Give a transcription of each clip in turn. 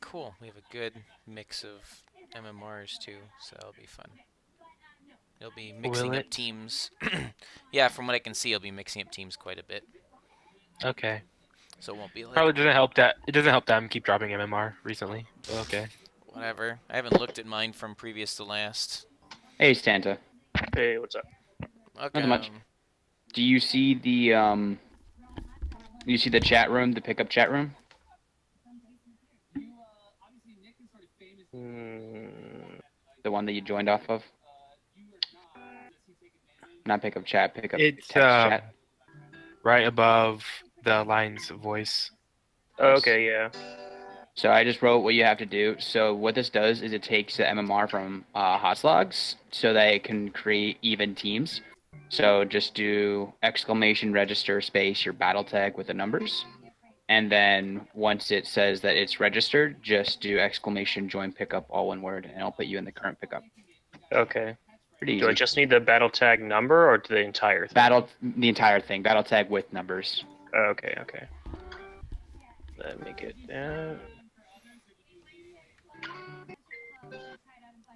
Cool. We have a good mix of MMRs too, so that'll be fun. He'll be mixing up teams. yeah, from what I can see, he'll be mixing up teams quite a bit. Okay. So it won't be like probably doesn't help that it doesn't help them keep dropping MMR recently. Okay. Whatever. I haven't looked at mine from previous to last. Hey, Santa. Hey, what's up? Okay. Nothing much. Do you see the um? Do you see the chat room, the pickup chat room? Mm, The one that you joined off of? Not pickup chat, pickup It's text uh, chat. right above the line's voice. oh, okay, yeah. So I just wrote what you have to do. So what this does is it takes the MMR from uh, Hotslogs so that it can create even teams. So just do exclamation register space your battle tag with the numbers. And then once it says that it's registered, just do exclamation join pickup all one word and I'll put you in the current pickup. Okay. Pretty easy. Do I just need the battle tag number or the entire thing? battle the entire thing, battle tag with numbers. Okay, okay. Let me get that.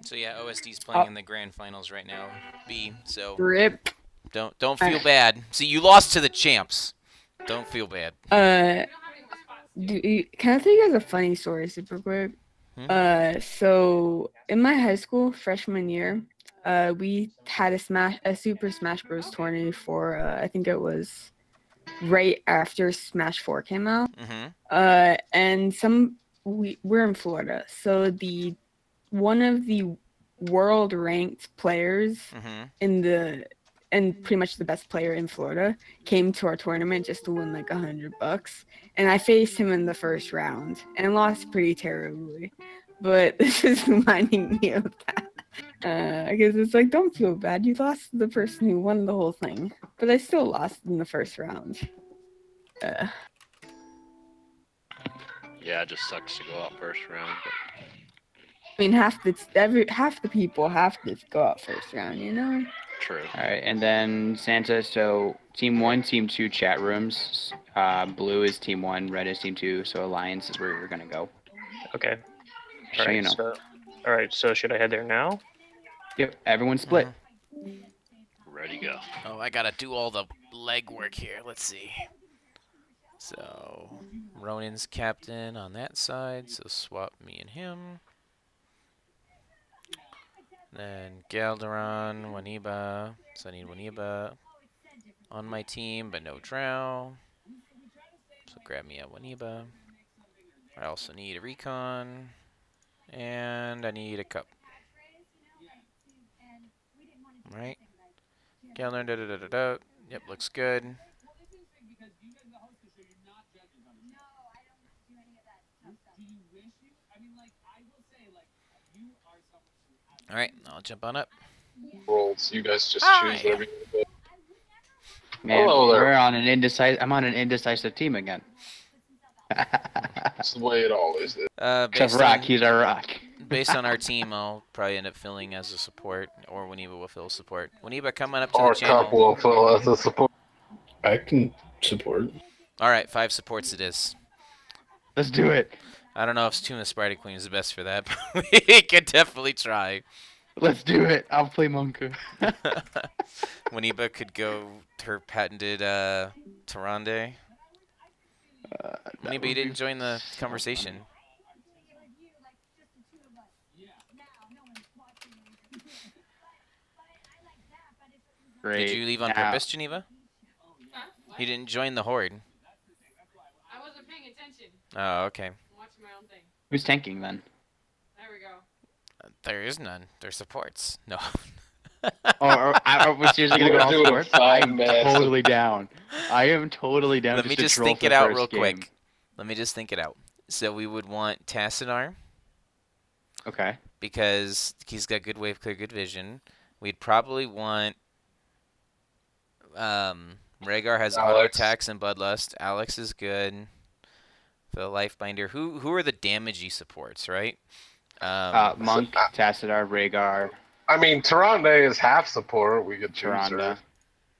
So yeah, OSD's playing in the grand finals right now. B. So Rip. don't don't feel bad. See, you lost to the champs. Don't feel bad. Uh, do you, can I tell you guys a funny story super quick? Hmm? Uh, so in my high school freshman year, uh, we had a smash a Super Smash Bros. tournament for uh, I think it was right after Smash Four came out. Mm-hmm. Uh, and some we we're in Florida, so the one of the world ranked players Mm-hmm. in the and pretty much the best player in Florida came to our tournament just to win like a hundred bucks, and I faced him in the first round and lost pretty terribly. But this is reminding me of that. Uh, because it's like, don't feel bad. You lost the person who won the whole thing, but I still lost in the first round. Uh, Yeah, it just sucks to go out first round. But I mean, half the every half the people have to go out first round. You know. true. All right, and then Santa. So team one, team two chat rooms. Uh, blue is team one, red is team two. So alliance is where you're gonna go. Okay. Just so you Alright, know. so, alright, so should I head there now? Yep, everyone split. Ready go. Oh, I gotta do all the legwork here. Let's see. So, Ronin's captain on that side, so swap me and him. Then Galderon, Waniba, so I need Waniba on my team, but no Drow. So grab me a Waniba. I also need a Recon, and I need a Cup. Right? Galderon, da da da da da. Yep, looks good. All right, I'll jump on up. Rolls. You guys just Hi. choose whatever you. Man, Hello there. we're on an indecisive. I'm on an indecisive team again. That's the way it always is. Uh, Except based Rock, on, he's our Rock. based on our team, I'll probably end up filling as a support, or Waniba will fill support. Waniba, come on up to Our the channel. cup will fill as a support. I can support. All right, five supports it is. Let's do it. I don't know if Tuna Spider Queen is the best for that, but we could definitely try. Let's do it. I'll play Monka. Waniba could go her patented uh, Tyrande. Uh, that Waniba, would you didn't join the conversation. Great. Did you leave on Now- purpose, Geneva? You didn't join the horde. I wasn't paying attention. Oh, okay. I'm watching my own thing. Who's tanking then? There we go. There is none. They're supports. No. Or, or I, are we seriously gonna go all doing sports? five I'm totally down. I am totally down. Let me just think it out real game. quick. Let me just think it out. So we would want Tassadar Okay. because he's got good wave clear, good vision. We'd probably want um Rehgar has auto attacks and bloodlust. Alex is good. The lifebinder. Who who are the damagey supports, right? Um, Uh, Monk, Tassadar, Rehgar, I mean, Tyrande is half support. We could choose Tyrande. her.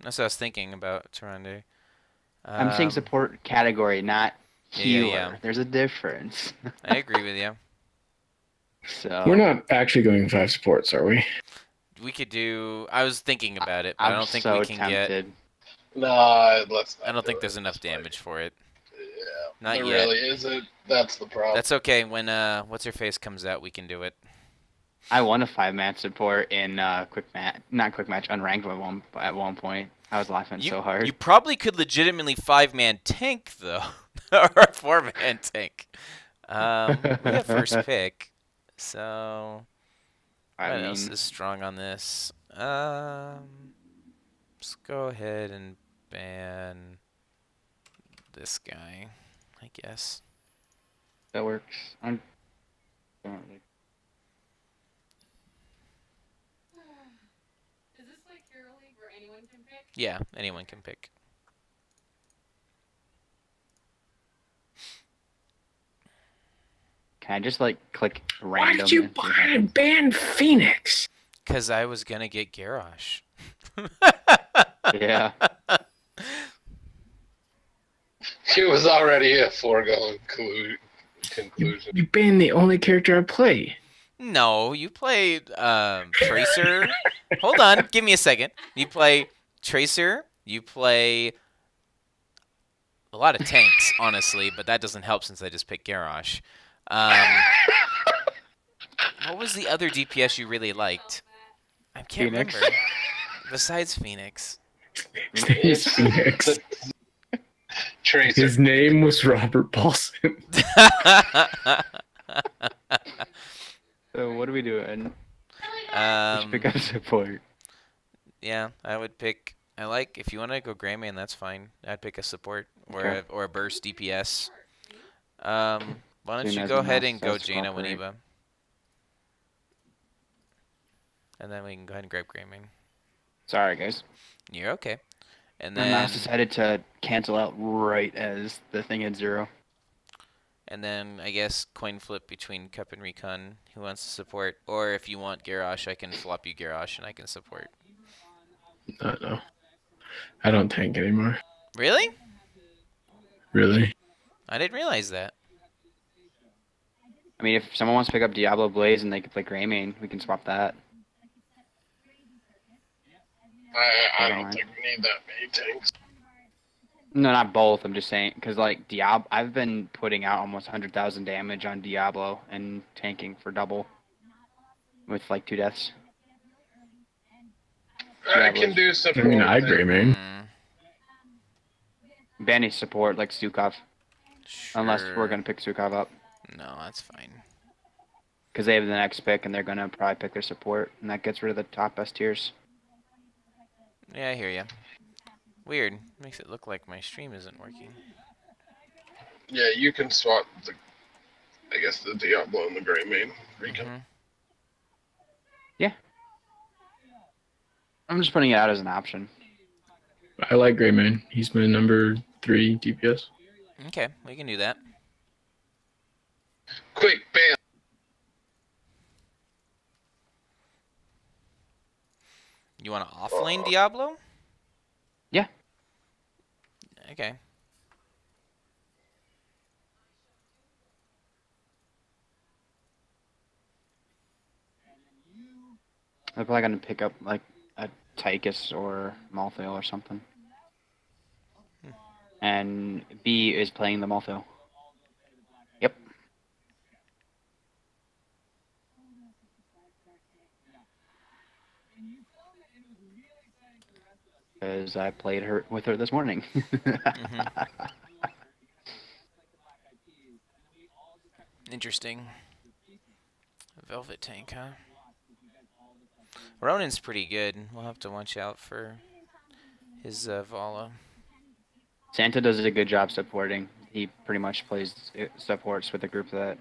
That's what I was thinking about Tyrande. I'm saying Um, support category, not yeah, healer. yeah. There's a difference. I agree with you. so We're not actually going five supports, are we? We could do. I was thinking about it, but I'm I don't think so we can get. tempted. Nah, let's. I don't do think it. there's enough It's like- damage for it. Yeah, Not there yet. really isn't. That's the problem. That's okay. When uh, what's her face comes out, we can do it. I won a five match support in uh, quick match, not quick match, unranked at one at one point. I was laughing You, so hard. you probably could legitimately five man tank though, or four man tank. Um, we have first pick, so I what mean, else is strong on this? Um, let's go ahead and ban this guy, I guess. that works. I'm. don't really- Is this like Hero League where anyone can pick? Yeah, anyone can pick. Can I just like click random? Why did you and see what buy happens? ban Fenix? Cause I was gonna get Garrosh. Yeah. It was already a foregone conclusion. You banned the only character I play. No, you play um, Tracer. Hold on, give me a second. You play Tracer. You play a lot of tanks, honestly, but that doesn't help since I just picked Garrosh. Um, what was the other DPS you really liked? I can't Fenix. remember. Besides Fenix. It's Fenix. Tracer. His name was Robert Paulson. So what are we doing? Let's um, pick up support. Yeah, I would pick. I like if you want to go Greymane, that's fine. I'd pick a support or Okay. a, or a burst DPS. Um, why don't Soon you go ahead and go Jaina cooperate. Waniba, and then we can go ahead and grab Greymane. Sorry, guys. You're okay. And My then mouse decided to cancel out right as the thing had zero. and then I guess coin flip between Cup and Recon. Who wants to support? Or if you want Garrosh, I can flop you Garrosh and I can support. No, no. I don't tank anymore. Really? Really? I didn't realize that. I mean, if someone wants to pick up Diablo Blaze and they can play Greymane, we can swap that. I, I don't mind. think we need that many tanks. No, not both. I'm just saying because like Diablo, I've been putting out almost hundred thousand damage on Diablo and tanking for double with like two deaths. I can do something. I mean, I then. agree, man. Mm, Banny support like Sukov, unless we're gonna pick Sukov up No, that's fine. because they have the next pick and they're gonna probably pick their support, and that gets rid of the top S tiers. Yeah, I hear you. Weird. Makes it look like my stream isn't working. Yeah, you can swap the. I guess the Diablo and the Greymane. Recon. Mhm. I'm just putting it out as an option. I like Greymane. He's my number three DPS. Okay, we can do that. Quick, bam! You want to offlane uh, Diablo? Yeah. Okay. I'm probably gonna pick up like a Tychus or Malthael or something. Hmm. And B is playing the Malthael. Because I played her with her this morning. Interesting. Velvet tank, huh? Ronin's pretty good. We'll have to watch out for his uh, Valla. Santa does a good job supporting. He pretty much plays uh, supports with the group that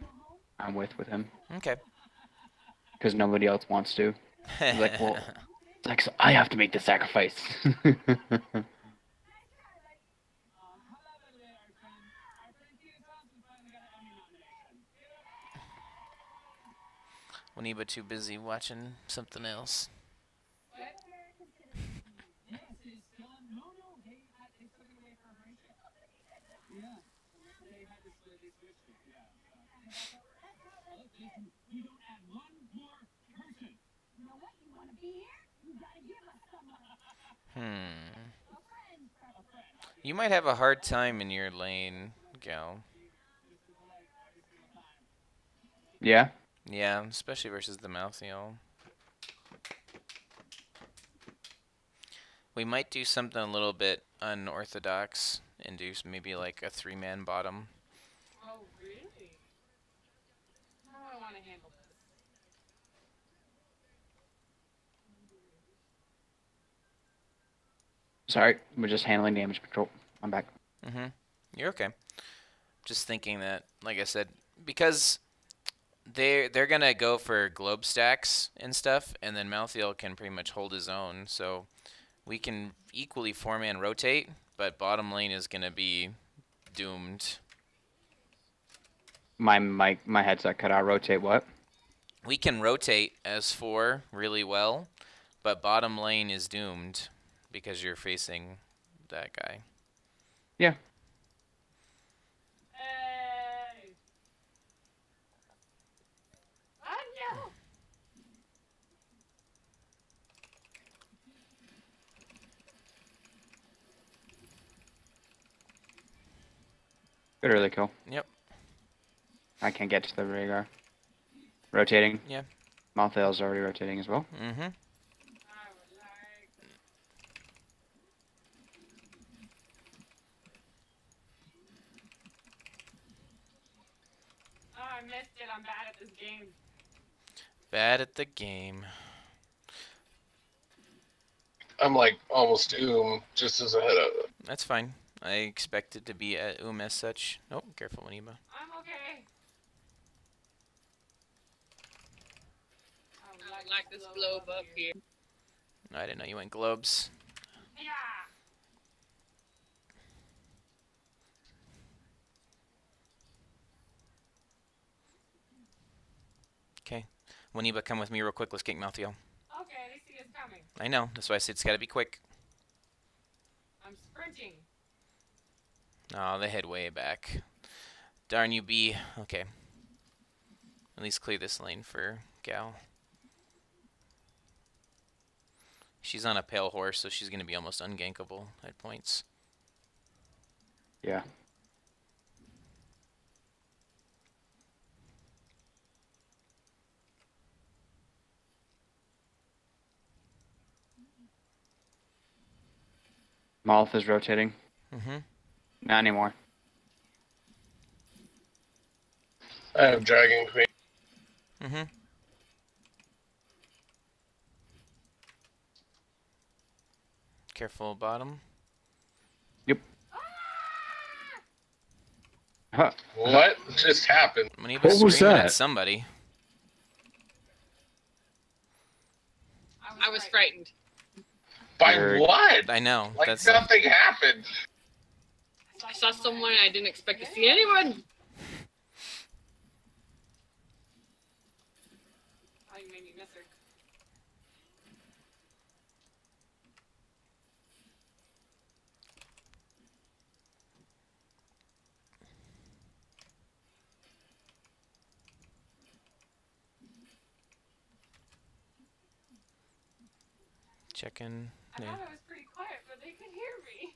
I'm with with him Okay. because nobody else wants to. like, well- like I have to make the sacrifice. Waniba too busy watching something else. Hmm. You might have a hard time in your lane, Gal. Yeah. Yeah, especially versus the Malthael. We might do something a little bit unorthodox and do maybe like a three-man bottom. Oh, really? How do I want to handle this? Sorry, we're just handling damage control. I'm back. Mm-hmm. You're okay. Just thinking that, like I said, because they they're gonna go for globe stacks and stuff, and then Malthael can pretty much hold his own. So we can equally four man rotate, but bottom lane is gonna be doomed. My my my headset cut out. Rotate what? We can rotate as four really well, but bottom lane is doomed because you're facing that guy. Yeah. Hey! Oh, no! Good early kill. Yep. I can't get to the Rehgar. Rotating. Yeah. Malthael's already rotating as well. Mm-hmm. I would like... Oh, I missed it. I'm bad at this game. Bad at the game. I'm like almost oom, just as ahead of it. That's fine. I expected to be at Oom as such. Nope, careful, Waniba. I'm okay. I would I would like this globe up here. I didn't know you went globes. Yeah! Okay. Waniba, come with me real quick. Let's get Malthael. Okay, they see us coming. I know. That's why I said it's got to be quick. I'm sprinting. Oh, they head way back. Darn you, B. Okay. At least clear this lane for Gal. She's on a pale horse, so she's going to be almost ungankable at points. Yeah. Malth is rotating. Mm-hmm. Not anymore. I have Dragon Queen. Mm-hmm. Careful bottom. Yep. Huh. What just happened? Maniba's What was that? at somebody. I was frightened. By Eric. what? I know. Like that's nothing happened. I saw someone I didn't expect to see anyone. Oh, you made me miss her. checking. I Yeah. thought I was pretty quiet, but they could hear me.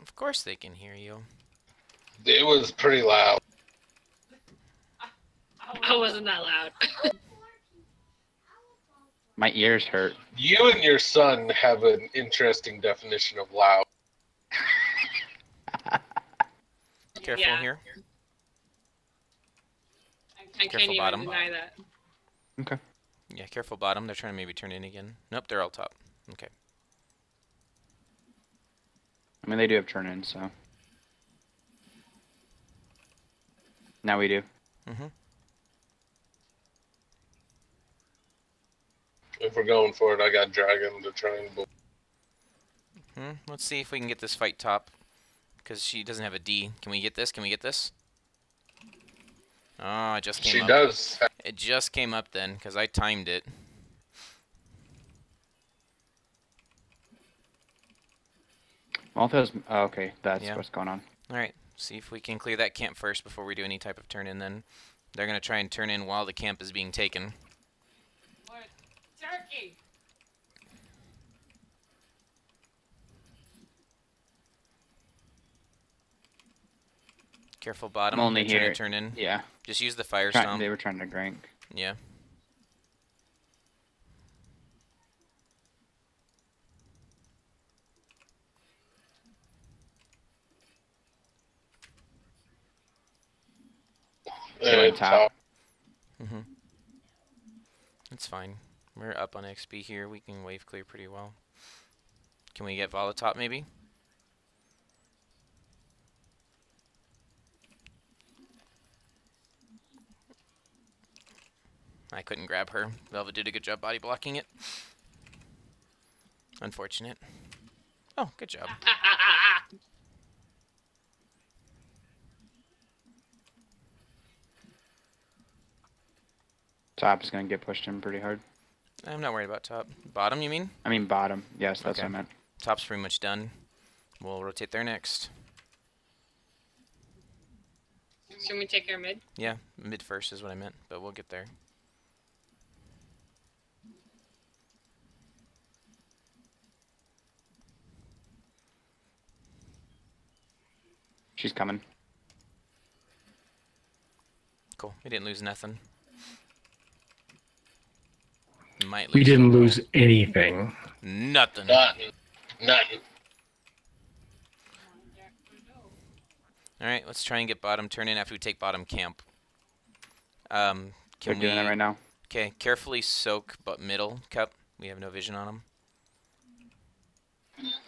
Of course they can hear you. It was pretty loud. I wasn't that loud. My ears hurt. You and your son have an interesting definition of loud. Careful Yeah. here. I Careful, can't even bottom. deny that. Yeah, careful bottom. They're trying to maybe turn in again. Nope, they're all top. Okay. I mean, they do have turn in, so. Now we do. Mm-hmm. If we're going for it, I got Dragon to try and. Hmm. Let's see if we can get this fight top. Because she doesn't have a D. Can we get this? Can we get this? Oh, it just came She up. does. It just came up then, because I timed it. Malthus, oh, okay, that's yeah. what's going on. All right, see if we can clear that camp first before we do any type of turn in then. They're going to try and turn in while the camp is being taken. What? Turkey! Careful bottom. I'm only here. Turn in. Yeah. Just use the fire They were trying to drink. Yeah. Going Uh, top. Mm-hmm. It's fine. We're up on XP here. We can wave clear pretty well. Can we get Volatop maybe? I couldn't grab her. Velvet did a good job body blocking it. Unfortunate. Oh, good job. Top is gonna get pushed in pretty hard. I'm not worried about top. Bottom, you mean? I mean bottom. Yes, that's Okay. what I meant. Top's pretty much done. We'll rotate there next. Should we take care of mid? Yeah, mid first is what I meant, but we'll get there. She's coming. Cool. We didn't lose nothing. Might lose. We didn't lose anything. nothing. Nothing. Nothing. All right, let's try and get bottom turn in after we take bottom camp. Um, They're can doing we? it right now. Okay, carefully soak but middle cup. We have no vision on them.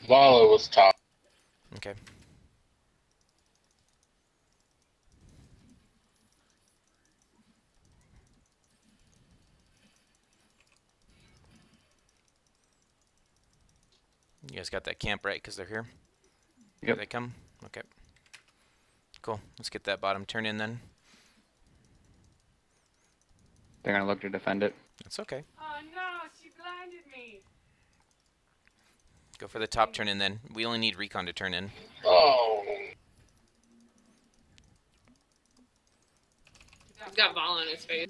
Valla was top. Okay. You guys got that camp right because they're here? Here they come? Okay. Cool. Let's get that bottom turn in then. They're gonna look to defend it. That's okay. Oh no, she blinded me. Go for the top turn in then. We only need recon to turn in. Oh. He's got ball on his face.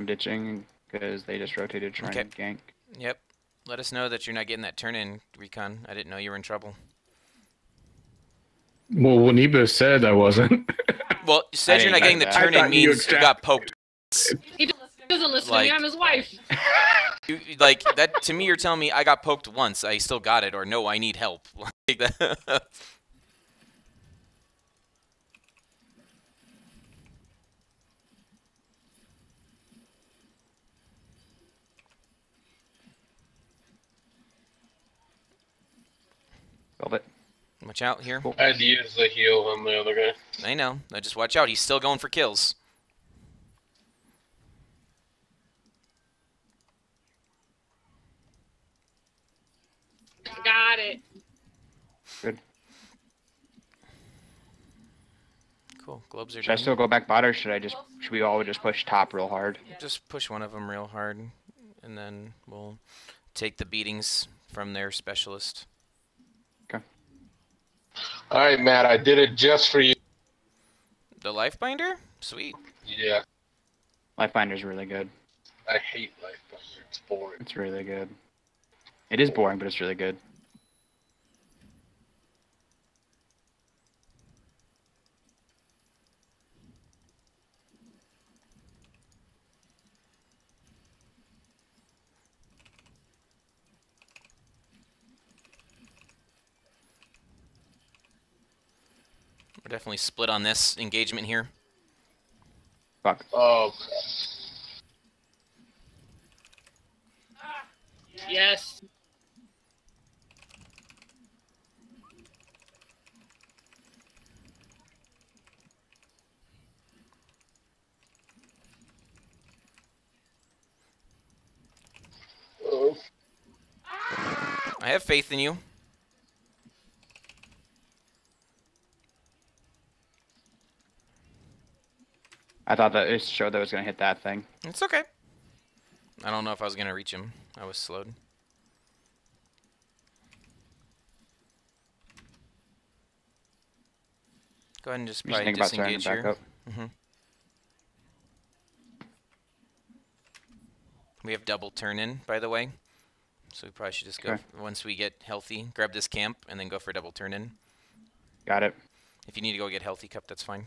I'm ditching because they just rotated trying Okay. to gank. Yep. Let us know that you're not getting that turn in, recon. I didn't know you were in trouble. Well, Waniba said I wasn't. Well, you said I you're not getting didn't the that. turn in thought you means you got poked. He doesn't listen Like- to me. I'm his wife. You, like that to me, you're telling me I got poked once, I still got it, or no, I need help. Like that. Velvet. Watch out here. I had to use the heal on the other guy. I know. I just watch out. He's still going for kills. Got it. Good. Cool. Globes are Should I still go back bot or should I just should we all just push top real hard? Just push one of them real hard, and then we'll take the beatings from their specialist. All right, Matt. I did it just for you. The life binder? Sweet. Yeah. Lifebinder's really good. I hate life. It's boring. It's really good. It is boring, but it's really good. We're definitely split on this engagement here. Fuck. Oh. Yes. oh. I have faith in you. I thought that it showed that it was gonna hit that thing. It's okay. I don't know if I was gonna reach him. I was slowed. Go ahead and just I'm just probably thinking about starting disengage to back here. up. hmm We have double turn in, by the way. So we probably should just go Okay. once we get healthy, grab this camp and then go for double turn in. Got it. If you need to go get healthy cup, that's fine.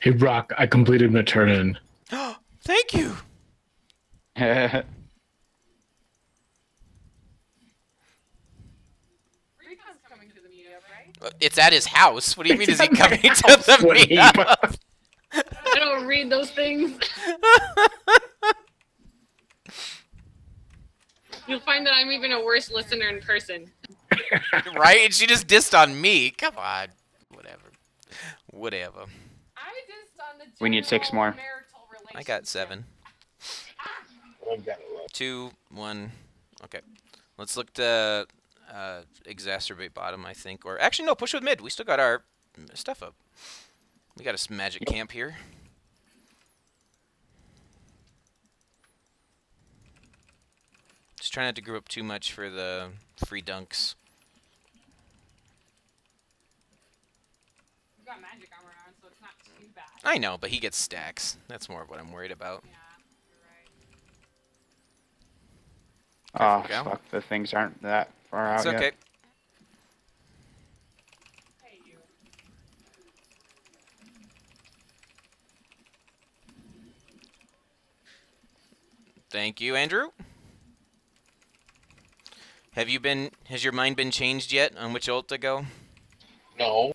Hey, Brock, I completed my turn in. Thank you. Recon's coming to the meetup, right? It's at his house. What do you mean? It's Is he at my coming to the when meetup? I don't read those things. You'll find that I'm even a worse listener in person. right? And she just dissed on me. Come on. Whatever. Whatever. I just on the We need six more. I got seven. Two, one. Okay. Let's look to uh, exacerbate bottom, I think. Or actually, no, push with mid. We still got our stuff up. We got a magic camp here. Just trying not to group up too much for the free dunks. We've got magic armor on, so it's not too bad. I know, but he gets stacks. That's more of what I'm worried about. Yeah, right. oh fuck, the things aren't that far It's out okay. yet. Hey, you. Thank you, Andrew. Have you been? Has your mind been changed yet on which ult to go? No,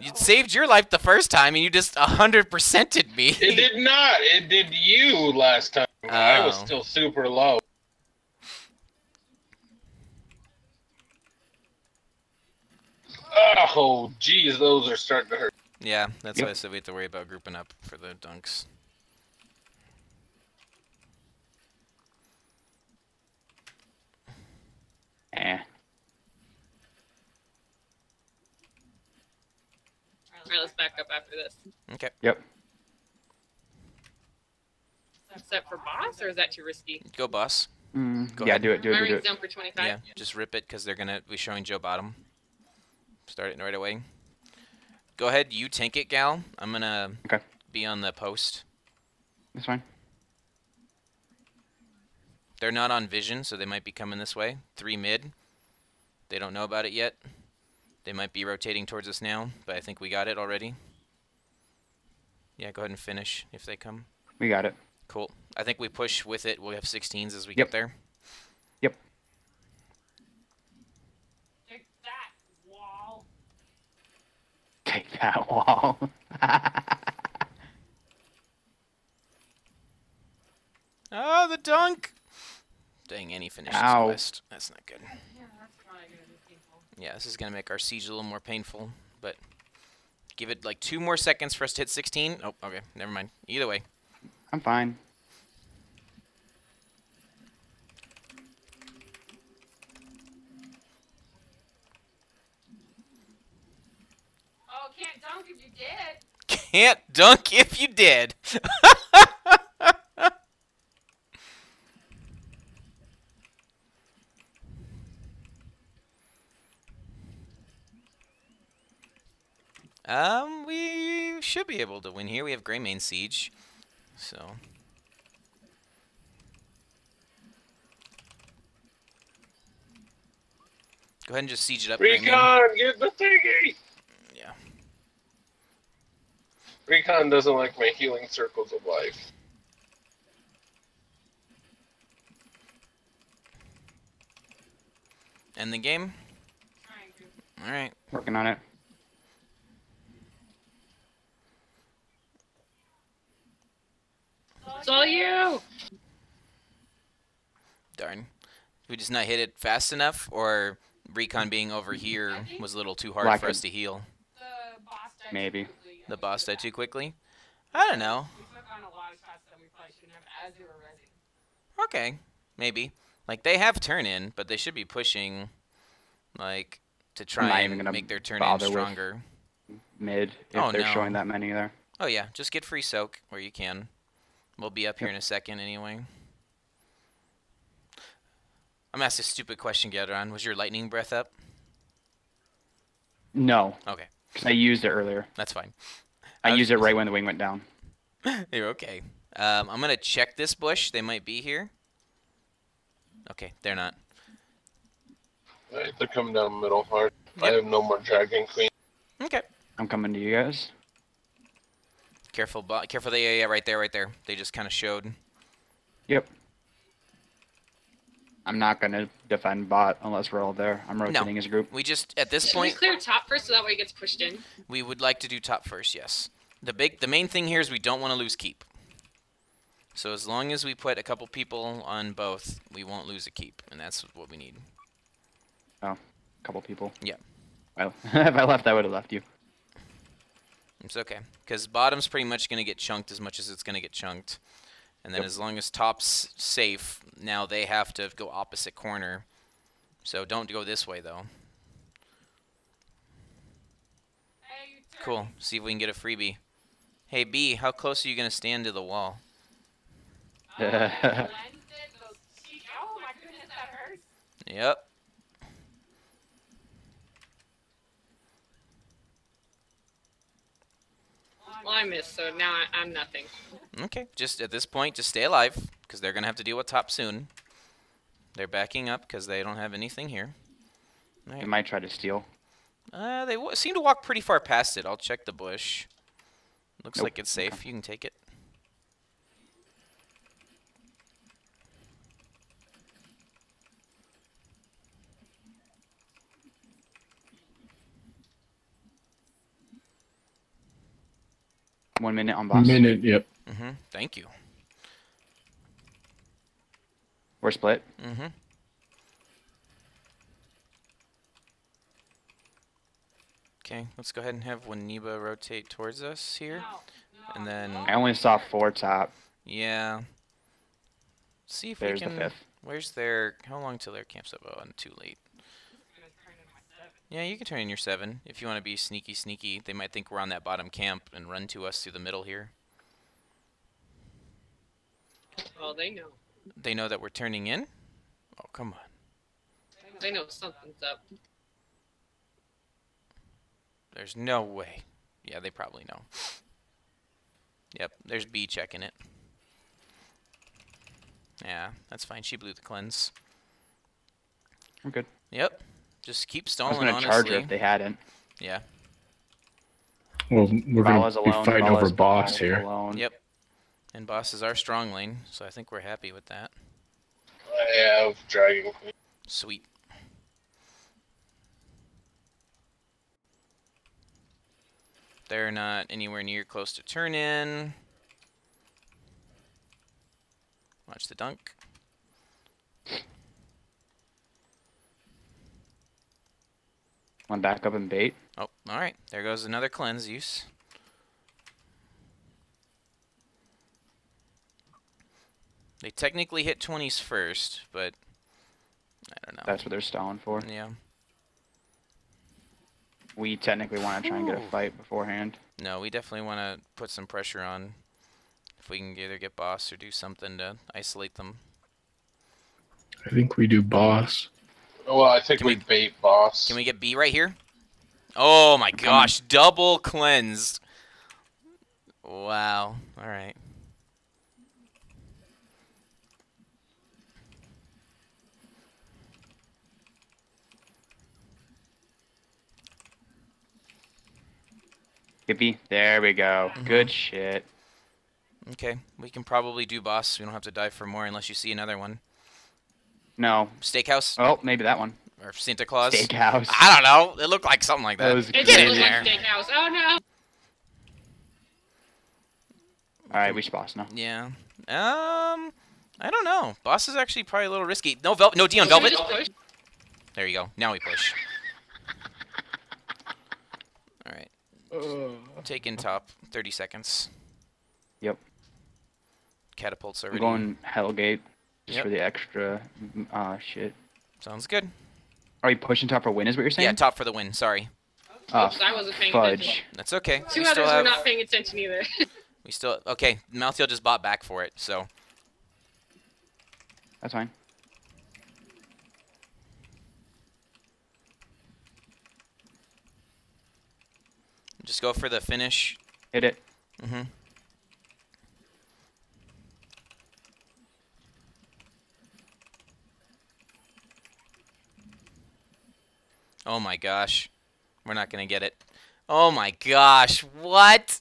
You saved your life the first time, and you just hundred percented me. it did not. It did you last time. I was Oh. still super low. Oh, geez, those are starting to hurt. yeah, that's Yep. why I said we have to worry about grouping up for the dunks. Eh. Alright, let's back up after this. Okay, Yep. Is that for boss or is that too risky? go boss. Mm, Go yeah, ahead. do it, do it, do it, do it. down for 25. Yeah, just rip it because they're gonna be showing Joe bottom. Start it right away. Go ahead, you tank it, gal. I'm gonna Okay. be on the post. That's fine. They're not on vision, so they might be coming this way. Three mid. They don't know about it yet. They might be rotating towards us now, but I think we got it already. Yeah, go ahead and finish if they come. We got it. Cool. I think we push with it. We'll have 16s as we Yep. get there. Yep. Take that, wall. Take that wall. Oh, the dunk! Dang, any finishes Ow. quest. That's not good. Yeah, that's probably gonna be painful. Yeah, this is going to make our siege a little more painful, but give it like two more seconds for us to hit 16. Oh, okay, never mind. Either way. I'm fine. Oh, can't dunk if you did. Can't dunk if you did. um, we should be able to win here. We have Greymane Siege, so. Go ahead and just siege it up, Recon, get the thingy! Yeah. Recon doesn't like my healing circles of life. End the game. All right. Working on it. It's all you! Darn. We just not hit it fast enough, or recon being over here was a little too hard Lack for of- us to heal. The boss died Maybe. The boss died too quickly. I don't know. We took on a lot of shots that we probably shouldn't have as they were resing. Okay, maybe. Like they have turn in, but they should be pushing, like, to try and gonna make their turn in stronger. Mid, if Oh, they're no. showing that many there. Oh yeah, just get free soak where you can. We'll be up here in a second anyway. I'm gonna ask a stupid question, Gelderon. Was your lightning breath up? No, Okay, because I used it earlier. that's fine. I I used it right when the wing went down. You're okay. Um, I'm gonna check this bush. They might be here. Okay, they're not. Alright, they're coming down the middle hard. I have no more Dragon Queen. Okay. I'm coming to you guys. Careful, bo- careful. They, yeah, yeah, right there, right there. They just kind of showed. Yep. I'm not gonna defend bot unless we're all there. I'm rotating as a group. We just at this Should we point clear top first so that way it gets pushed in? we would like to do top first. Yes. The big, the main thing here is we don't want to lose keep. So as long as we put a couple people on both, we won't lose a keep, and that's what we need. A couple people. Yeah. Well, if I left, I would have left you. It's okay, because bottom's pretty much going to get chunked as much as it's going to get chunked. And then Yep. as long as top's safe, now they have to go opposite corner. So don't go this way, though. Cool. See if we can get a freebie. Hey, B, how close are you going to stand to the wall? Oh my goodness, that hurts. Yep. Well, I missed, so now I, I'm nothing. Okay, just at this point, just stay alive, because they're going to have to deal with top soon. They're backing up because they don't have anything here. They might try to steal. Uh, they w- seem to walk pretty far past it. I'll check the bush. Looks Nope. like it's safe. You can take it. One minute on boss. Minute, yep. Mm-hmm. Thank you. We're split. Mm-hmm. Okay, let's go ahead and have Waniba rotate towards us here. And then, I only saw four top. yeah. See if There's we the can... fifth. Where's their... How long till their camp's up? Oh, I'm too late. Yeah, you can turn in your seven. If you want to be sneaky, sneaky, they might think we're on that bottom camp and run to us through the middle here. Oh, they know. They know that we're turning in? Oh, come on. They know something's up. There's no way. Yeah, they probably know. Yep, there's B checking it. Yeah, that's fine. She blew the cleanse. I'm good. Yep. Just keep I was stalling, gonna honestly. charge if they hadn't. Yeah. Well, we're Valla's going to be alone. fighting Valla's over boss here. Alone. Yep. And boss is our strong lane, so I think we're happy with that. I have Dragon Queen. Sweet. They're not anywhere near close to turn in. Watch the dunk. One back up and bait. Oh, alright. There goes another cleanse use. They technically hit 20s first, but I don't know. That's what they're stalling for. yeah. We technically want to try and get a fight beforehand. No, we definitely want to put some pressure on. If we can either get boss or do something to isolate them. I think we do boss. Well, I think Can we, we- bait boss. Can we get B right here? Oh my gosh, double cleansed. Wow. All right. Hippie. There we go. Mm-hmm. Good shit. Okay, we can probably do boss. We don't have to dive for more unless you see another one. No. Steakhouse Oh, maybe that one. or Santa Claus. Steakhouse. I don't know. It looked like something like that. That was It Get did in look there. like steakhouse. Oh no! All right, we should boss now. Yeah. Um, I don't know. Boss is actually probably a little risky. No vel- no D on velvet. There you go. Now we push. All right. Take in top. 30 seconds. Yep. Catapults I'm already. going Hellgate just yep. for the extra uh, shit. Sounds good. Are you pushing top for win, is what you're saying? Yeah, top for the win, sorry. Oh, Oops, I wasn't paying fudge. attention. That's okay. Two we others have... were not paying attention either. we still... Okay, Malthael just bought back for it, so... That's fine. Just go for the finish. Hit it. Mm-hmm. Oh my gosh. We're not gonna get it. Oh my gosh. What?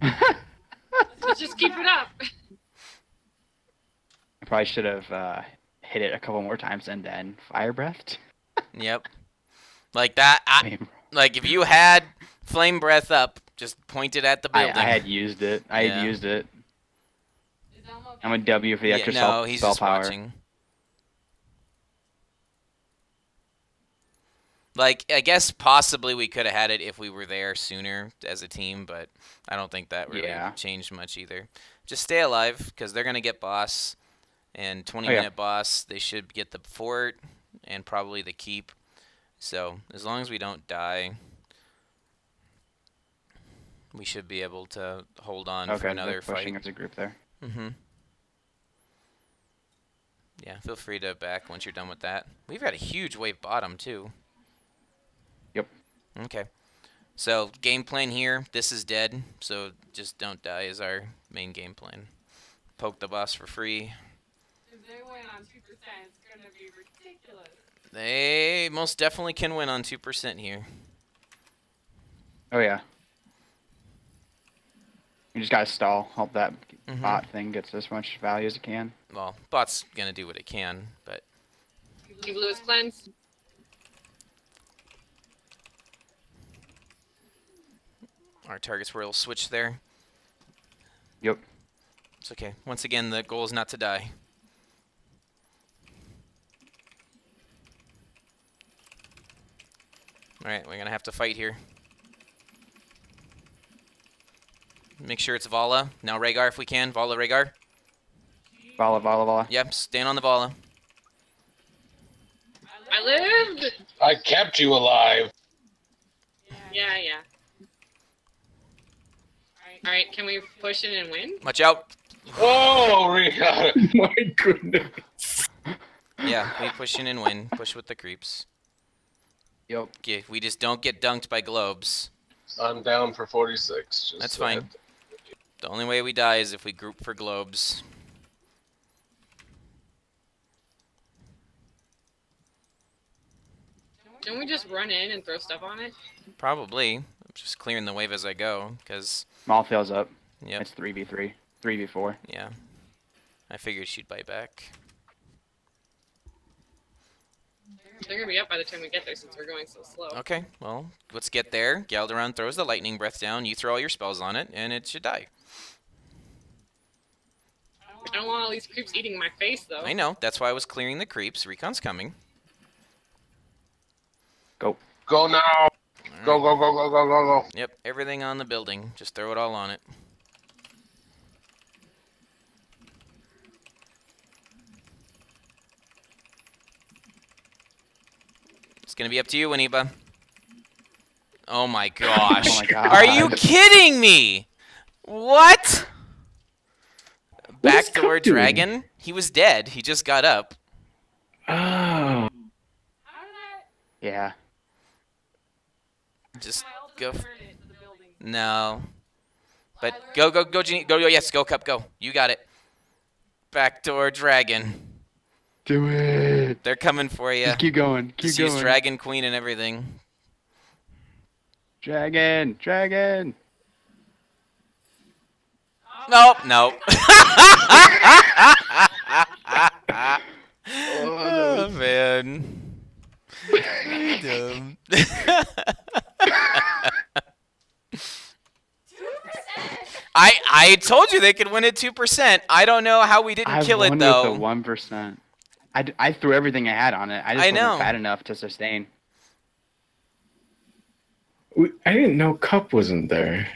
Let's just keep it up. I probably should have uh, hit it a couple more times and then fire breathed. Yep. Like that. I, like if you had flame breath up, just point it at the I, building. I had used it. I Yeah. had used it. I'm a W for the Yeah, extra no, spell, he's spell just power. watching. Like, I guess possibly we could have had it if we were there sooner as a team, but I don't think that really Yeah. changed much either. Just stay alive because they're gonna get boss, and 20 Oh, yeah. minute boss. They should get the fort and probably the keep. So as long as we don't die, we should be able to hold on for another they're fight. pushing as a group there. Mm-hmm. Yeah, feel free to back once you're done with that. We've got a huge wave bottom too. Yep. Okay. So game plan here. This is dead, so just don't die is our main game plan. Poke the boss for free. If they win on 2%, it's gonna be ridiculous. They most definitely can win on two percent here. Oh yeah. You just gotta stall. Hope that Mhm. bot thing gets as much value as it can. Well, bot's gonna do what it can, but Keep Lewis cleanse. Our targets will switch there. Yep. It's okay. Once again, the goal is not to die. Alright, we're gonna have to fight here. Make sure it's Valla. Now Rehgar if we can. Valla, Rehgar. Valla, valla, valla. Yep, stand on the Valla. I lived. I kept you alive. Yeah, yeah. All right, can we push it and win? Watch out. Oh, Rika. My goodness. Yeah, we push in and win. Push with the creeps. Yep. Okay, we just don't get dunked by globes. I'm down for 46. Just That's so I- fine. The only way we die is if we group for globes. Can we just run in and throw stuff on it? Probably. I'm just clearing the wave as I go, because, Malthael's up. Yeah. It's 3v3. 3v4. yeah. I figured she'd bite back. They're gonna be up by the time we get there since we're going so slow. Okay, well, let's get there. Galderon throws the lightning breath down, you throw all your spells on it, and it should die. I don't want all these creeps eating my face though. I know, that's why I was clearing the creeps. Recon's coming. Go. Go now. Go, go, go, go, go, go, go. Yep, everything on the building. Just throw it all on it. It's gonna be up to you, Aniba. Oh my gosh. Oh my god. Are you kidding me? What? What is Backdoor Cup doing? dragon? He was dead. He just got up. Oh. How did I? Yeah. Just go. f- turned it to the building. No. But go, go, go, Genie. Go, go, yes, go, Cup, go. You got it. Backdoor dragon. Do it. They're coming for you. Just keep going. Keep Just use going. Dragon Queen and everything. Dragon. Dragon. Nope, nope. Oh, oh, man. Dumb. I I told you they could win at two percent. I don't know how we didn't I kill it though. with the one percent. I, d- I threw everything I had on it. I just I wasn't know. fat enough to sustain. We, I didn't know Cup wasn't there.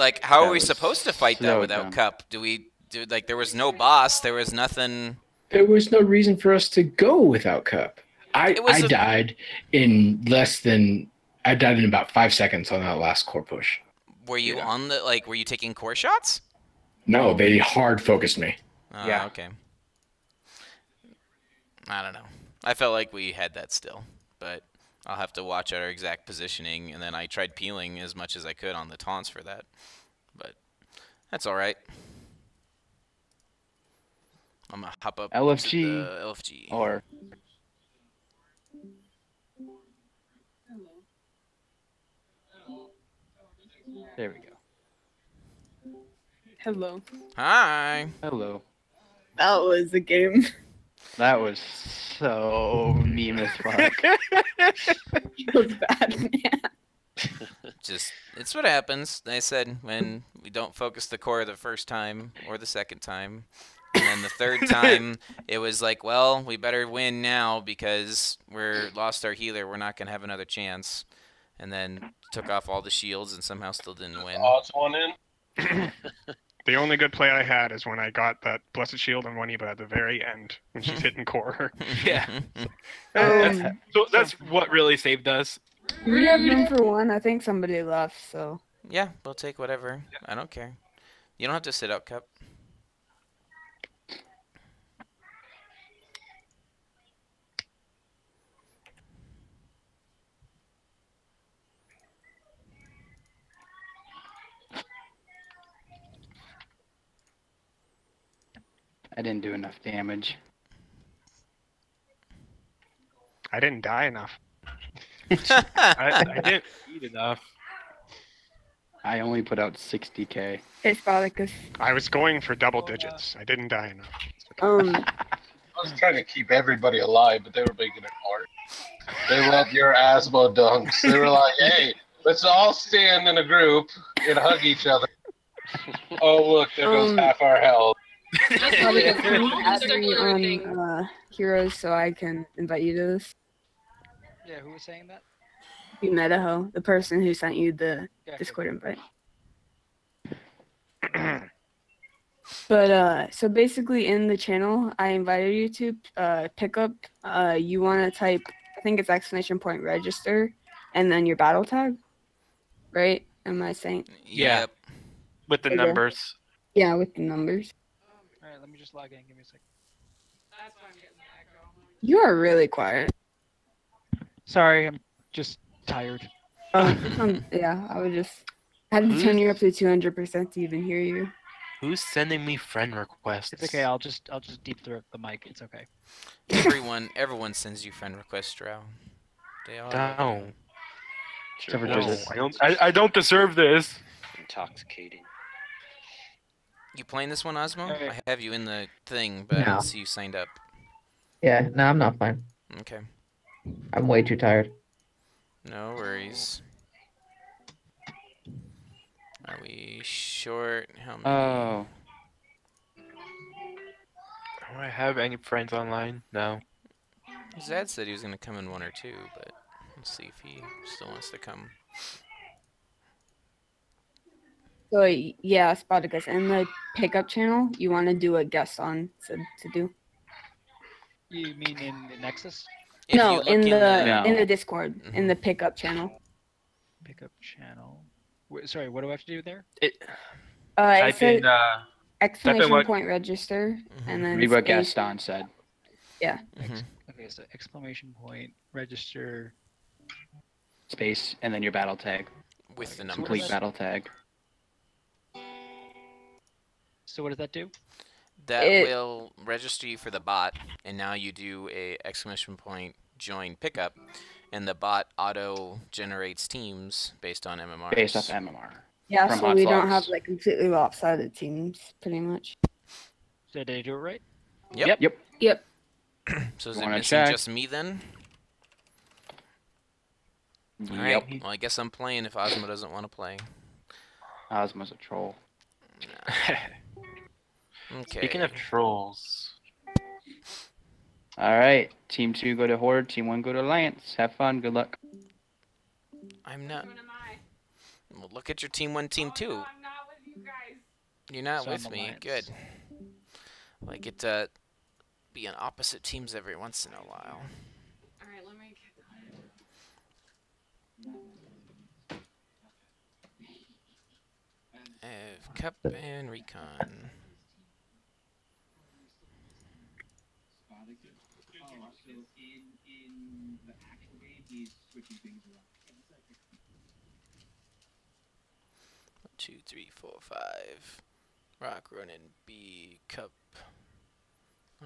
Like, how are we supposed to fight that without dumb. Cup? Do we do like there was no boss? There was nothing. There was no reason for us to go without Cup. I It was I a- died in less than I died in about five seconds on that last core push. Were you Yeah. on the like? Were you taking core shots? No, they hard focused me. Uh, Yeah. Okay. I don't know. I felt like we had that still, but I'll have to watch our exact positioning, and then I tried peeling as much as I could on the taunts for that, but that's all right. I'm gonna hop up to LFG the LFG. Or there we go. Hello. Hi. Hello. That was a game. That was so meme as fuck. it was bad, man. Just it's what happens. They said when we don't focus the core the first time or the second time. And then the third time it was like, well, we better win now because we're lost our healer, we're not gonna have another chance. And then took off all the shields and somehow still didn't win. Odds one in. The only good play I had is when I got that Blessed Shield on Waniba at the very end when she's hitting core. Yeah. Um, So that's what really saved us. we have room for one. I think somebody left, so. yeah, we'll take whatever. I don't care. You don't have to sit out cup. I didn't do enough damage. I didn't die enough. I, I didn't eat enough. I only put out 60k. Hey, Spartacus. I was going for double digits. I didn't die enough. Um, I was trying to keep everybody alive, but they were making it hard. They love your asthma dunks. They were like, "Hey, let's all stand in a group and hug each other." Oh, look, there goes Um, half our health. Spartacus, can you me on uh, Heroes so I can invite you to this? Yeah, who was saying that? You Metaho, the person who sent you the Yeah, Discord invite. But uh, so basically in the channel, I invited you to uh, pick up. Uh, you want to type, I think it's exclamation point register, and then your battle tag, right? Am I saying? Yeah. Yep. With the Okay. numbers. Yeah, with the numbers. All right, let me just log in. Give me a second. That's why I'm getting the echo. You are really quiet. Sorry, I'm just tired. Um, yeah, I would just I had to turn you up to 200% to even hear you. Who's sending me friend requests? It's okay. I'll just I'll just deep throat the mic. It's okay. Everyone everyone sends you friend requests, Drow. They all love you. No. No, I don't. I, I don't deserve this. Intoxicating. You playing this one, Osmo? Alright. I have you in the thing, but I No. don't see you signed up. Yeah, no, I'm not fine. Okay. I'm way too tired. No worries. Are we short? How many? Oh, Do I have any friends online? No. Zad said he was gonna come in one or two, but let's see if he still wants to come. So y- yeah, Spartacus, in the pickup channel, you want to do a guest on to, to do. You mean in the Nexus If no, look in the No. in the Discord, in Mhm. the pickup channel. pickup channel? Wait, sorry, what do I have to do there? It, Uh, it type said in. Uh, exclamation what- point register, Mhm. and then read what space- Gaston said. Mhm. Okay, so exclamation point register. Space and then your battle tag. With the So what numbers. Complete battle tag. So what does that do? That It- will register you for the bot, and now you do a exclamation point join pickup, and the bot auto generates teams based on MMR. Based off MMR. Yeah, so hot we don't have like completely lopsided teams, pretty much. So Did I do it right? Yep. Yep. Yep. So is You it missing check? just me then? Yep. Alright, well I guess I'm playing if Ozma doesn't want to play. Ozma's a troll. Okay. Speaking of trolls. All right, team two go to Horde, team one go to Alliance. Have fun. Good luck. I'm not. Well, look at your team one, team oh, two. No, not you You're not so with me. Good. Well, I get to be on opposite teams every once in a while. All right, let me get. Ev, Cup and Recon. One, two, three, four, five. Rock running B cup.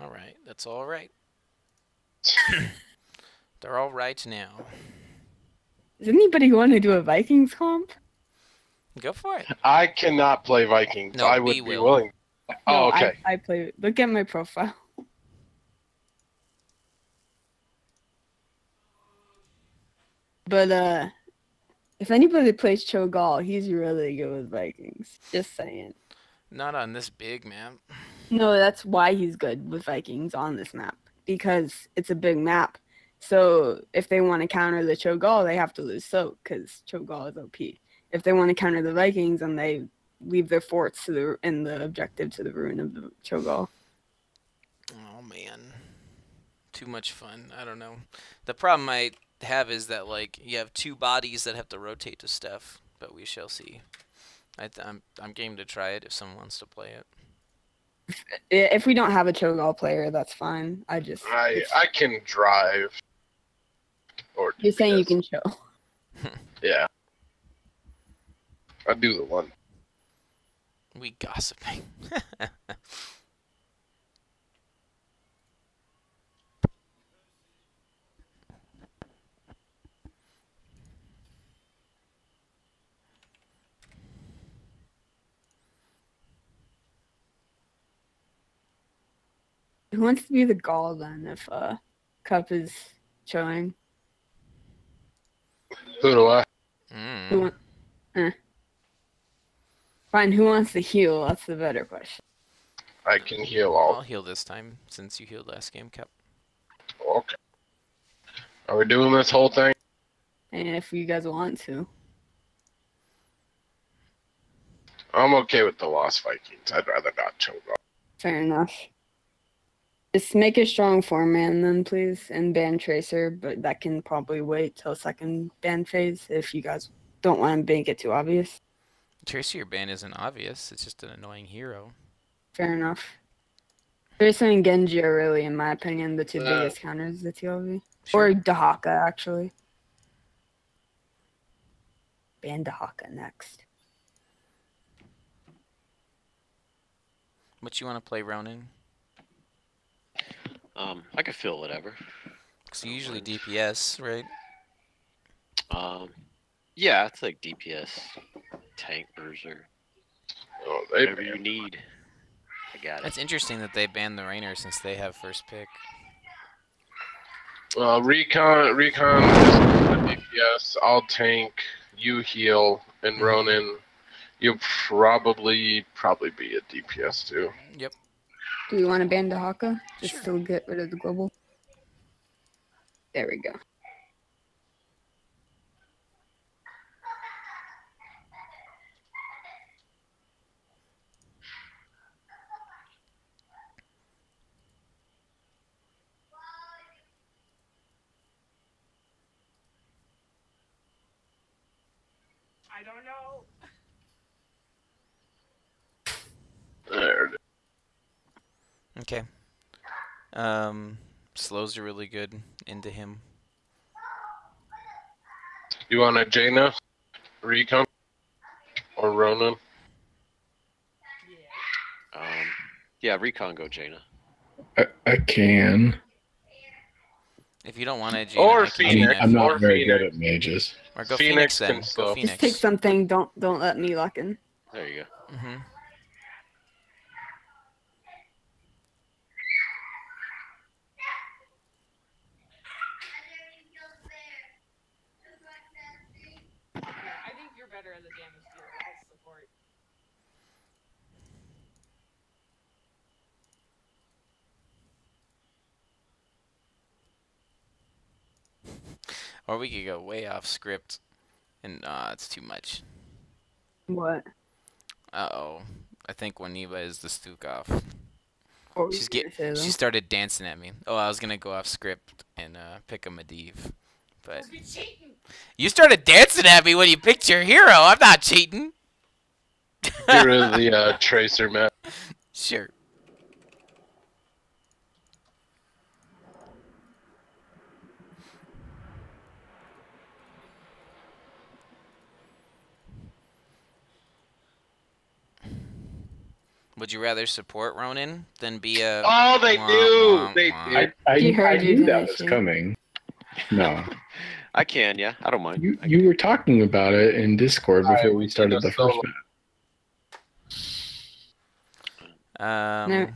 All right, that's all right. They're all right now. Does anybody want to do a Vikings comp? Go for it. I cannot play Vikings. No, I would we be will. willing. Oh, No, okay. I, I play. Look at my profile. But uh, if anybody plays Cho'Gall, he's really good with Vikings. Just saying. Not on this big map. No, that's why he's good with Vikings on this map because it's a big map. So if they want to counter the Cho'Gall, they have to lose Soak because Cho'Gall is OP. If they want to counter the Vikings, and they leave their forts to the and the objective to the ruin of the Cho'Gall. Oh man, too much fun. I don't know. The problem I have is that like you have two bodies that have to rotate to stuff, but we shall see. I th- I'm I'm game to try it if someone wants to play it. If we don't have a Cho'Gall player, that's fine. I just I I can drive. Or you're saying you can show. yeah. I do the one. We gossiping. Who wants to be the Gall then? If uh, Cup is showing. Who do I? Who want, eh. Fine. Who wants to heal? That's the better question. I can heal all. I'll heal this time since you healed last game, Cup. Okay. Are we doing this whole thing? And if you guys want to, I'm okay with the Lost Vikings. I'd rather not choke off. fair enough. Just make a strong four man then, please, and ban Tracer, but that can probably wait till second ban phase if you guys don't want to make it too obvious. Tracer your ban isn't obvious. It's just an annoying hero. Fair enough. Tracer and Genji are really, in my opinion, the two Uh, biggest counters the TLV. Or Dehaka, actually. Ban Dehaka next. What you want to play, Ronin? Um, I could feel whatever. Cause you usually DPS, right? Um, yeah, it's like DPS, tank bruiser, Oh, they whatever you need. I got it. That's interesting that they banned the Raynor since they have first pick. Uh, recon, recon is DPS. I'll tank. You heal, and Ronin, you'll probably probably be a DPS too. Yep. Do we want to ban Dehaka? Just to get rid of the global? There we go. I don't know. There. it is. Okay. Um, slows are really good into him. You want a Jaina, recon, or Ronin? Um, yeah, recon go Jaina. I, I can. If you don't want to, Or I Fenix, I'm, not or very Fenix. good at mages. Or go Fenix Fenix, then. can Go still- Fenix. Just take something. Don't don't let me lock in. There you go. hmm Yeah, I think you're better as a damage dealer. I'll support. Or we could go way off script, and uh, it's too much. What? Uh oh. I think Waniba is the Stukov. What She's get. say, She started dancing at me. Oh, I was gonna go off script and uh, pick a Medivh, but you started dancing at me when you picked your hero. I'm not cheating. Get rid of the uh, tracer map. Sure. Would you rather support Ronin than be a? Oh, they Wah, do. wah, They wah. do. I, I, He heard I you, knew that was she? coming. No, I can, yeah. I don't mind. you you were talking about it in Discord before we we started the first solo. map. Um, No,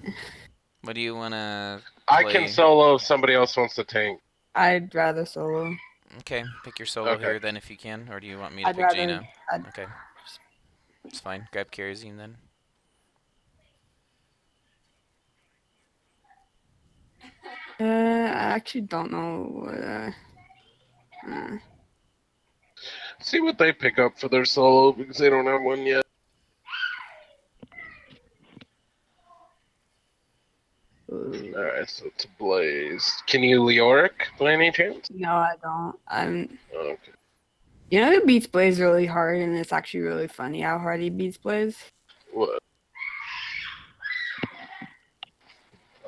what do you wanna? I can solo if somebody else wants to tank. I'd rather solo. Okay, pick your solo Okay. here then if you can, or do you want me to I'd pick rather. Jaina? I'd, Okay, it's fine. Grab Kerosene then. Uh, I actually don't know what. Uh, uh, See what they pick up for their solo because they don't have one yet. Alright, so it's a Blaze. Can you Leoric by any chance? no, I don't. I'm. Okay. You know who beats Blaze really hard, and it's actually really funny how hard he beats Blaze. What?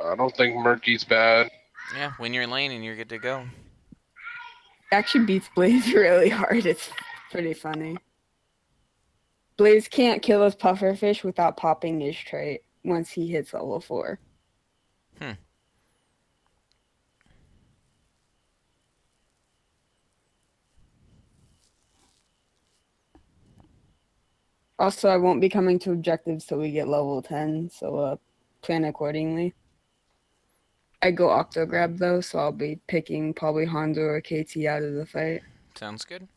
I don't think Murky's bad. Yeah, win your lane and you're good to go. Actually beats Blaze really hard. It's pretty funny. Blaze can't kill his pufferfish without popping his trait once he hits level four. Hmm. Also, I won't be coming to objectives till we get level 10, so uh, plan accordingly. I go Octograb though, so I'll be picking probably Hanzo or KT out of the fight. Sounds good.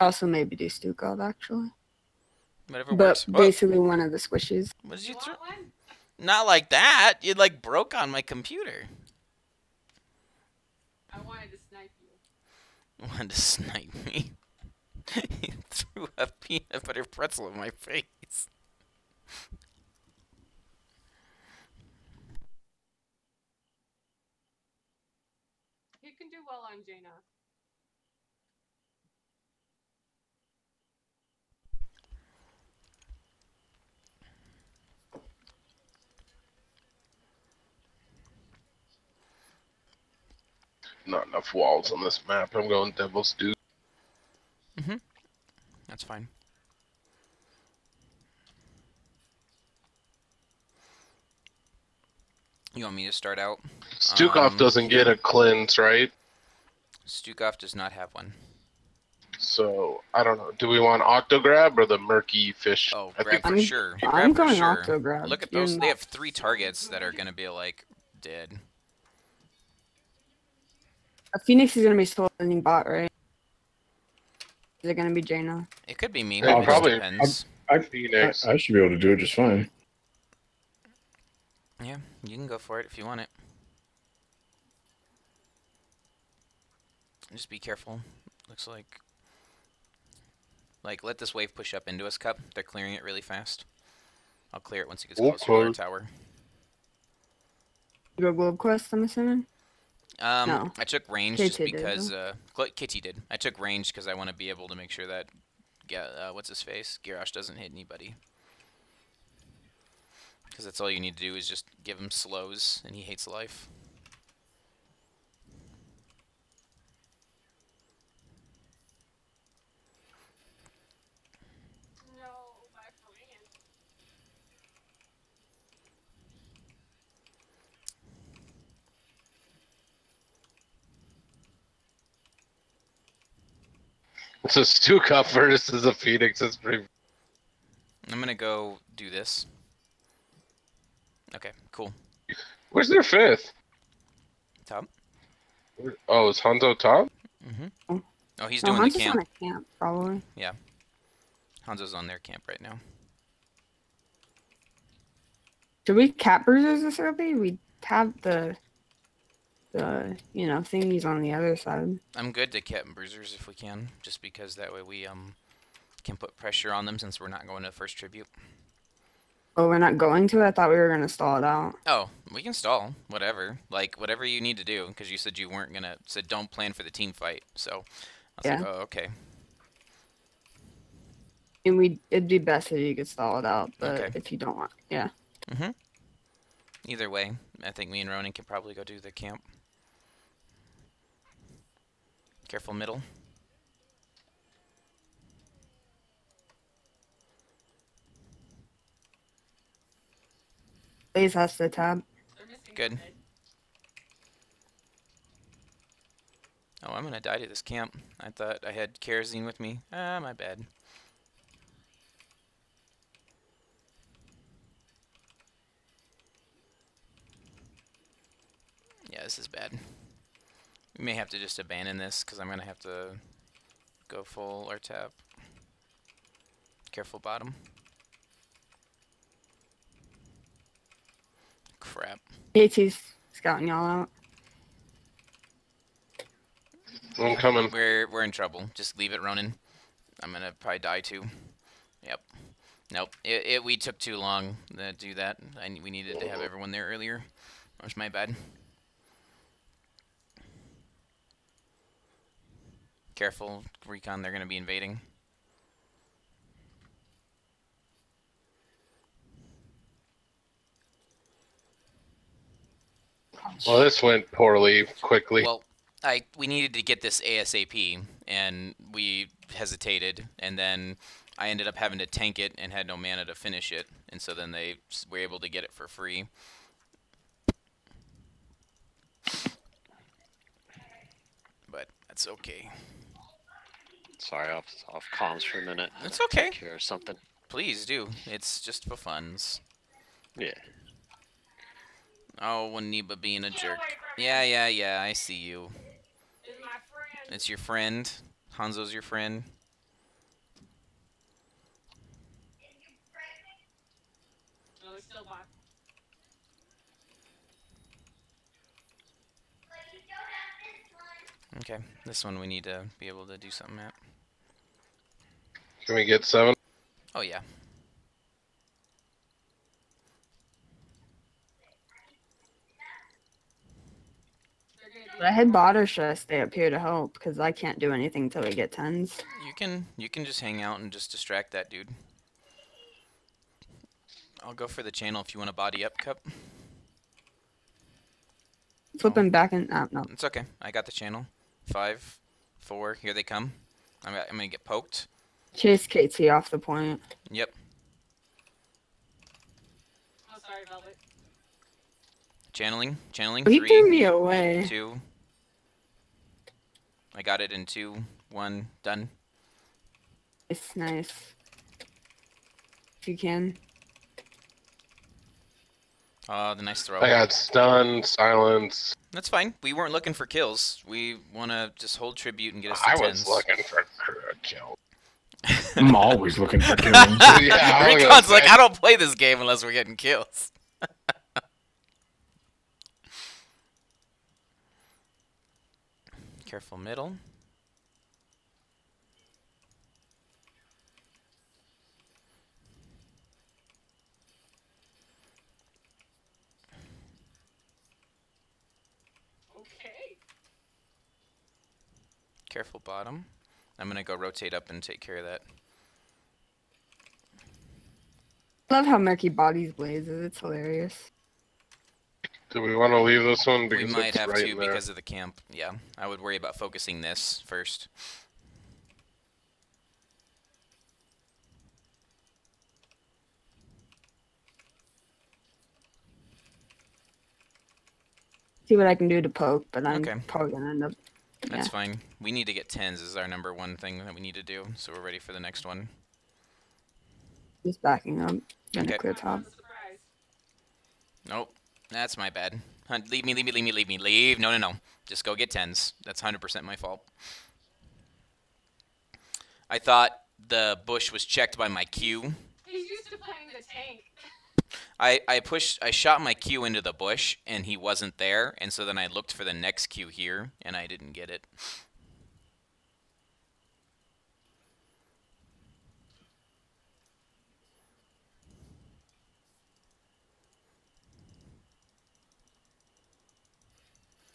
Also, maybe do Stukov actually. Whatever But works. Whoa, basically, one of the squishes. what did you throw? Not like that. You like broke on my computer. I wanted to snipe you. Wanted to snipe me. He threw a peanut butter pretzel in my face. He can do well on Jaina. Not enough walls on this map. I'm going Devil's Due. That's fine. You want me to start out? Stukov Um, doesn't get a cleanse, right? Stukov does not have one. So I don't know. Do we want Octograb or the Murky Fish? Oh, I grab think for I'm- sure. I'm for going sure. Octograb. Look at You're those. They have three targets that are gonna be like dead. Uh, Fenix is gonna be soloing bot, right? Is it gonna be Jaina? It could be me. Yeah, It just probably. depends. I, Fenix. I, I should be able to do it just fine. Yeah, you can go for it if you want it. Just be careful. Looks like like let this wave push up into us cup. They're clearing it really fast. I'll clear it once it gets closer to our tower. You go Globe Quest, I'm assuming. Um, No. I took range just did, because uh, Kitty did. I took range because I want to be able to make sure that, yeah, uh, what's his face, Garrosh doesn't hit anybody. Because that's all you need to do is just give him slows, and he hates life. It's a Stukov versus the Fenix. That's pretty. I'm gonna go do this. Okay, cool. Where's their fifth? Top. Oh, is Hanzo top? Mm-hmm. Oh, he's No, doing the Hanzo's camp. on a camp, probably. Yeah. Hanzo's on their camp right now. Should we cap bruisers this early? We have the, the you know thingies on the other side. I'm good to cap and bruisers if we can, just because that way we um can put pressure on them since we're not going to first tribute. Oh, we're not going to. I thought we were gonna stall it out. Oh, we can stall. Whatever. Like whatever you need to do, because you said you weren't gonna. Said don't plan for the team fight. So I was Yeah. like, oh, okay. And we it'd be best if you could stall it out, but Okay. if you don't want, yeah. Mm-hmm. Either way, I think me and Ronan can probably go do the camp. Careful middle. Please has the tab. Good. Oh, I'm gonna die to this camp. I thought I had kerosene with me. Ah, my bad. Yeah, this is bad. We may have to just abandon this because I'm gonna have to go full or tap. Careful bottom. Crap. It is scouting y'all out. I'm coming. We're we're in trouble. Just leave it, Ronan. I'm gonna probably die too. Yep. Nope. It, it we took too long to do that. I we needed to have uh-huh. everyone there earlier. That was my bad. Careful, recon. They're gonna be invading. Well, this went poorly quickly. Well, I we needed to get this ASAP, and we hesitated, and then I ended up having to tank it and had no mana to finish it, and so then they were able to get it for free. But that's okay. Sorry, off off comms for a minute. It's okay. Take care of something. Please do. It's just for funs. Yeah. Oh, Waniba being a jerk. Yeah, yeah, yeah. I see you. It's your friend. Hanzo's your friend. No, they're. Okay, this one we need to be able to do something at. Can we get seven? Oh yeah. But I head bot or should I stay up here to help? Because I can't do anything till we get tens. You can you can just hang out and just distract that dude. I'll go for the channel if you want a body up, Cup. Flipping back and uh, no. It's okay. I got the channel. Five, four. Here they come. I'm, I'm gonna get poked. Chase KT off the point. Yep. Oh, sorry, Velvet. Channeling. Channeling. Oh, he Three, threw me away. Two. I got it in two. One. Done. It's nice. If you can. Oh, the nice throw. I got stun, silence. That's fine. We weren't looking for kills. We want to just hold tribute and get us to I tens. was looking for a kill. I'm always looking for kills. Yeah, I Recon's like. I don't play this game unless we're getting kills. Careful middle. Okay. Careful bottom. I'm gonna go rotate up and take care of that. I love how Murky bodies blazes. It's hilarious. Do we want to leave this one We because might have right to there? because of the camp. Yeah, I would worry about focusing this first. See what I can do to poke, but I'm Okay. probably gonna end up. That's fine. We need to get tens is our number one thing that we need to do, so we're ready for the next one. Just backing up. Gonna Okay. clear top. Nope, that's my bad. Hun- Leave me, leave me, leave me, leave me, leave. No, no, no. Just go get tens. That's 100% my fault. I thought the bush was checked by my Q. He's used to playing the tank. I, I pushed I shot my cue into the bush and he wasn't there and so then I looked for the next cue here and I didn't get it.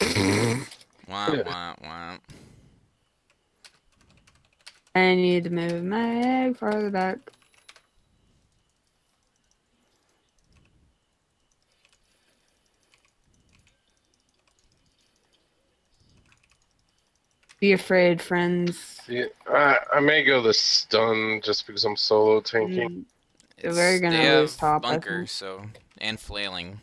womp, womp, womp. I need to move my egg farther back. Be afraid, friends. Yeah, I, I may go the stun just because I'm solo tanking. Mm, We're gonna they lose have top. I bunker, think. so and flailing.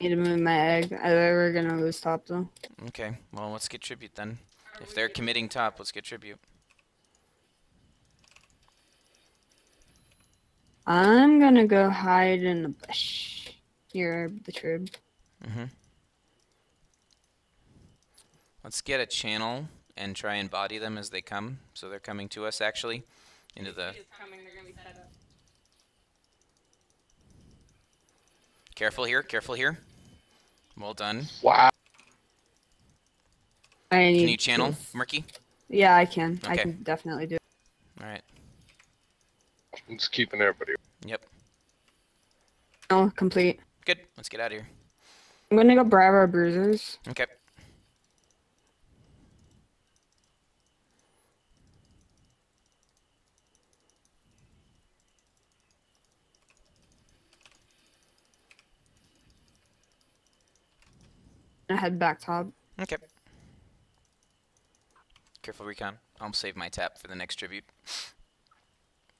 Need to move my egg. I we're gonna lose top though. Okay, well let's get tribute then. If they're committing top, let's get tribute. I'm gonna go hide in the bush. Near the trib. Mm-hmm. Let's get a channel and try and body them as they come. So they're coming to us actually into the. Is coming, they're gonna be set up. Careful here, careful here. Well done. Wow. I Can you channel, to- Murky? Yeah, I can. I can definitely do. it. All right. I'm just keeping everybody. Yep. Oh, complete. Good. Let's get out of here. I'm gonna go grab our bruisers. Okay. And head back top. Okay. Careful, Recon. I'll save my tap for the next tribute.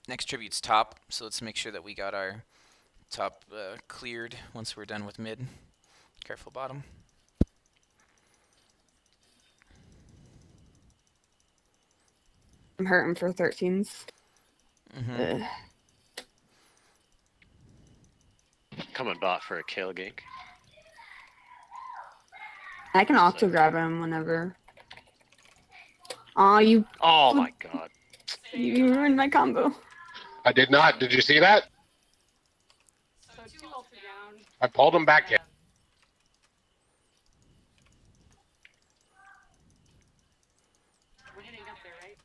Next tribute's top, so let's make sure that we got our top uh, cleared once we're done with mid. Careful, bottom. I'm hurting for 13s. Mm-hmm. Coming bot for a kill gank. I can auto grab him whenever. Aw, you Oh my god. you ruined my combo. I did not. Did you see that? So two ultra down. I pulled him back in. We're hitting up there, right?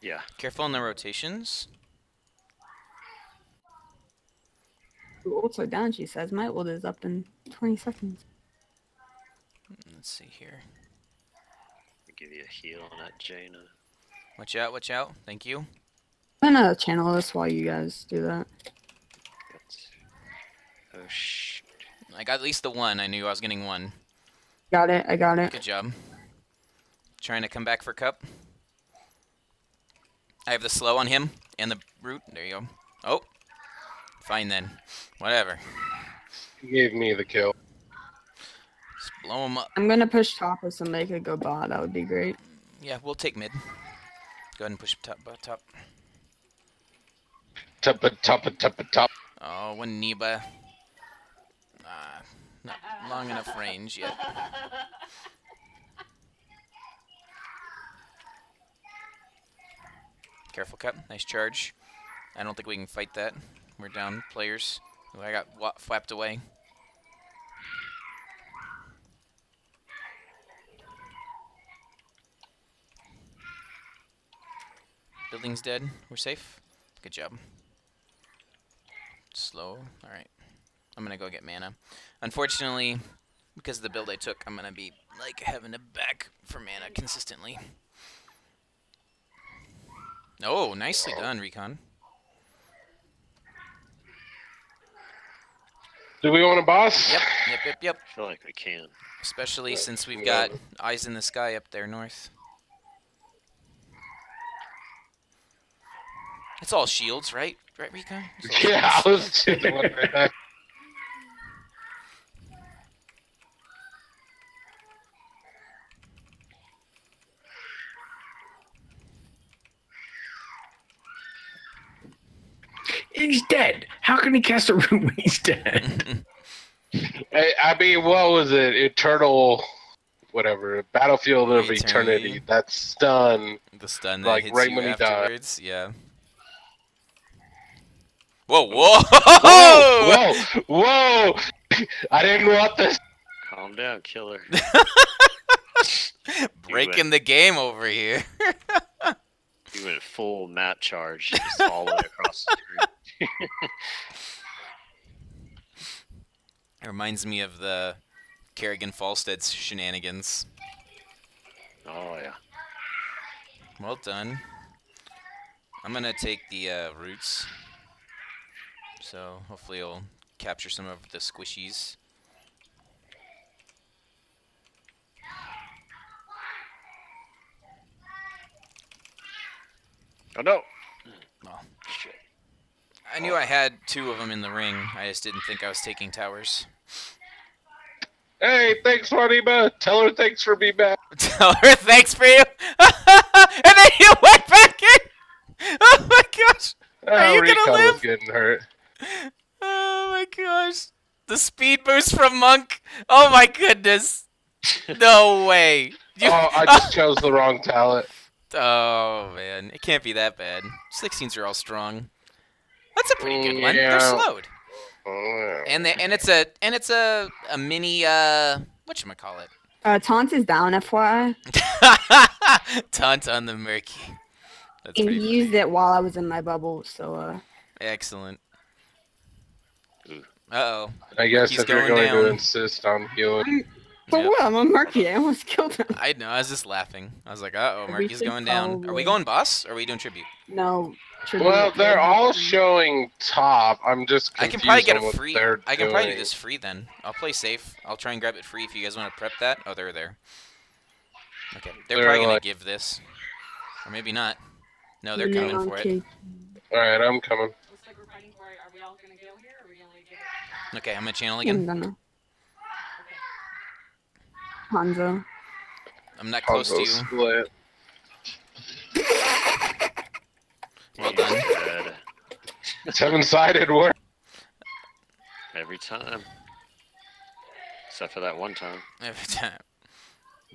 Yeah. Careful in the rotations. Ooh, Also down, she says. My ult is up in 20 seconds. Let's see here. I'll give you a heal on that Jaina. Watch out, watch out. Thank you. I'm gonna channel this while you guys do that. That's... Oh sh. I got at least the one. I knew I was getting one. Got it, I got it. Good job. Trying to come back for cup. I have the slow on him and the root. There you go. Oh. Fine then. Whatever. He gave me the kill. Just blow him up. I'm gonna push top if somebody could go bot. That would be great. Yeah, we'll take mid. Go ahead and push top, uh, top. Top, top, top, top. Oh, one Neba. Ah, not long enough range yet. Careful, Cup. Nice charge. I don't think we can fight that. We're down players. Ooh, I got wa- flapped away. Building's dead. We're safe. Good job. Slow. Alright. I'm gonna go get mana. Unfortunately, because of the build I took, I'm gonna be like having to back for mana consistently. Oh, nicely done, Recon. Do we want a boss? Yep, yep, yep, yep. I feel like we can. Especially since we've got eyes in the sky up there north. It's all shields, right? Right, Recon? It's all Yeah, I was just wondering that. He's dead. How can he cast a root when he's dead? I, I mean, what was it? Eternal, whatever. Battlefield of Eternity. Eternity. That's stun. The stun that Like, hits right you when he died. Yeah. Whoa, whoa! Whoa, whoa, whoa! I didn't want this. Calm down, killer. Breaking the game over here. You went full mat charge just all the way across the screen. It reminds me of the Kerrigan Falstad's shenanigans. Oh yeah. Well done. I'm gonna take the uh, roots. So hopefully it'll capture some of the squishies. Oh no. Oh, well, Shit. I knew I had two of them in the ring. I just didn't think I was taking towers. Hey, thanks, Waniba. Tell her thanks for being back. Tell her thanks for you. and then you went back in. Oh my gosh. Are Oh, you gonna Rika live? was getting hurt. Oh my gosh. The speed boost from Monk. Oh my goodness. No way. You- Oh, I just chose the wrong talent. Oh man, it can't be that bad. 16s are all strong. That's a pretty good one. They're slowed. Oh, yeah. And they, and it's a and it's a a mini uh whatchamacallit? Uh, taunt is down, FYI. Taunt on the murky. That's And pretty he used it while I was in my bubble, so uh. excellent. Ooh. Uh oh. I guess He's if you're going going to down. insist on healing. For Yep. what? I'm a murky. I almost killed him. I know. I was just laughing. I was like, uh oh, Murky's Everything going down. Are we going boss? Or are we doing tribute? No. tribute Well, they're all showing top. I'm just I can probably get a free. I can probably do this free then. I'll play safe. I'll try and grab it free if you guys want to prep that. Oh, they're there. Okay, they're, They're probably gonna give this, or maybe not. No, they're No, coming for it. All right, I'm coming. Looks like we're fighting for it. Are we all gonna go here or are we gonna give it? Okay, I'm gonna channel again. gonna. Uh, Hanzo. I'm not close to you. split. Well done. Good. Seven sided work. Every time. Except for that one time. Every time.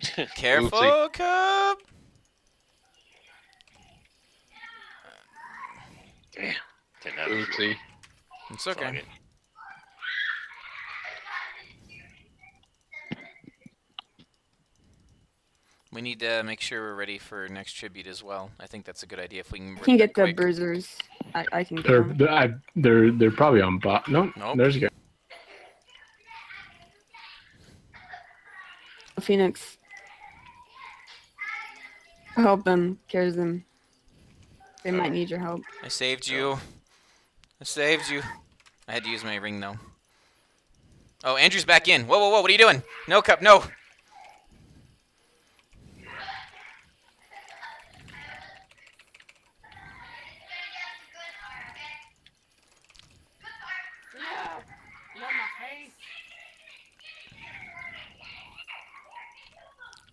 Careful, Cub. Damn. Didn't have. Oopsie. It's Fuck okay. it. We need to make sure we're ready for next tribute as well. I think that's a good idea if we can. I can that get the quick. bruisers. I, I can get They're them. they're, I, they're they're probably on bot. No, Nope. there's a guy. Fenix. Help them. Cares them. They might need your help. I saved you. I saved you. I had to use my ring though. Oh, Andrew's back in. Whoa, whoa, whoa! What are you doing? No cup, no. Yeah. You have my face.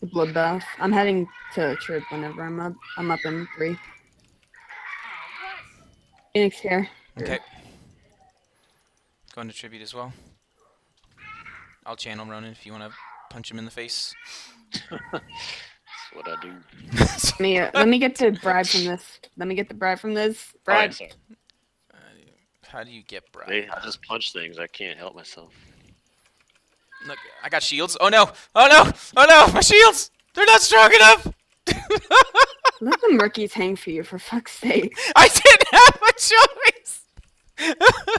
The bloodbath. I'm heading to trip whenever I'm up. I'm up in three. Fenix here. Okay. Going to tribute as well. I'll channel Ronan if you want to punch him in the face. That's what I do. Let me, uh, let me get the bribe from this. Let me get the bribe from this. Yeah, Bribe. sorry. How do you get bribe? Hey, I just punch things. I can't help myself. Look, I got shields. Oh no! Oh no! Oh no! My shields! They're not strong enough! Let the murkies hang for you, for fuck's sake. I didn't have a choice!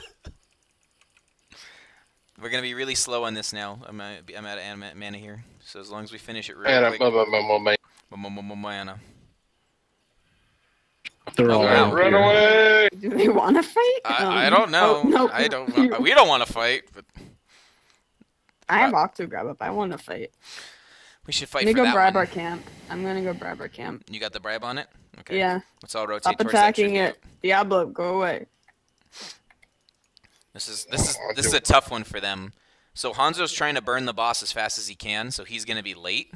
We're gonna be really slow on this now. I'm, uh, I'm out of anima- mana here. So as long as we finish it real Man, quick. Mana. They're all Oh, out run away! Do they want to fight? I, I Um, don't know. oh, no. I don't. wa- We don't want to fight, but I have Octo grab up. I want to fight. we should I'm fight gonna for go that bribe one. our camp. I'm gonna go bribe our camp. You got the bribe on it? Okay. Yeah. Let's all rotate Stop towards that attacking it. Diablo, go away. This is this is Oh, this is a tough one for them. So Hanzo's trying to burn the boss as fast as he can, so he's gonna be late.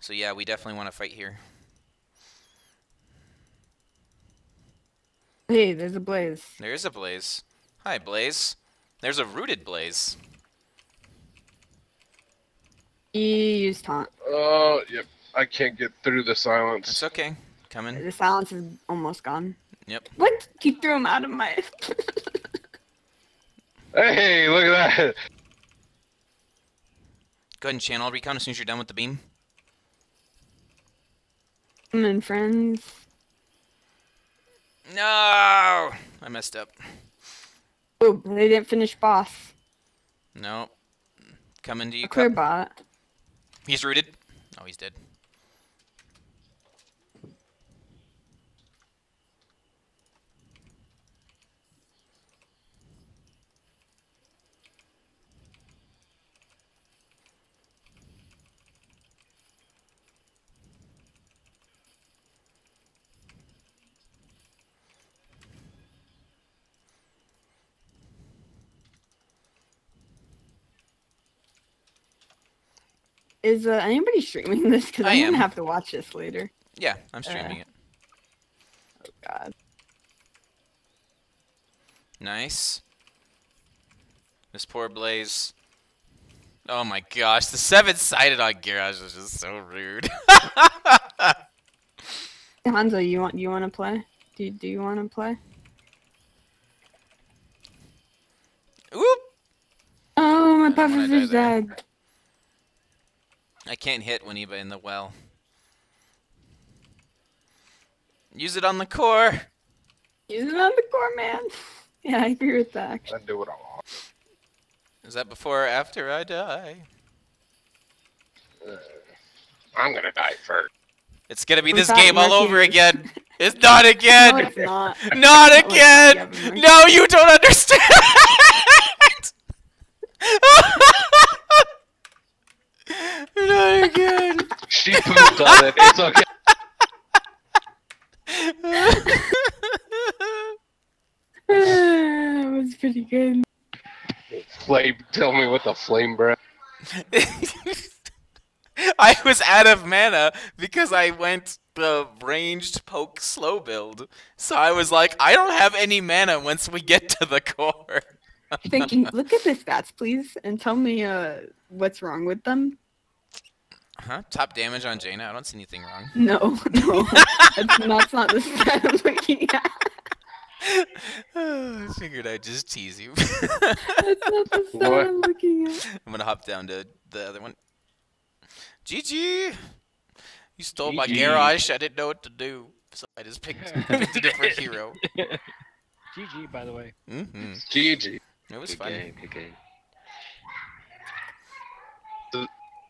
So yeah, we definitely want to fight here. Hey, there's a blaze. There is a blaze. Hi, Blaze. There's a rooted blaze. He used taunt. Oh, yep. I can't get through the silence. It's okay. Coming. The silence is almost gone. Yep. What? He threw him out of my. Hey, look at that! Go ahead and channel recon as soon as you're done with the beam. Him in friends. No, I messed up. Oh, they didn't finish boss. No. Coming to you, A Clear bot. He's rooted. Oh, he's dead. Is uh, anybody streaming this? Because I I'm am. gonna have to watch this later. Yeah, I'm streaming it. Oh God. Nice. This poor Blaze. Oh my gosh, the seven-sided on Garrosh is just so rude. Hanzo, you want you want to play? Do do you want to play? Oop! Oh, my I don't wanna puffer die fish there. died. I can't hit Waniba in the well. Use it on the core. Use it on the core, man. Yeah, I agree with that. Actually. I do what I want. Is that before or after I die? Uh, I'm gonna die first. It's gonna be I'm this game all Murky. over again. It's not again. No, it's not. Not No, it's not, again. Gavin, No, you don't understand. Not again. She pooped on it. It's okay. that was pretty good. Flame, tell me what the flame breath. I was out of mana because I went the ranged poke slow build. So I was like, I don't have any mana once we get to the core. Thinking, look at the stats, please, and tell me uh what's wrong with them. Huh? Top damage on Jaina? I don't see anything wrong. No, no, that's not, that's not the stat I'm looking at. I figured I'd just tease you. That's not the stat What? I'm looking at. I'm gonna hop down to the other one. GG! You stole my Garrosh. I didn't know what to do, so I just picked, picked a different hero. GG, by the way. Mm-hmm. GG. It was Good fun. game, good game.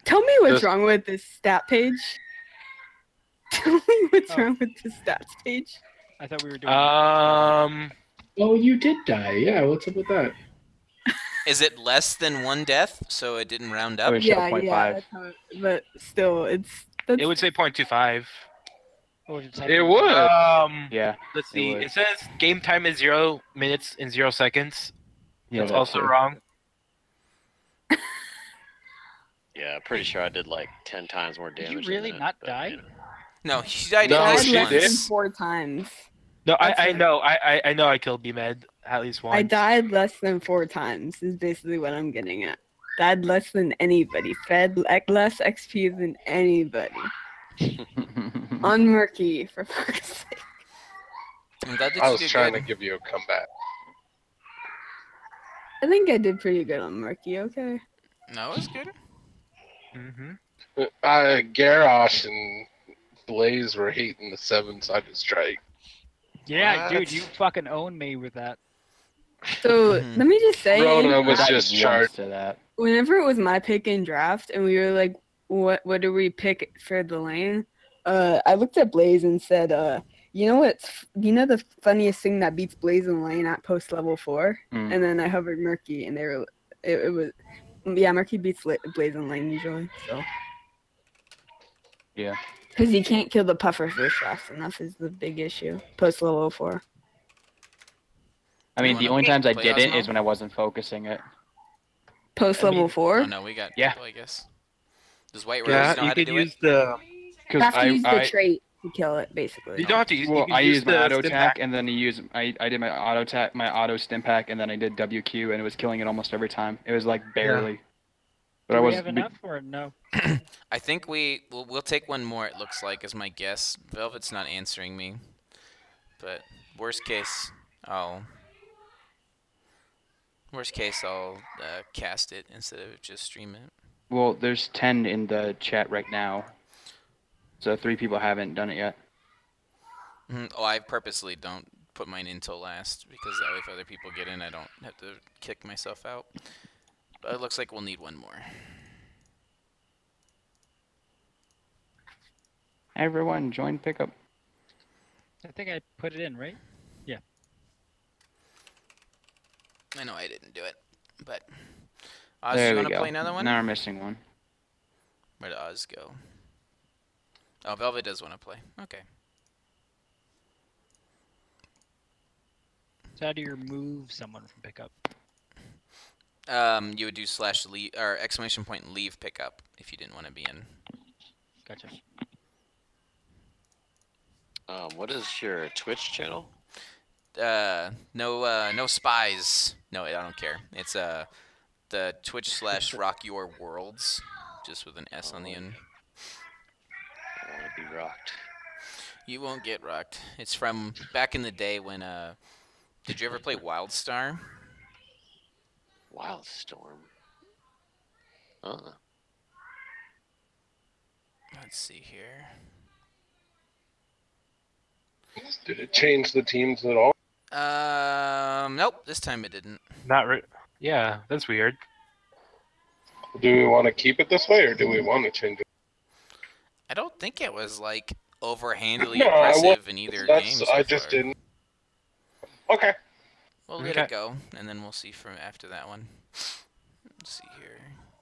Tell me what's Just- wrong with this stat page. Tell me what's Oh. wrong with this stats page. I thought we were doing. Um, Oh, you did die. Yeah, what's up with that? Is it less than one death, so it didn't round Oh, up? Yeah, have yeah, that's how it- but still, it's that's, it would say 0.25. oh, It would. Um, Yeah. let's see. would. It says game time is zero minutes and zero seconds. Yeah, That's that also too. wrong. Yeah, pretty sure I did like ten times more Did you really than that, not but, die? you know. No, he died No, at I least she less did. than once. four times. No, I, That's I right. know. I, I I know I killed BMed at least once. I died less than four times. Is basically what I'm getting at. Died less than anybody. Fed le- less XP than anybody. On Murky, for fuck's sake. I'm glad that I you was trying good. to give you a comeback. I think I did pretty good on Murky. Okay. No, it was good. Mm-hmm. Uh, Garrosh and Blaze were hating the seven-sided strike. Yeah, dude, you fucking own me with that. So Mhm. let me just say, Rona was Died just once charged. to that. whenever it was my pick in draft, and we were like, "What? What do we pick for the lane?" Uh, I looked at Blaze and said, "Uh, you know what's? You know the funniest thing that beats Blaze in lane at post level four?" Mm. And then I hovered Murky, and they were, it, it was, yeah, Murky beats La- Blaze in lane usually. So. Yeah. Because he can't kill the puffer fish fast enough is the big issue. Post level oh four. I mean, the only times I did it Osmo? is when I wasn't focusing it. Post I level mean- four. Oh no, we got Yeah. people, I guess. Does White Rose Yeah, know you how to could do use it? the. You Because have to I, use the I, trait to kill it, basically. You don't have to use. well, you can I use used my auto attack, and then he use. I, I did my auto attack, my auto stim pack, and then I did WQ, and it was killing it almost every time. It was like barely. Yeah. But Do I we was have enough or no? I think we we'll, we'll take one more. It looks like is my guess. Velvet's not answering me, but worst case, I'll worst case I'll uh, cast it instead of just stream it. well. There's ten in the chat right now, so three people haven't done it yet. Mhm. Oh, I purposely don't put mine in till last because that way if other people get in, I don't have to kick myself out. But it looks like we'll need one more. Everyone, join pickup. I think I put it in, right? Yeah. I know I didn't do it, but Oz, there you we want to go. play another one? Now we're missing one. Where did Oz go? Oh, Velvet does want to play. Okay. So how do you remove someone from pickup? Um, you would do slash leave or exclamation point leave pickup if you didn't want to be in. Gotcha. Um, what is your Twitch channel? Uh, no, uh, no spies. No, I don't care. It's uh, the Twitch slash Rock Your Worlds, just with an S on the end. I want be rocked. You won't get rocked. It's from back in the day when uh, did you ever play WildStar? Wildstorm. Uh. Let's see here. Did it change the teams at all? Um, nope. This time it didn't. Not re- Yeah, that's weird. Do we want to keep it this way, or do we want to change it? I don't think it was like overhandedly No, impressive in either That's game. so I just far. didn't. Okay. We'll let Okay. it go, and then we'll see from after that one. Let's see here.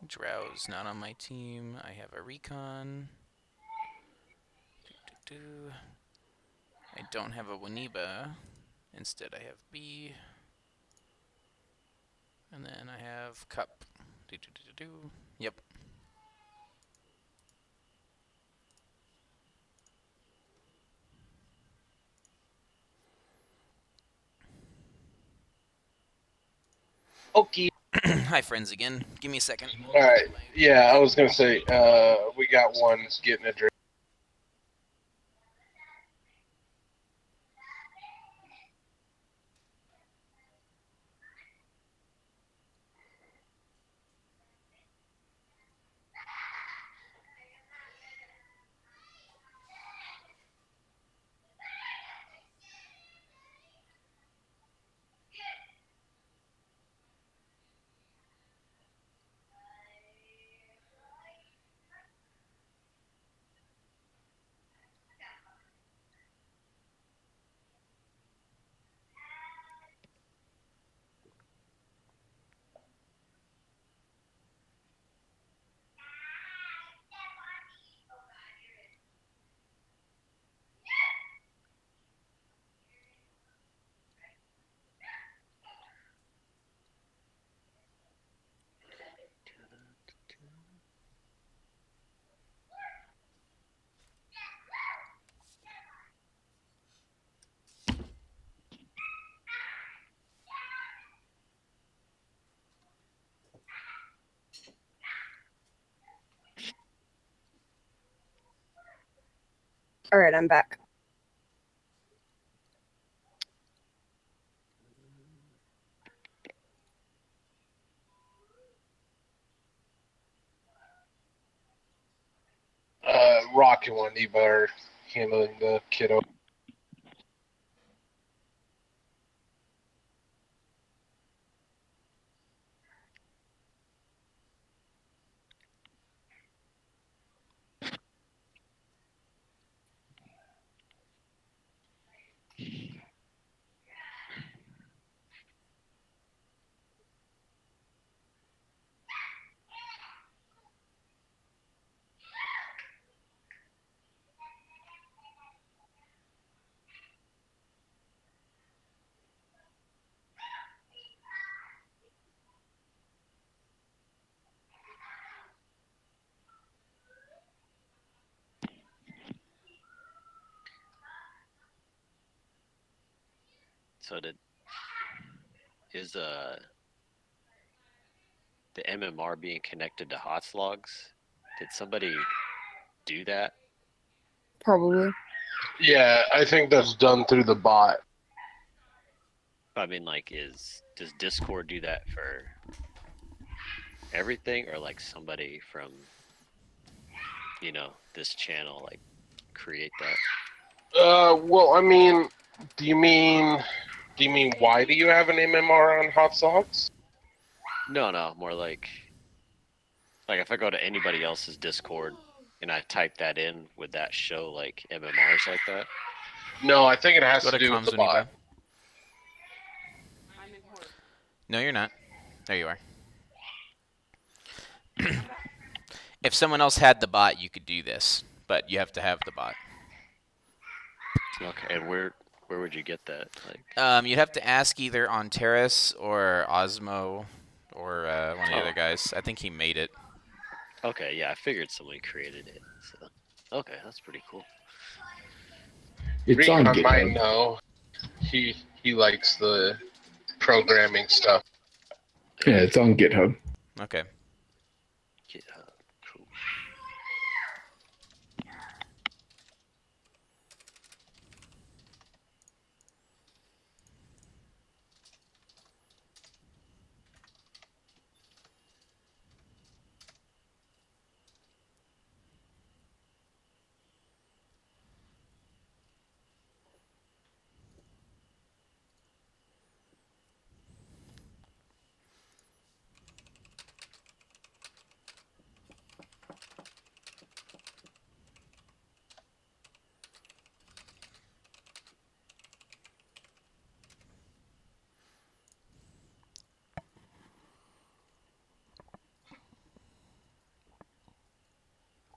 Drow's not on my team. I have a recon. Doo-doo-doo. I don't have a Waniba. Instead, I have B. And then I have Cup. Doo-doo-doo-doo. Yep. Okay. Hi, friends again. Give me a second. All right. Yeah, I was gonna say uh, we got one getting a drink. All right, I'm back. Uh, Rock and Wendy are handling the kiddo. So did is uh the MMR being connected to Hotslogs? Did somebody do that? Probably. Yeah, I think that's done through the bot. I mean, like, is does Discord do that for everything, or like somebody from you know this channel like create that? Uh, well, I mean, do you mean, do you mean why do you have an MMR on Hot Sauce? No, no, more like like if I go to anybody else's Discord and I type that in, would that show like MMRs like that? No, I think it has Go to to do with comms the when you bot. No, you're not. There you are. if someone else had the bot, you could do this, but you have to have the bot. Okay, and where where would you get that? Like, Um, you'd have to ask either on Terrace or Osmo or uh, one of the Oh. other guys. I think he made it. okay, yeah, I figured somebody created it. So, okay, that's pretty cool. It's on Recon might GitHub. know. He he likes the programming stuff. Yeah, it's on GitHub. Okay. GitHub, cool.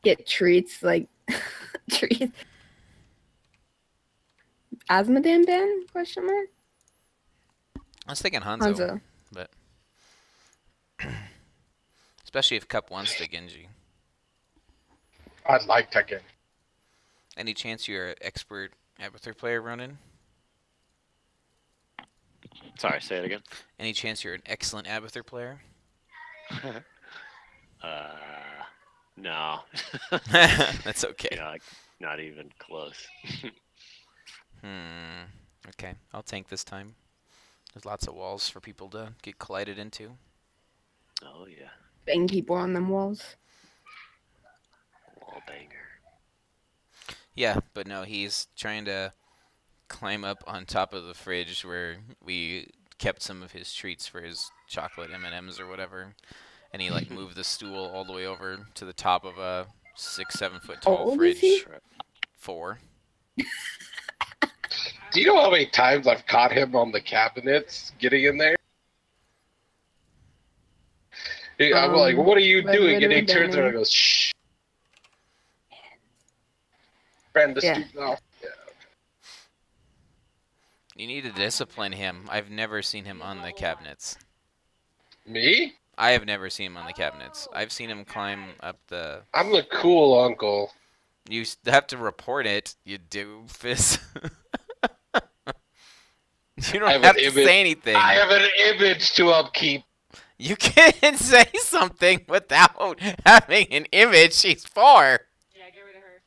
Get treats like treats. Azmodan ban? Question mark. I was thinking Hanzo, Hanzo. but especially if Cup wants to Genji. I'd like Tekken. Any chance you're an expert Abathur player, Ronan? Sorry, say it again. Any chance you're an excellent Abathur player? Uh, no. That's okay. You know, not even close. Hmm. Okay, I'll tank this time. There's lots of walls for people to get collided into. oh yeah, Bang people on them walls. wall banger. Yeah, but no, he's trying to climb up on top of the fridge where we kept some of his treats for his chocolate M&Ms or whatever, and he like moved the stool all the way over to the top of a six, seven foot tall old fridge. Four. Do you know how many times I've caught him on the cabinets getting in there? He- I'm Um, like, what are you what- doing? what And are he turns around and goes, shh. Brenda, Yeah. Steve, no. Yeah. You need to discipline him. I've never seen him on the cabinets. Me? I have never seen him on the cabinets. I've seen him climb up the. I'm the cool uncle. You have to report it, you doofus. you don't I have have to image- say anything. I have an image to upkeep. You can't say something without having an image. She's four. Yeah, get rid of her.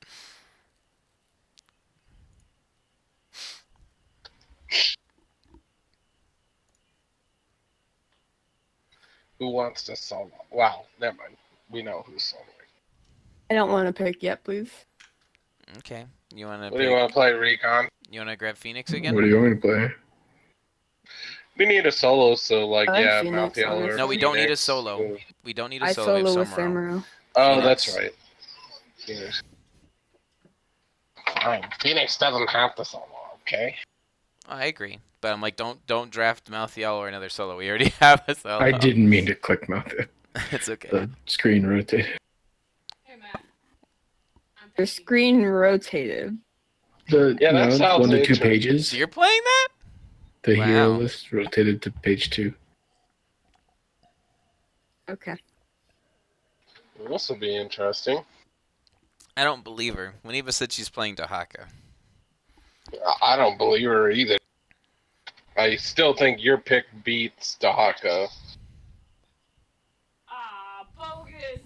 Who wants to solo? Wow, never mind. We know who's soloing. I don't want to pick yet, please. Okay. You wanna? What do you want to play, Recon? You wanna grab Fenix again? What do you want to play? We need a solo, so like, I like yeah, Fenix, Malthael or honestly. No, we don't need a solo. We don't need a solo. we have solo with Samuro. Samuro. Oh, Fenix. that's right. Fenix. Fine. Fenix doesn't have to solo, okay? I agree, but I'm like, don't don't draft Malthael or another solo. We already have a solo. I didn't mean to click mouth it's okay. The screen rotated. Hey, Matt. I'm Your screen rotated. The Yeah, you that know, sounds one to two pages. So you're playing that? The hero list rotated to page two. Okay. This will be interesting. I don't believe her. When Eva said she's playing Dehaka. I- I don't believe her either. I still think your pick beats Dehaka. Ah, bogus.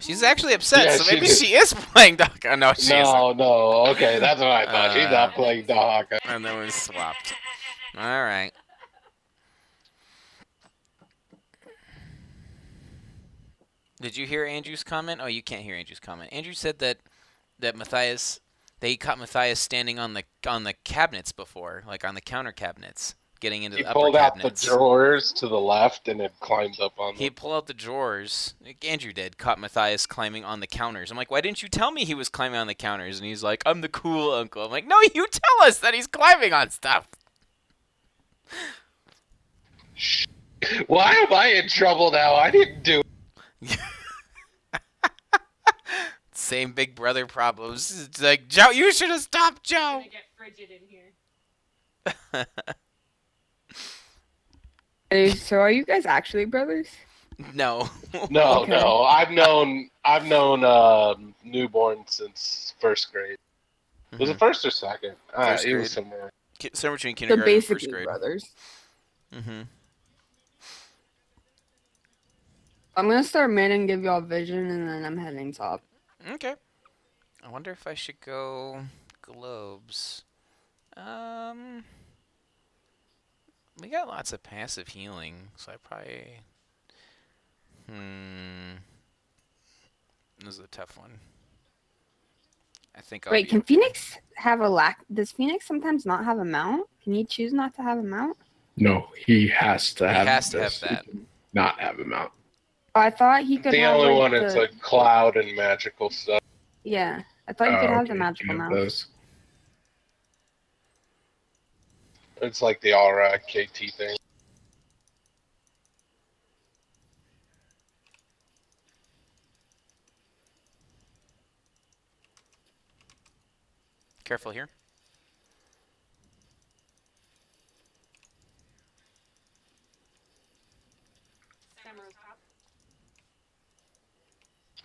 She's actually upset, Yeah, so she maybe did. she is playing Dehaka. No, she isn't. No, no, okay, that's what I thought. She's Uh, not playing Dehaka. And then we swapped. All right. Did you hear Andrew's comment? Oh, you can't hear Andrew's comment. Andrew said that that Matthias they caught Matthias standing on the on the cabinets before, like on the counter cabinets, getting into He the upper pulled out the drawers to the left and it climbed up on them. He pulled out the drawers. Like Andrew did. Caught Matthias climbing on the counters. I'm like, why didn't you tell me he was climbing on the counters? And he's like, I'm the cool uncle. I'm like, no, you tell us that he's climbing on stuff. Why am I in trouble now? I didn't do. Same big brother problems. It's like, Joe, you should have stopped Joe. I get frigid in here. Hey, so are you guys actually brothers? no. No, Okay. no. I've known I've known um, newborn since first grade. Was it first or second? Uh, Mm-hmm. First it was somewhere. Ki- Somewhere between So kindergarten and first basically grade. brothers. Mm-hmm. I'm gonna start mid and give y'all vision, and then I'm heading top. Okay. I wonder if I should go globes. Um, we got lots of passive healing, so I probably. Hmm. This is a tough one. I think I'll Wait, be- can Fenix have a lack? Does Fenix sometimes not have a mount? Can you choose not to have a mount? No, he has to He have. has to have this. He that. Not have him out. Oh, I thought he could The have only like, one the, is like cloud and magical stuff. Yeah, I thought you could Oh, have the magical mount. those. It's like the aura KT thing. Careful here.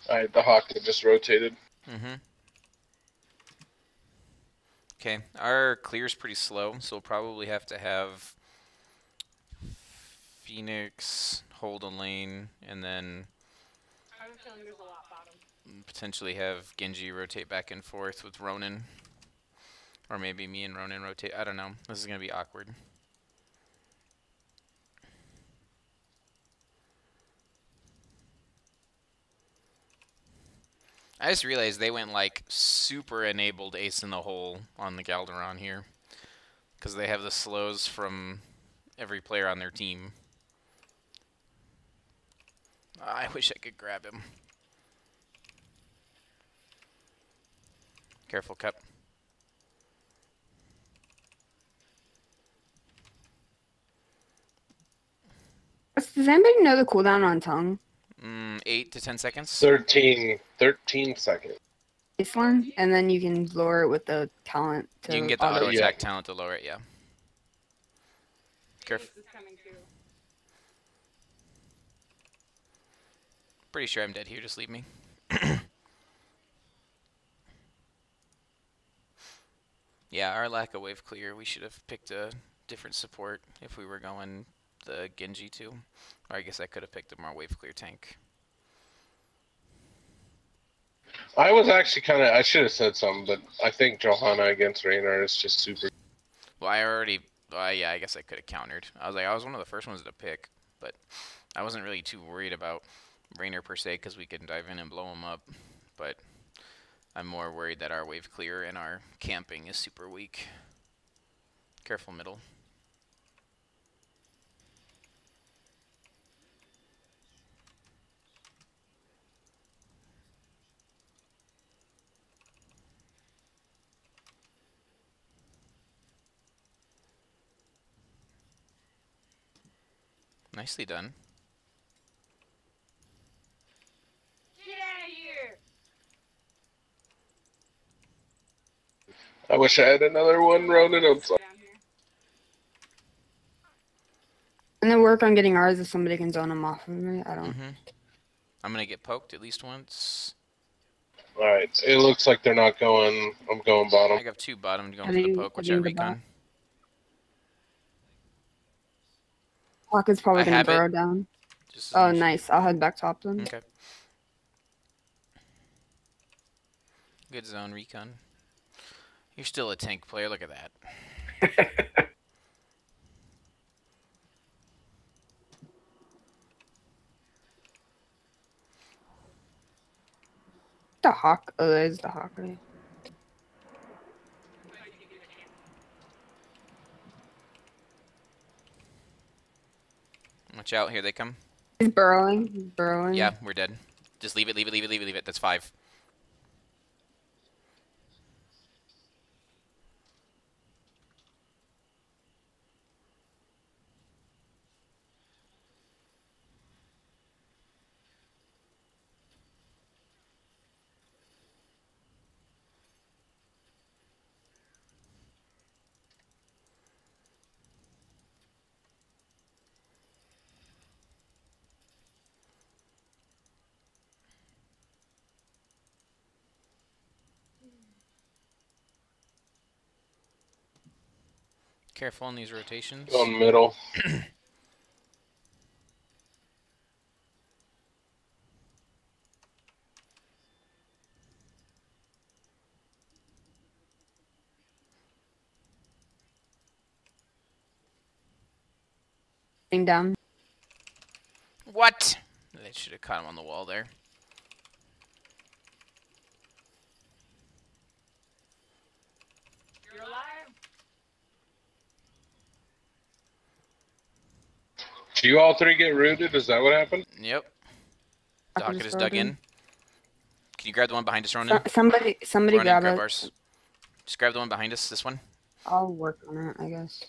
Alright, the hawk that just rotated. Mm-hmm. Okay, our clear's pretty slow, so we'll probably have to have Phoenix hold a lane, and then I have a feeling there's a lot bottom. potentially have Genji rotate back and forth with Ronin. Or maybe me and Ronin rotate. I don't know. This is going to be awkward. I just realized they went like super enabled ace in the hole on the Galderon here. Because they have the slows from every player on their team. I wish I could grab him. Careful, Cup. Does anybody know the cooldown on tongue? Mm, 8 to 10 seconds? 13, 13 seconds. Baseline, and then you can lower it with the talent. To You can get the auto Yeah. attack talent to lower it, yeah. Careful. This is coming too. Pretty sure I'm dead here, just leave me. yeah, our lack of wave clear, we should have picked a different support if we were going the Genji too. Or I guess I could have picked a more wave clear tank. I was actually kind of. I should have said something, but I think Johanna against Raynor is just super. Well, I already, uh, yeah, I guess I could have countered. I was like, I was one of the first ones to pick, but I wasn't really too worried about Raynor per se because we can dive in and blow him up. But I'm more worried that our wave clear and our camping is super weak. Careful middle. Nicely done. Get out of here! I wish I had another one, Ronan. I'm sorry. Down here. And then work on getting ours if somebody can zone them off of me. I don't. hmm I'm gonna get poked at least once. All right, it looks like they're not going. I'm going bottom. I bottom. got two bottom going Are for the you- poke, are which you I in the recon. bot? Clock is probably I gonna have it. burrow down. Just Oh, nice. I'll head back top then. Okay. Good zone recon. You're still a tank player. Look at that. The hawk. Oh, there's the hawk. Right? Watch out, here they come. He's burrowing. He's burrowing. Yeah, we're dead. Just leave it, leave it, leave it, leave it, leave it. That's five. Careful on these rotations. Going middle. Thing down. What? They should have caught him on the wall there. Do you all three get rooted? Is that what happened? Yep. I Docket is dug in. in. Can you grab the one behind us, Ronan? So- somebody, somebody Ronan, grab grab it. ours. Just grab the one behind us, this one. I'll work on it, I guess.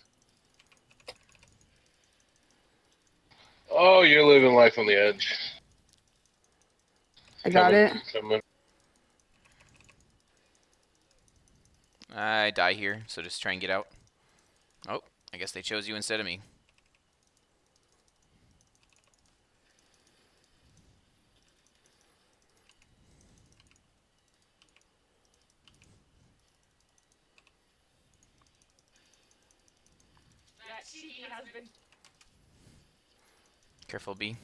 Oh, you're living life on the edge. I got Coming, it. coming. I die here, so just try and get out. Oh, I guess they chose you instead of me. Careful, B.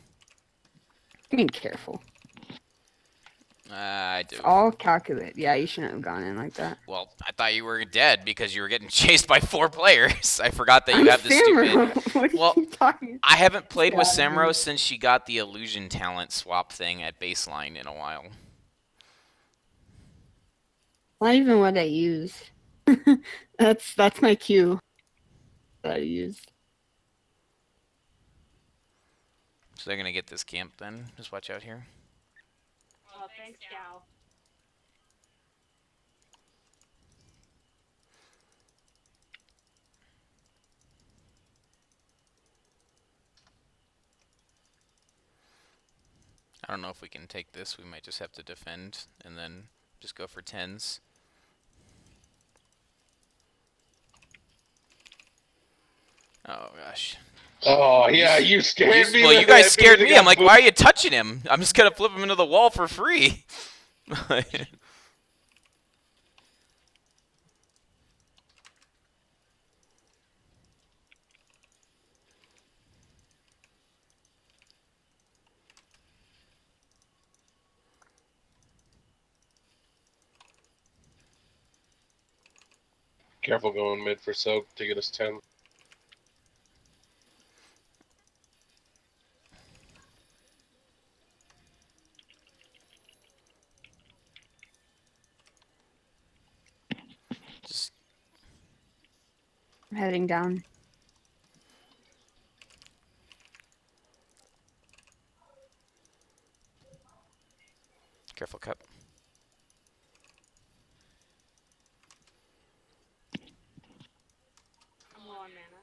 I mean, careful. Uh, I do. It's all calculate. Yeah, you shouldn't have gone in like that. Well, I thought you were dead because you were getting chased by four players. I forgot that you I'm have this Samuro. stupid. what are Well, you talking? I haven't played with Samuro since she got the illusion talent swap thing at baseline in a while. Not even what I use. that's that's my cue. That I use. So they're gonna get this camp then. Just watch out here. Oh, thanks, Gal. I don't know if we can take this. We might just have to defend and then just go for tens. Oh gosh. Oh yeah, you scared you, me. Well, you guys scared me. I'm like, why are you touching him? I'm just gonna flip him into the wall for free. Careful going mid for soak to get us 10. I'm heading down. careful, cup. I'm low on mana.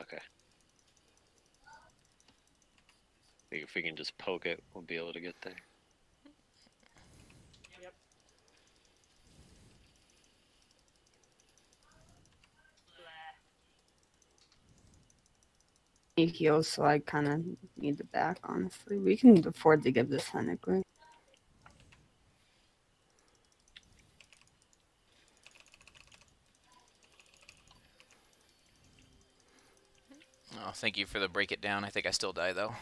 Okay. Think If we can just poke it, we'll be able to get there. Need heals, so I kind of need the back. Honestly, we can afford to give this technically. Oh, thank you for the break it down. I think I still die though.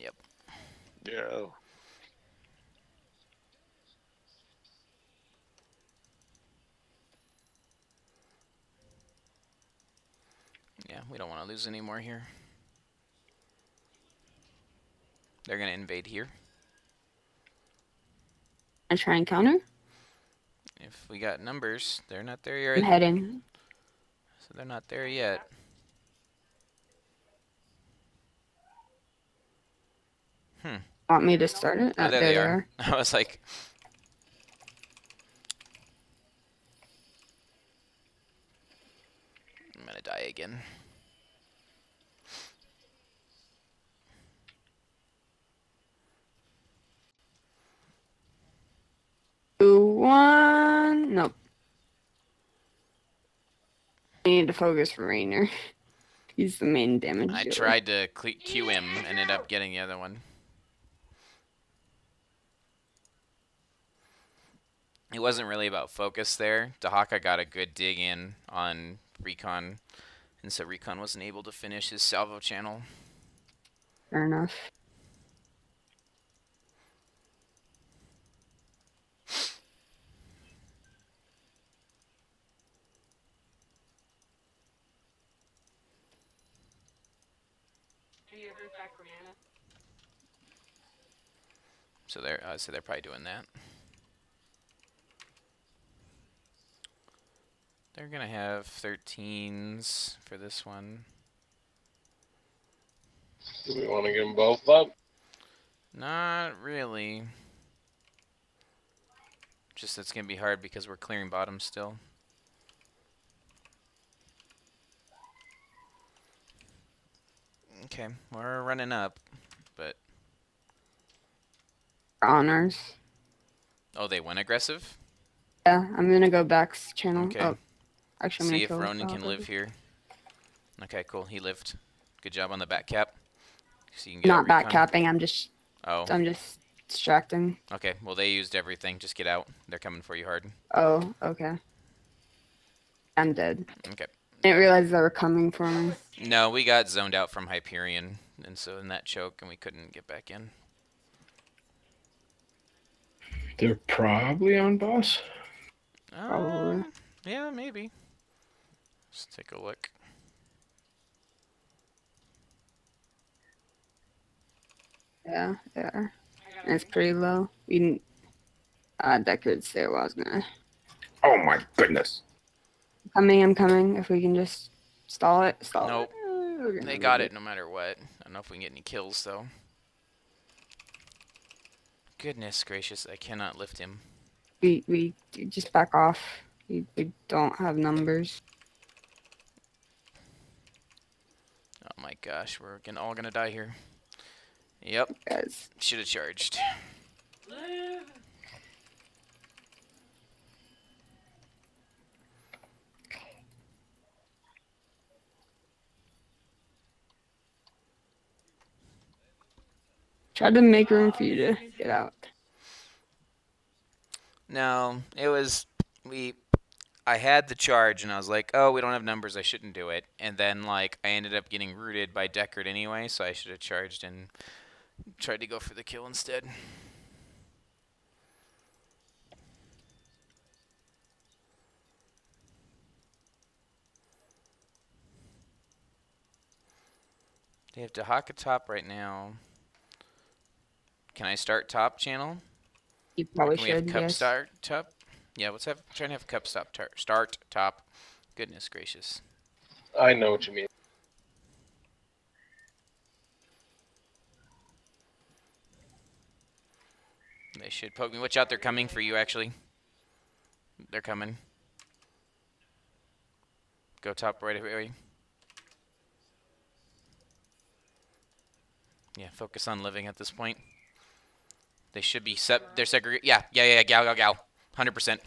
Yep. Yeah. Yeah, we don't want to lose any more here. They're gonna invade here. I try and counter. if we got numbers, they're not there yet. I'm heading. So they're not there yet. Hmm. Want me to start it? Oh, Uh, there they are. I was like, I'm gonna die again. Two, one. Nope. I need to focus for Raynor. He's the main damage. I dealer. tried to Q him, ended up getting the other one. It wasn't really about focus there. Dehaka got a good dig in on Recon, and so Recon wasn't able to finish his salvo channel. Fair enough. Have you heard back from Anna? So they're uh, so they're probably doing that. They're gonna have 13s for this one. Do we want to get them both up? Not really. Just it's gonna be hard because we're clearing bottom still. Okay, we're running up, Honors. oh, they went aggressive. Yeah, I'm gonna go back's channel. Okay. Oh, actually, I'm See if Ronan can live here. Okay, cool. He lived. Good job on the back cap. So you can get Not back capping. I'm just. Oh. I'm just distracting. Okay, well they used everything. Just get out. They're coming for you hard. Oh, okay. I'm dead. Okay. I didn't realize they were coming for me. No, we got zoned out from Hyperion, and so in that choke, and we couldn't get back in. They're probably on boss. Uh, yeah, maybe. Let's take a look. Yeah, yeah. And it's pretty low. We didn't. Uh, that could say what I was gonna. Oh my goodness. Coming, I'm coming. If we can just stall it, stall Nope. it. Uh, They got it no matter what. I don't know if we can get any kills though. Goodness gracious, I cannot lift him. We we just back off. We, we don't have numbers. Oh my gosh, we're gonna all gonna die here. Yep. Guys. Should have charged. Tried to make room for you to get out. No, it was we. I had the charge and I was like, oh, we don't have numbers. I shouldn't do it. And then like I ended up getting rooted by Deckard anyway, so I should have charged and tried to go for the kill instead. They have Dehaka top right now. Can I start top channel? You probably Can we have should, cup yes. start top? Yeah, let's have try to have cup stop tar- start top. Goodness gracious. I know what you mean. They should poke me. Watch out, they're coming for you actually. They're coming. Go top right away. Yeah, focus on living at this point. They should be set. They're segregated. Yeah, yeah, yeah, gal, gal, gal. 100%.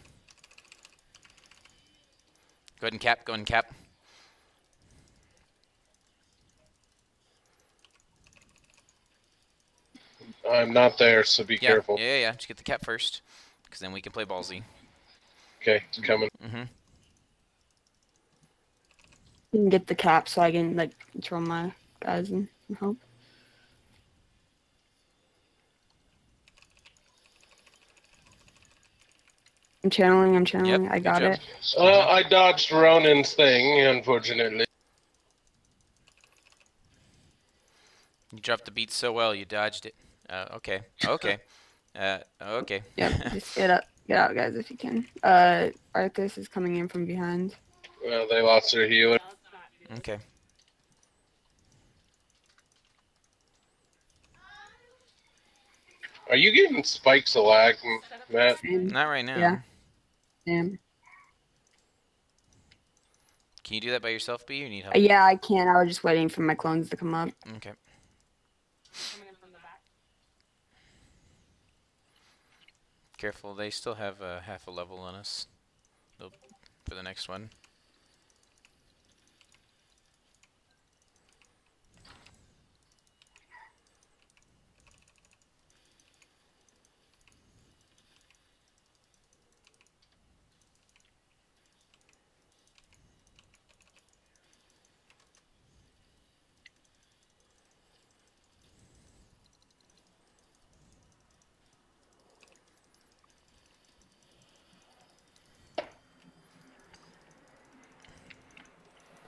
Go ahead and cap. Go ahead and cap. I'm not there, so be yeah, careful. Yeah, yeah, yeah. Just get the cap first, because then we can play ballsy. Okay, it's coming. Mm-hmm. You can get the cap so I can like control my guys and, and help. I'm channeling. I'm channeling. I got it. Uh, I dodged Ronan's thing, unfortunately. You dropped the beat so well, you dodged it. Uh, okay. Okay. Uh, okay. Yep. just get up. Get out, guys, if you can. Uh, Arthas is coming in from behind. Well, they lost their healer. Okay. Are you getting spikes of lag, Matt? Not right now. Yeah. Damn. Can you do that by yourself, B? You need help? Yeah, I can. I was just waiting for my clones to come up. Okay. Careful, they still have uh, half a level on us. They'll, for the next one.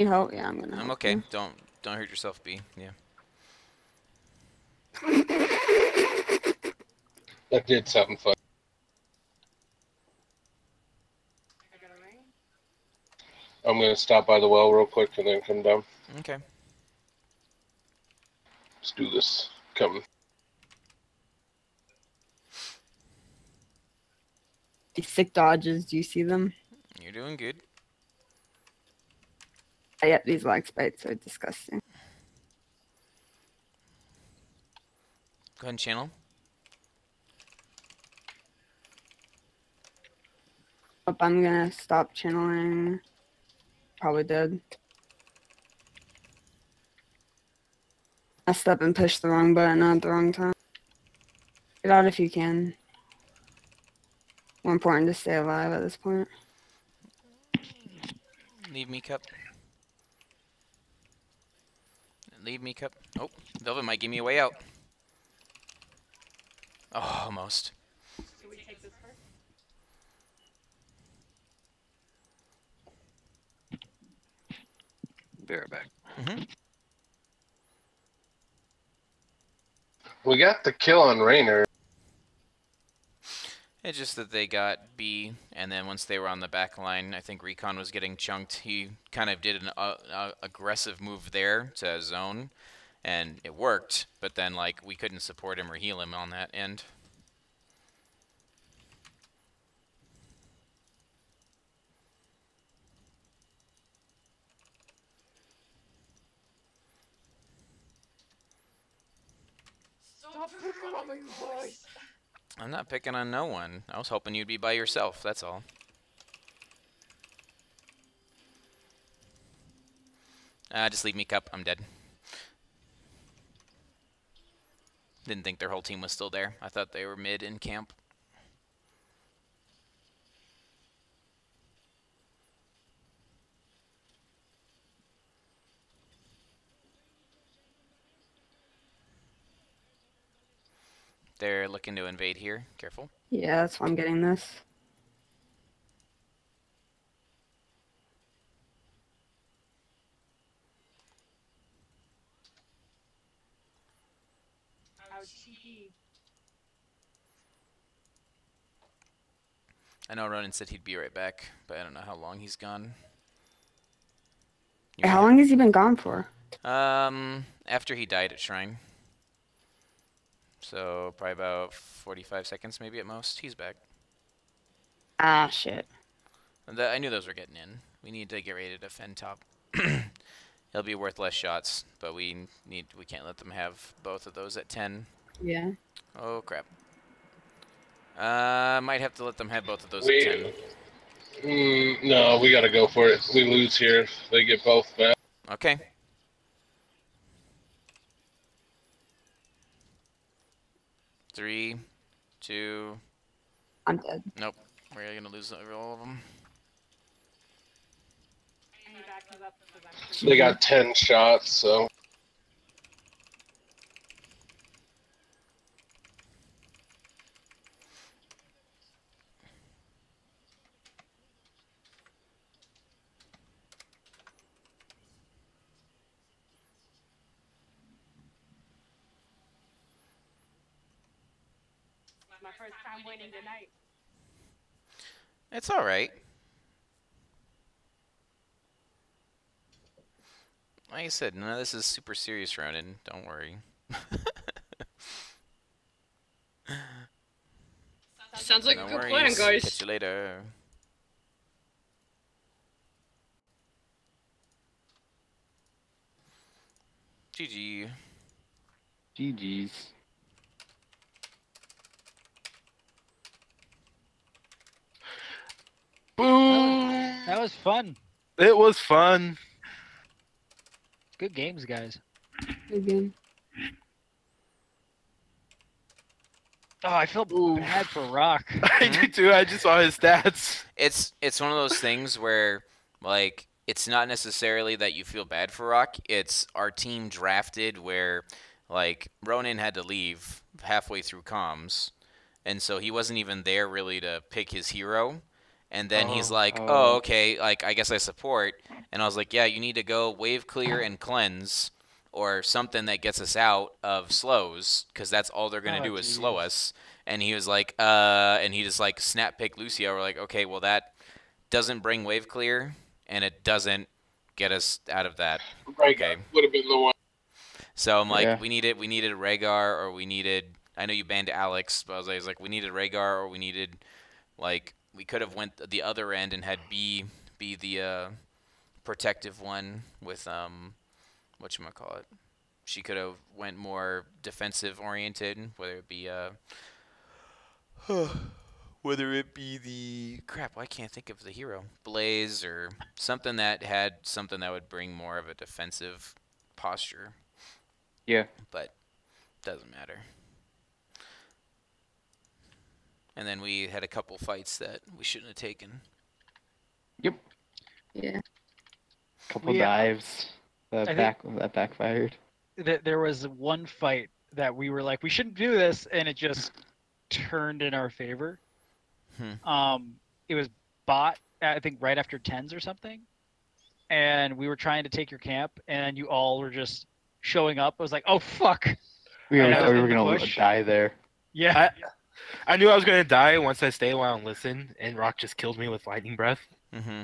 You hope? Yeah, I'm gonna. I'm okay. you. Don't don't hurt yourself, B. Yeah. That did something fun. I'm gonna stop by the well real quick and then come down. Okay. Let's do this. Come. These sick dodges. Do you see them? You're doing good. Yep, these lag bites are disgusting. Go ahead and channel. Up, I'm gonna stop channeling. Probably dead. I step and pushed the wrong button at the wrong time. Get out if you can. More important to stay alive at this point. Leave me cup. Leave me cup. Oh, Velvet might give me a way out. Oh, almost. Should we take this first? Be right back. Mm-hmm. We got the kill on Raynor. It's just that they got B, and then once they were on the back line, I think Recon was getting chunked. He kind of did an uh, uh, aggressive move there to zone, and it worked. But then, like, we couldn't support him or heal him on that end. Stop boys. I'm not picking on no one. I was hoping you'd be by yourself. That's all. Uh, just leave me cup. I'm dead. Didn't think their whole team was still there. I thought they were mid in camp. They're looking to invade here. Careful. Yeah, that's why I'm getting this. I know Ronan said he'd be right back, but I don't know how long he's gone. How long has he been gone for? Um, after he died at Shrine. So probably about 45 seconds, maybe at most. He's back. Ah, shit. And that- I knew those were getting in. We need to get ready to defend top. He'll be worth less shots, but we need we can't let them have both of those at 10. Yeah. Oh crap. Uh, might have to let them have both of those We- at 10. Mm, no, we gotta go for it. We lose here. if They get both back. Okay. Three, two. I'm dead. Nope. We're gonna lose all of them. And he back us up because I'm So they got ten shots. So my first winning tonight. It's all right. Like I said, none of this is super serious, Ronan. Don't worry. Sounds like no a good worries. plan, guys. Catch you later. GG. GG's. Boom. That was fun. It was fun. Good games, guys. Good game. Oh, I feel bad for Rock. I did too. I just saw his stats. It's it's one of those things where like it's not necessarily that you feel bad for Rock. It's our team drafted where like Ronan had to leave halfway through comms, and so he wasn't even there really to pick his hero. And then he's Oh, like, oh. "Oh, okay. Like I guess I support." And I was like, "Yeah, you need to go wave clear and cleanse." Or something that gets us out of slows, because that's all they're gonna Oh, do is slow us. And he was like, uh, and he just like snap pick Lucio. We're like, okay, well that doesn't bring wave clear, and it doesn't get us out of that. Right, Okay. would have been the one. So I'm like, Yeah. we needed we needed Rehgar, or we needed. I know you banned Alex, but I was like, I was like, we needed Rehgar, or we needed, like, we could have went the other end and had B be the uh, protective one with um, what you call it. She could have went more defensive oriented, whether it be uh, whether it be the crap. I can't think of the hero, Blaze, or something that had something that would bring more of a defensive posture Yeah. but doesn't matter. And then we had a couple fights that we shouldn't have taken. Yep. Yeah. Couple We, uh, dives. That think- back that backfired. Th- There was one fight that we were like, we shouldn't do this, and it just turned in our favor. Hmm. Um, it was bot, I think, right after tens or something, and we were trying to take your camp, and you all were just showing up. I was like, oh fuck. We were, And I was we were gonna bush. die there. Yeah. I knew I was gonna die once I stayed a while and listened, and Rock just killed me with lightning breath. Mm-hmm.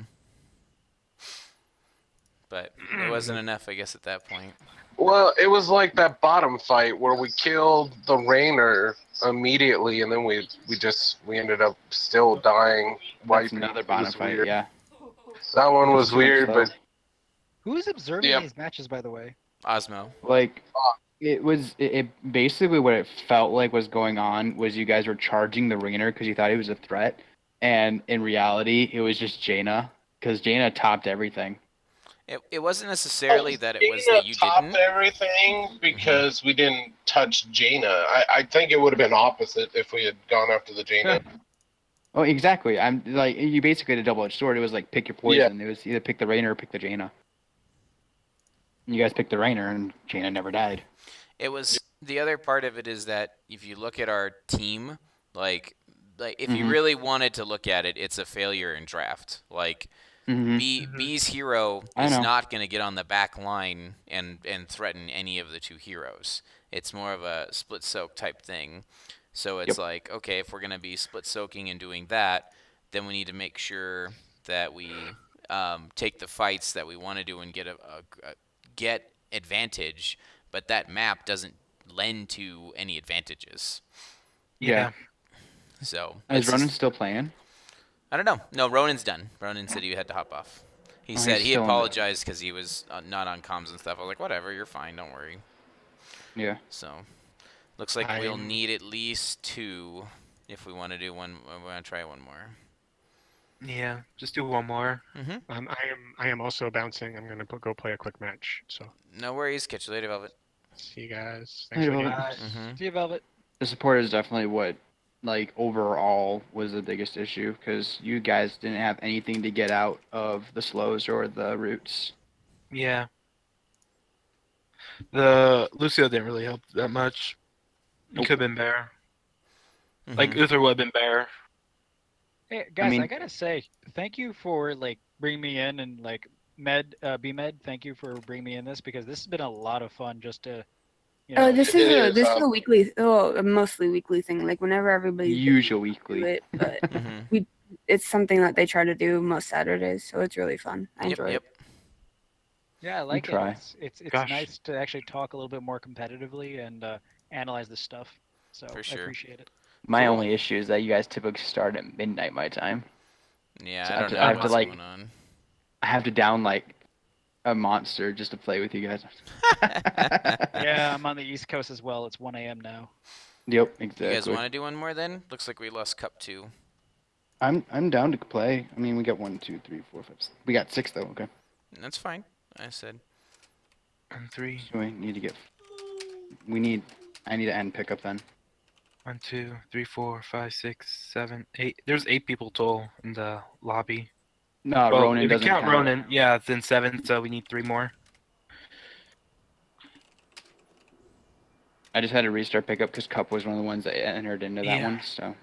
But it wasn't enough, I guess, at that point. Well, it was like that bottom fight where we killed the Raynor immediately, and then we we just we ended up still dying. That's another bottom fight. weird. Yeah. That one was Too weird, though. but Who's observing Yep. these matches, by the way? Osmo. Like it was it, it basically what it felt like was going on was you guys were charging the Raynor because you thought he was a threat, and in reality it was just Jaina because Jaina topped everything. It, it wasn't necessarily that it was that you topped didn't. everything mm-hmm. because we didn't touch Jaina. I, I think it would have been opposite if we had gone after the Jaina. Oh, exactly. I'm like you basically had a double edged sword. It was like pick your poison. It was either pick the Raynor or pick the Jaina. You guys picked the Raynor, and Jaina never died. It was the other part of it is that if you look at our team, like, like if you Mhm. really wanted to look at it, it's a failure in draft. Like, Mhm. B B's hero is not going to get on the back line and and threaten any of the two heroes. It's more of a split soak type thing. So it's Yep. like, okay, if we're going to be split soaking and doing that, then we need to make sure that we um, take the fights that we want to do and get a, a, a get advantage, but that map doesn't lend to any advantages. Yeah. So Is Ronan still playing? I don't know. No, Ronan's done. Ronan said he had to hop off. He Oh, said he still in the- apologized because he was uh, not on comms and stuff. I was like, whatever, you're fine, don't worry. Yeah. So, looks like we'll need at least two if we want to do one. We want to try one more. Yeah, just do one more. Mm-hmm. Um, I am I am also bouncing. I'm gonna p- go play a quick match. So No worries. Catch you later, Velvet. see you guys. Hey, Thanks for the Velvet. Mm-hmm. See you, Velvet. The support is definitely what, like overall, was the biggest issue because you guys didn't have anything to get out of the slows or the roots. Yeah. The Lucio didn't really help that much. It could have been better. Like Mhm. Uther would have been better. Hey guys, I, mean- gotta say, thank you for like bringing me in and like Med, uh, B Med. Thank you for bringing me in this because this has been a lot of fun just to, you know. Oh, this It is a is, this is um, a weekly, oh, a mostly weekly thing. Like whenever everybody Usual do weekly. it, but Mhm. it's something that they try to do most Saturdays, so it's really fun. I Yep, enjoy yep. it. Yeah, I like it. It's it's, it's nice to actually talk a little bit more competitively and uh, analyze this stuff. So For I appreciate it. My Cool. only issue is that you guys typically start at midnight my time. Yeah, So I I have don't to- know I have to, like- going on. I have to down like a monster just to play with you guys. Yeah, I'm on the East Coast as well. It's 1 a.m. now. Yep, exactly. You guys want to do one more then? Looks like we lost Cup 2. I'm I'm down to play. I mean, we got one, two, three, four, five. Six. We got six though. Okay. That's fine. I said. And three, So we need to get. We need. I need to end pickup then. One, two, three, four, five, six, seven, eight. There's eight people total in the lobby. No, Well, Ronan if doesn't count count. Ronan, yeah, it's in seven, so we need three more. I just had to restart pickup because Cup was one of the ones that entered into that Yeah. one. So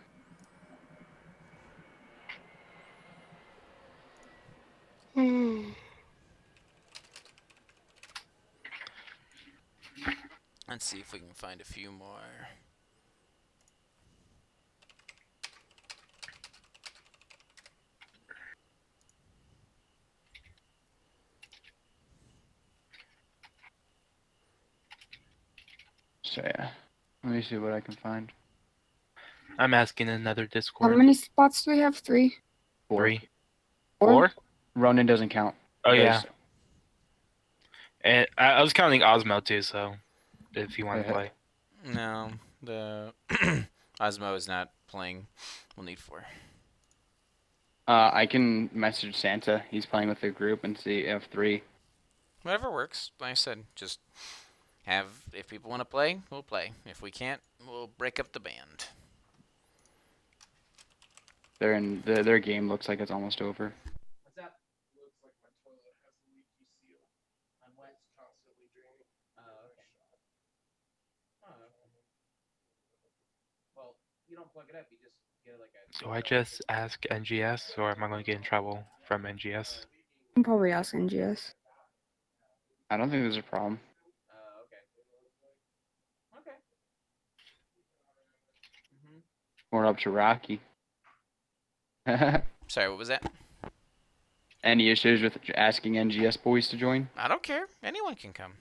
Let's see if we can find a few more. So yeah. Let me see what I can find. I'm asking another Discord. How many spots do we have? Three. Three. Four? Four? Ronan doesn't count. Oh yeah. And I, I was counting Osmo too, so if you want to play. No, the Osmo is not playing. We'll need four. Uh, I can message Santa. He's playing with the group and see if three. Whatever works. Like I said, just have if people want to play, we'll play. If we can't, we'll break up the band. They're in the, their game looks like it's almost over. What's that? Looks like my toilet has a leaky seal. My wet's constantly draining. Uh, okay. Uh, well, you don't plug it up. You just get like a. Do I just ask NGS, or am I going to get in trouble from NGS? I'm probably ask NGS. I don't think there's a problem. Oh, okay. Okay. We're up to Rocky. Sorry, what was that? Any issues with asking NGS boys to join? I don't care. Anyone can come.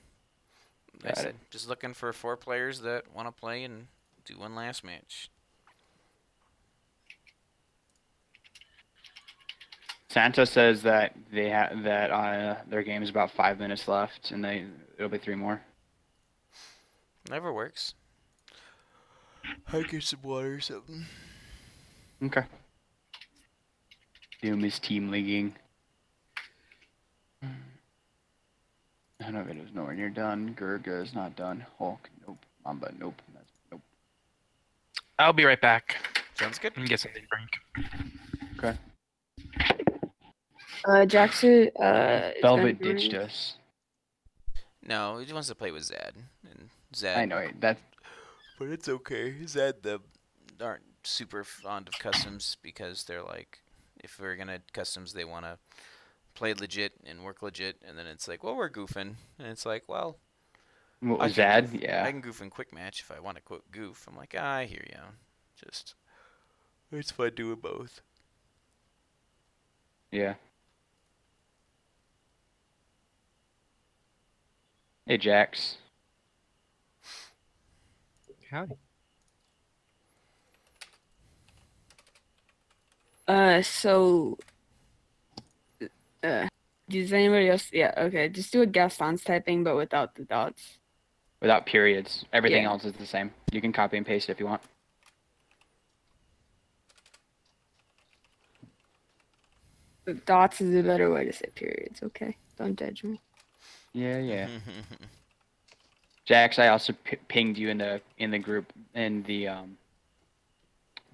Like Got I it. just looking for four players that want to play and do one last match. Santa says that they have that uh, their game is about five minutes left, and they it'll be three more. Never works. I get some water or something. Okay. Doom is team leaguing. I know it was nowhere near done. Gurga is not done. Hulk, nope. Mamba, nope. That's, nope. I'll be right back. Sounds good. And get something to drink. Okay. Uh, Jackson. Uh, Velvet ditched us. No, he just wants to play with Zad. And Zad. I know that. But it's okay. Zad the aren't super fond of customs because they're like, if we're gonna customs, they want to play legit and work legit, and then it's like, well, we're goofing, and it's like, well, What I was can Zad? goof- Yeah. I can goof in quick match if I want to quote goof. I'm like, ah, I hear you. Just it's fun doing both. Yeah. Hey, Jax. Howdy. Uh, so. Uh, does anybody else? Yeah, okay. Just do a Gaston's typing, but without the dots. Without periods. Everything Yeah. else is the same. You can copy and paste it if you want. The dots is a better way to say periods. Okay, don't judge me. Yeah, yeah. Jax, I also p- pinged you in the in the group in the um,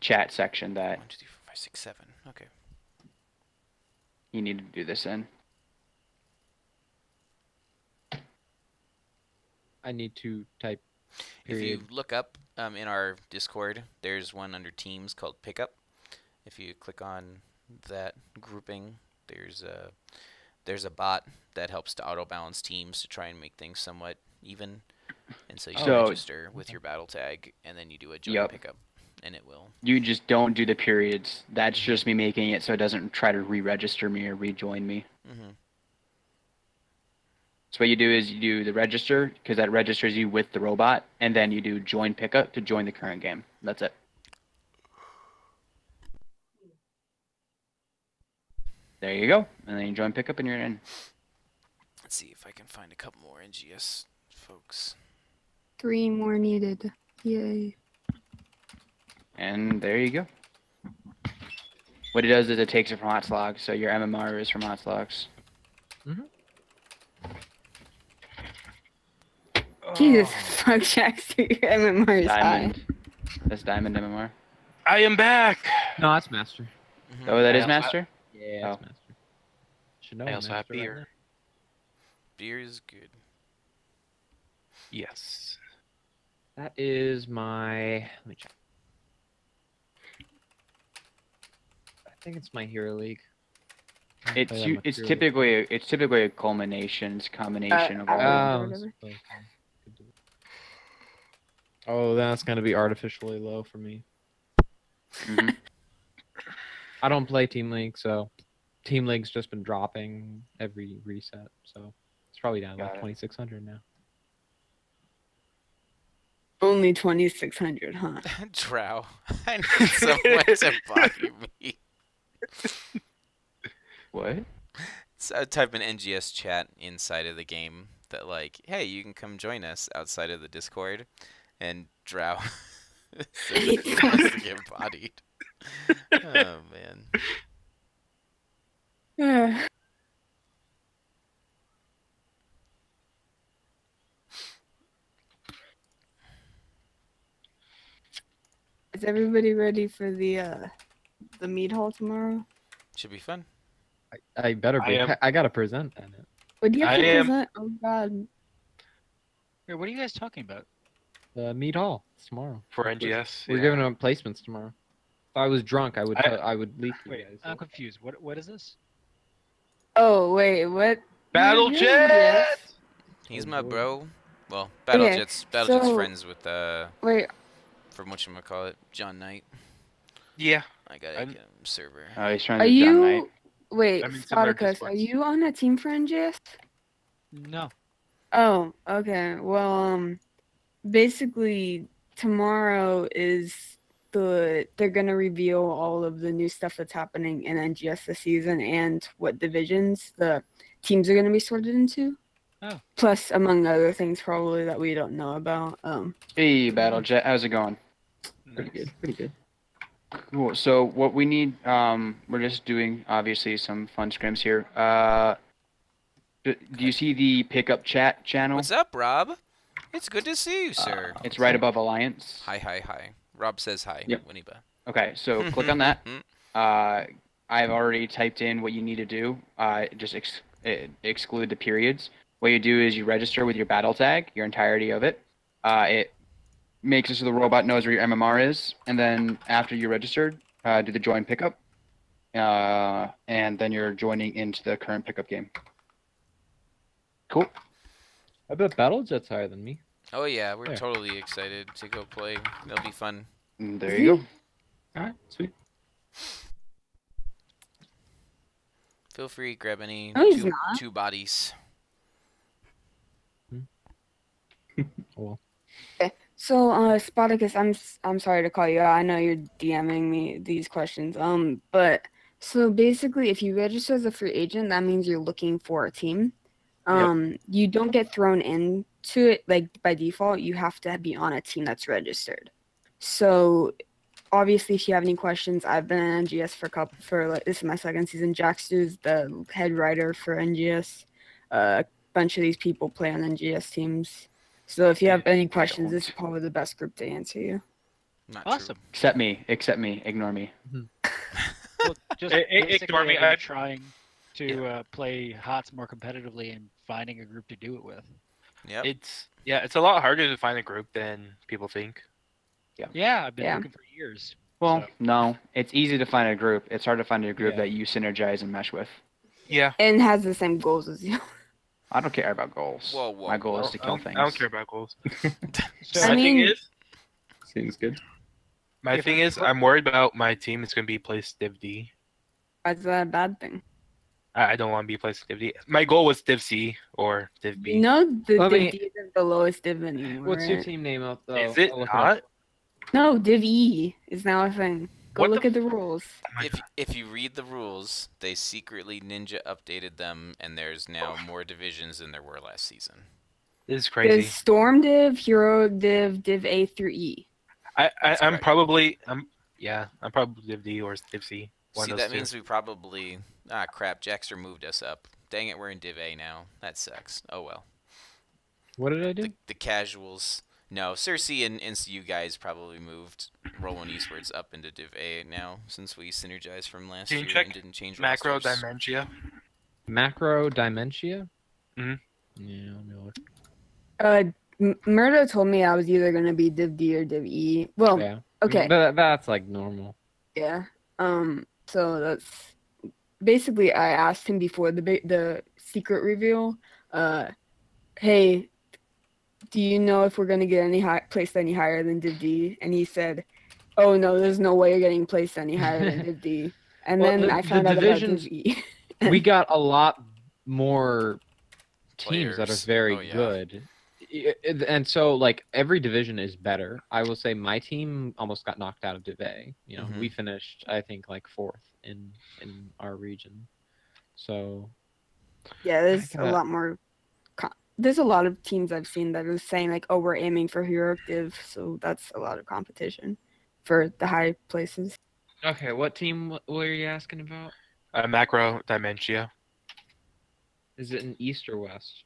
chat section that One, two, three, four, five, six, seven. Okay. you need to do this in. I need to type. If you look up um, in our Discord, there's one under Teams called Pickup. If you click on that grouping, there's a there's a bot that helps to auto balance teams to try and make things somewhat even. And so you So- register with your battle tag, and then you do a join Yup. pickup, and it will. You just don't do the periods. That's just me making it so it doesn't try to re-register me or rejoin me. Mm-hmm. So what you do is you do the register because that registers you with the robot, and then you do join pickup to join the current game. That's it. There you go, and then you join pickup and you're in. Let's see if I can find a couple more NGS folks. Three more needed. Yay. And there you go. What it does is it takes it from Hotslogs, so your MMR is from Hotslogs. Mm-hmm. Jesus oh. fuck, Jax, your MMR is high. Diamond. That's Diamond MMR. I am back. No, that's Master. Mm-hmm. Oh, that I is also- Master? Yeah, Oh. that's Master. Should know I also have Master right beer. now. Beer is good. Yes. That is my. Let me check. I think it's my Hero League. It's you, it's Hero typically a, it's typically a culmination. It's a combination of all. Oh, of them. okay. Oh, that's gonna be artificially low for me. Mhm. I don't play Team League, so Team League's just been dropping every reset, so it's probably down Got like 2600 now. Only 2600, huh? Drow. I need someone to body me. What? So I uh, type in NGS chat inside of the game that like, hey, you can come join us outside of the Discord, and Drow says that he wants to get bodied. Oh man. Yeah. Is everybody ready for the uh the meat hall tomorrow? Should be fun. I, I better I be. am- I, gotta present at it. What do you have I to am- present? Oh god. Wait, what are you guys talking about? The meat hall it's tomorrow. For We're- NGS. We're yeah. giving them placements tomorrow. If I was drunk, I would. I- I, would leak you Wait, guys. I'm confused. What what is this? Oh wait, what? Battle You're Jet. Jet? He's Oh, my bro. Well, Battle Okay, Jet's Battle Jet's friends with uh Wait, from what you call it, John Knight. Yeah. I gotta I'm- get him server. Oh, he's trying are to do John Knight. you wait, I'm in similar Spartacus, are you on a team for NGS? No. Oh, okay. Well, um, basically tomorrow is the they're gonna reveal all of the new stuff that's happening in NGS this season and what divisions the teams are gonna be sorted into. Oh. Plus, among other things, probably that we don't know about. Um, Hey, Battle Jet, how's it going? Pretty good. Pretty good. Cool. So what we need, um, we're just doing obviously some fun scrims here. Uh, do, do you see the pickup chat channel? What's up, Rob? It's good to see you, sir. It's right above Alliance. Hi, hi, hi. Rob says hi. Yep. Winiba. Okay, so click on that. Uh, I've already typed in what you need to do. Uh, just ex- eh, exclude the periods. What you do is you register with your battle tag, your entirety of it. Uh, it makes it so the robot knows where your MMR is, and then after you're registered, uh, do the join pickup, uh, and then you're joining into the current pickup game. Cool. I bet Battle Jet's higher than me. Oh yeah, we're There. totally excited to go play. It'll be fun. And there you go. All right, sweet. Feel free, grab any No, he's two, not. two bodies. Well, so, uh, Spartacus, I'm I'm sorry to call you out. I know you're DMing me these questions. Um, but so basically, if you register as a free agent, that means you're looking for a team. Um, you don't get thrown into it like by default. You have to be on a team that's registered. So, obviously, if you have any questions, I've been in NGS for a couple for like this is my second season. Jackster's the head writer for NGS. Uh, a bunch of these people play on NGS teams. So if you have any questions, this is probably the best group to answer you. Not Awesome. Except me. Except me. Ignore me. Well, just Eh, eh, basically, ignore me, I'm trying to uh, play HOTS more competitively and finding a group to do it with. True. Yep. It's yeah, it's a lot harder to find a group than people think. Yeah. Yeah, I've been Yeah. looking for years. Well, So- no. It's easy to find a group. It's hard to find a group Yeah. that you synergize and mesh with. Yeah. And has the same goals as you. I don't care about goals. Whoa, whoa, My goal I is to kill I things. I don't care about goals. So I My thing mean- is, Seems good. My If- thing is, I'm worried about my team is going to be placed Div D. Why is that a bad thing? I I don't want to be placed Div D. My goal was Div C or Div B. No, the Let Div me- D isn't the lowest div anymore. What's your team name up though? Is it oh, I'll not? No, Div E is now a thing. Go What the look at the rules. If if you read the rules, they secretly ninja updated them, and there's now more divisions than there were last season. This is There's crazy. Storm Div, Hero Div, Div A through E. I, I That's I'm probably I'm yeah I'm probably Div D or Div C. One See, of those that two. means we probably ah crap. Jaxter moved us up. Dang it, we're in Div A now. That sucks. Oh well. What did I do? The, the casuals. No, Cersei and, and you guys probably moved Roland Eastwards up into Div A now since we synergized from last Can year check and didn't change macro rosters. dimensia. Macro Dimensia? Mhm. Yeah, let me look. Uh, M- Murdo told me I was either gonna be Div D or Div E. Well, Yeah. okay, But that's like normal. yeah. Um, so that's basically I asked him before the ba- the secret reveal. Uh, hey, do you know if we're gonna get any high placed any higher than Div D? And he said, "Oh no, there's no way you're getting placed any higher than Div D." And Well, then the- I the found out divisions- about Div E. we got a lot more teams that are very Oh, yeah. good. I- I- And so, like, every division is better. I will say my team almost got knocked out of Div A. You know, Mhm. we finished, I think, like fourth in in our region. So, Yeah, there's a gotta- lot more. There's a lot of teams I've seen that are saying like, "Oh, we're aiming for heroic div," so that's a lot of competition for the high places. okay, what team were you asking about? Uh, macro dimensia. Is it in East or West?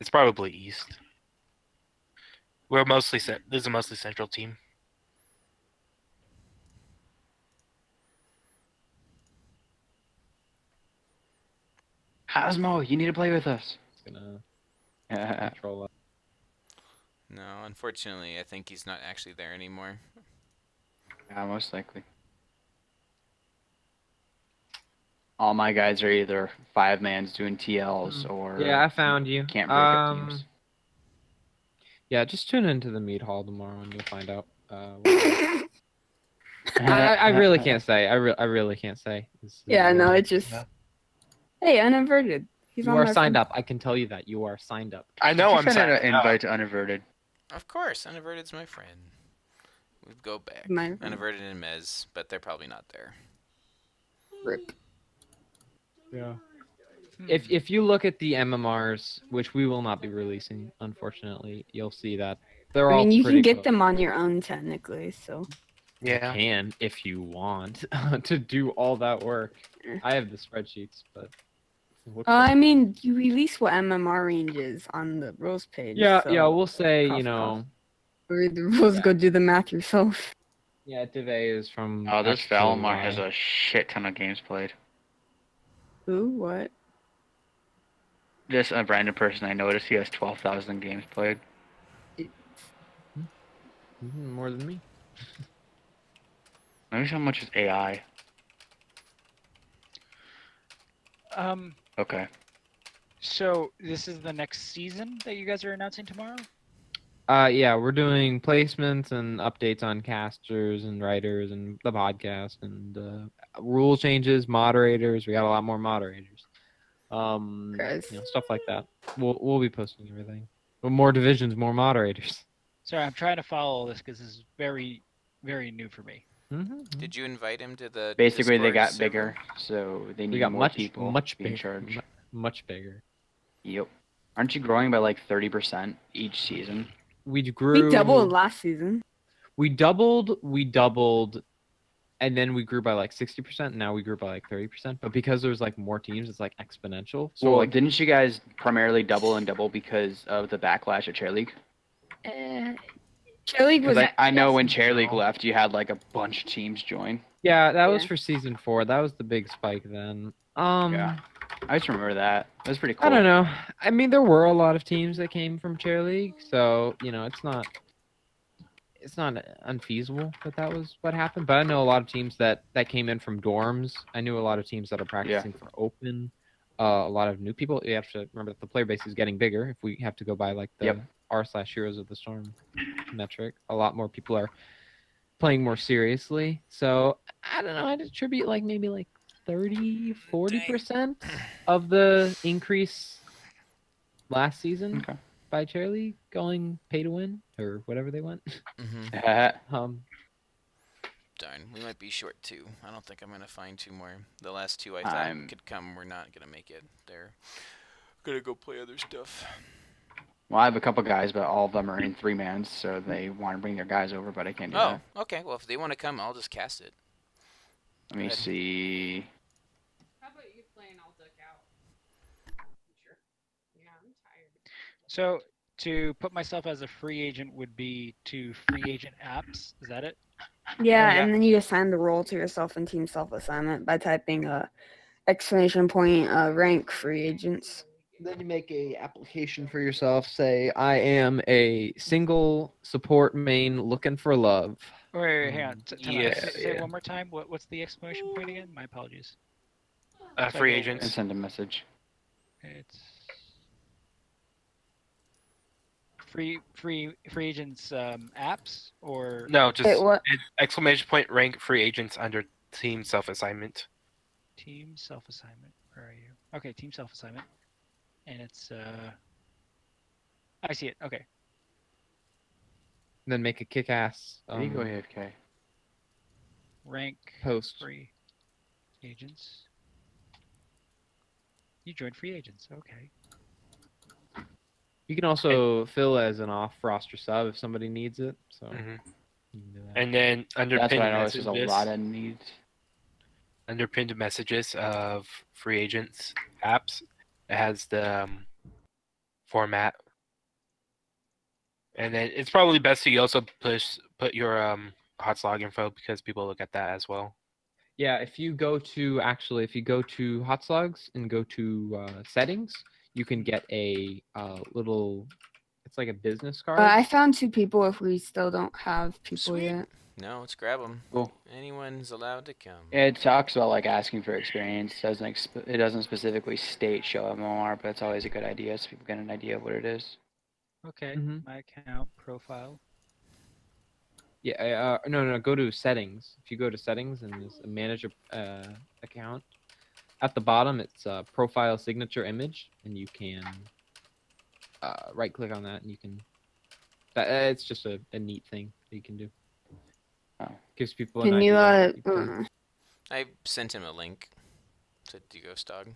It's probably East. We're mostly cent- This is a mostly central team. Cosmo, you need to play with us. It's gonna Yeah. control us. No, unfortunately, I think he's not actually there anymore. Yeah, most likely. All my guys are either five mans doing TLs or Yeah, I found you. can't break up Um, teams. Yeah, just tune into the meat hall tomorrow and you'll find out. Uh, I, I really can't say. I, re- I really can't say. It's, Yeah, uh, no, it just. Hey, uninverted. He's You on are signed phone. up. I can tell you that you are signed up. I know I'm Send signed an up. invite to unaverted. Of course, Unaverted's my friend. We go back. My- Unaverted and Mez, but they're probably not there. Rip. Yeah. If if you look at the MMRs, which we will not be releasing, unfortunately, you'll see that they're I all. mean, you can get close. them on your own technically. So Yeah. Can if you want to do all that work. Eh. I have the spreadsheets, but. it uh, I mean, you release what MMR range is on the rules page. yeah, so yeah. We'll say cough, you know. Read the rules. Go do the math yourself. Yeah, Div A is from. Oh, this X Valimar has a shit ton of games played. Who? What? Just a random person I noticed, he has 12,000 games played. Mhm, More than me. Maybe how much is AI? Um, Okay. so this is the next season that you guys are announcing tomorrow. Uh, yeah, we're doing placements and updates on casters and writers and the podcast and uh, rule changes, moderators. We got a lot more moderators. Um, Guys. you know, stuff like that. We'll we'll be posting everything. But more divisions, more moderators. Sorry, I'm trying to follow this because this is very, very new for me. Mm-hmm. Did you invite him to the? Basically, they got server? bigger, so they need We got more much people much bigger, charged. mu- much bigger. Yep. Aren't you growing by like 30% each season? We grew. We doubled last season. We doubled. We doubled. And then we grew by like sixty percent. Now we grew by like thirty percent. But because there's like more teams, it's like exponential. So well, like didn't you guys primarily double and double because of the backlash at Chair League? Uh, Chair League was. I, I know when Chair League left, you had like a bunch of teams join. Yeah, that was for season four. That was the big spike then. Um, Yeah. I just remember that. That was pretty cool. I don't know. I mean, there were a lot of teams that came from chair league, so you know, it's not, it's not unfeasible that that was what happened. But I know a lot of teams that that came in from dorms. I knew a lot of teams that are practicing for open. Uh, a lot of new people. You have to remember that the player base is getting bigger. If we have to go by like the Yep. r slash heroes of the storm metric, a lot more people are playing more seriously. So I don't know. I'd attribute like maybe like 30, 40 percent of the increase last season by Chair League going pay to win or whatever they went. Mm-hmm. um, Darn, we might be short two. I don't think I'm gonna find two more. The last two I thought I'm- could come, we're not gonna make it. They're gonna go play other stuff. Well, I have a couple guys, but all of them are in three mans, so they want to bring their guys over, but I can't do Oh, that. okay. Well, if they want to come, I'll just cast it. Let me see. How about you play and I'll duck out? Sure. Yeah, I'm tired. So to put myself as a free agent would be to free agent apps. Is that it? Yeah, yeah. and then you assign the role to yourself in team self assignment by typing a exclamation point uh, rank free agents. Then you make a application for yourself. Say, I am a single support main looking for love. Wait, wait, wait, hang on. T- Yeah, Say, say it one more time. What, what's the exclamation point again? My apologies. Uh, free go- And send a message. It's free, free, free agents um, apps or No, just Wait, what? it- exclamation point rank free agents under team self assignment. team self assignment. Where are you? Okay, team self assignment, and it's uh. I see it. Okay. Then make a kick ass There you go, um, AFK. Rank post. free agents. You joined free agents. Okay. You can also fill as an off roster sub if somebody needs it. So Mhm. you can do that. And then under That's pinned what I noticed. There's a messages, lot of needs. under pinned messages of free agents apps, it has the um, format. And then it's probably best to also push put your um, hotslog info because people look at that as well. Yeah, if you go to actually, if you go to hot Hotslogs and go to uh, settings, you can get a uh, little. It's like a business card. Uh, I found two people if we still don't have people Sweet. yet. No, let's grab them. Cool. Anyone's allowed to come. It talks about like asking for experience. Doesn't exp- it doesn't specifically state show MMR, but it's always a good idea so people get an idea of what it is. Okay. Mhm. My account profile. Yeah, uh, no, no, go to settings. If you go to settings and there's a manager uh, account, at the bottom it's uh, profile signature image, and you can uh, right click on that, and you can. That uh, it's just a, a neat thing that you can do. Oh. Gives people. an Can you idea uh? you can- uh, I sent him a link to the Ghost Dog.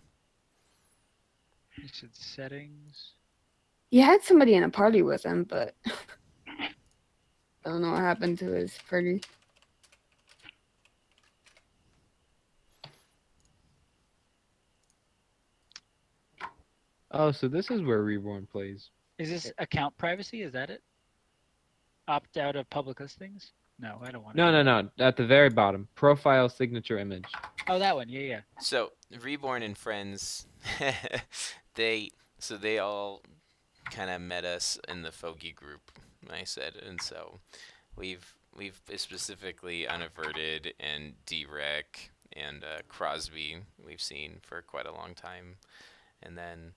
You said settings. He had somebody in a party with him, but I don't know what happened to his party. Oh, so this is where Reborn plays. Is this account privacy? Is that it? Opt out of public listings? No, I don't want. No, to. no, no. At the very bottom, profile signature image. Oh, that one. Yeah, yeah. So Reborn and friends, they so they all kind of met us in the Fogey group. I said, and so we've we've specifically unaverted and Drek and uh, Crosby we've seen for quite a long time, and then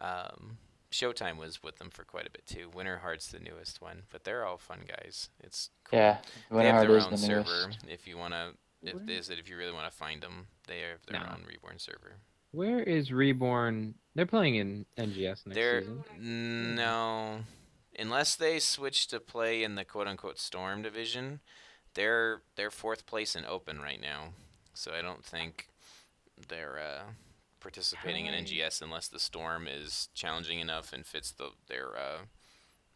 um, Showtime was with them for quite a bit too. Winter Heart's the newest one, but they're all fun guys. It's cool. Yeah, they Winter have their is own the server newest. if you wanna. If they said if you really want to find them, they have their No. own Reborn server. Where is Reborn? They're playing in NGS next They're season. no, unless they switch to play in the quote unquote Storm division, they're they're fourth place in Open right now. So I don't think they're uh, participating in NGS unless the Storm is challenging enough and fits the their uh,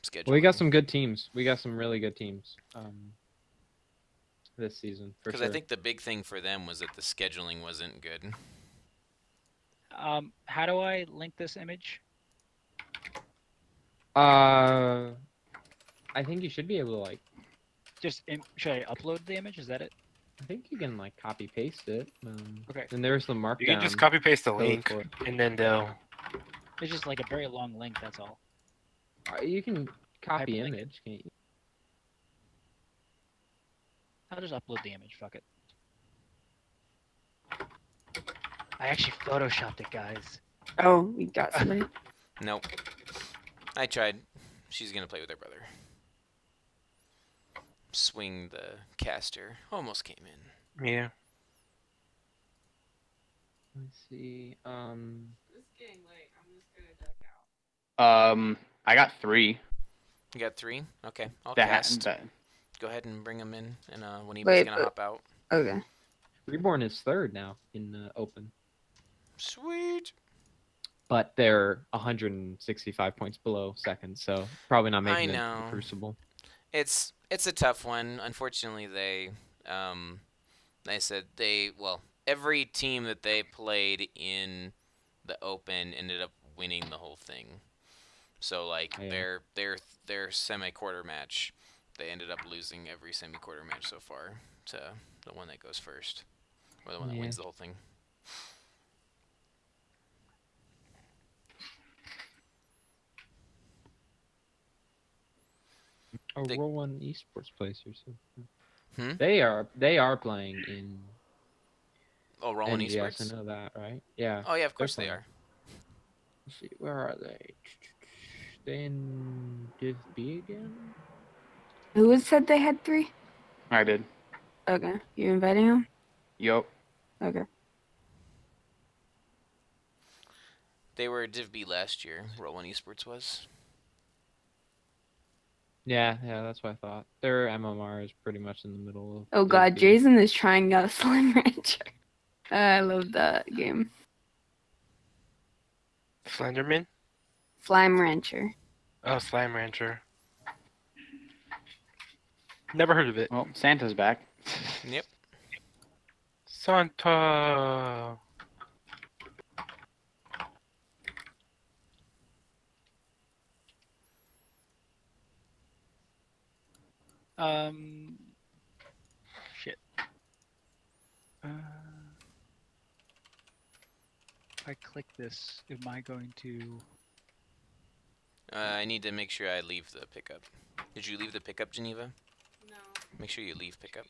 schedule. Well, we got some good teams. We got some really good teams. Um, this season because sure. I think the big thing for them was that the scheduling wasn't good. Um, how do I link this image? Uh, I think you should be able to like. Just Im- should I upload the image? Is that it? I think you can like copy paste it. Um, Okay. And there's the markdown. You can just copy paste the link, and then they'll. It's just like a very long link. That's all. Uh, You can copy Hyperlink. image, can't you? I'll just upload the image. Fuck it. I actually photoshopped it, guys. Oh, we got somebody. Nope. I tried. She's gonna play with her brother. Swing the caster. Almost came in. Yeah. Let's see. Um, It's getting late. I'm just gonna duck out. Um, I got three. You got three? Okay, I'll That- cast. that- Go ahead and bring him in, and uh, when he's gonna but- hop out. Okay. Reborn is third now in the open, Sweet. but they're 165 points below second, so probably not I making it to know. the Crucible. It's it's a tough one. Unfortunately, they um, they said they well every team that they played in the Open ended up winning the whole thing. So like Yeah. their their their semi quarter match, they ended up losing every semi quarter match so far to the one that goes first, or the one that wins the whole thing. Oh, They- Roll One Esports plays here, so Hmm? they are they are playing in. Oh, Rolling NGS, Esports. I know that, right? Yeah. Oh yeah, of course they are. Let's see, where are they? They in Div B again? Who said they had three? I did. Okay. You inviting them? Yup. Okay. They were Div B last year. Rolling Esports was. Yeah, yeah, that's what I thought. Their MMR is pretty much in the middle of. Oh god, B. Jason is trying out Slime Rancher. Uh, I love that game. Slenderman? Slime Rancher. Oh, Slime Rancher. Never heard of it. Well, Santa's back. Yep. Santa. Um. Shit. Uh, if I click this, am I going to? Uh, I need to make sure I leave the pickup. Did you leave the pickup, Geneva? No. Make sure you leave pickup.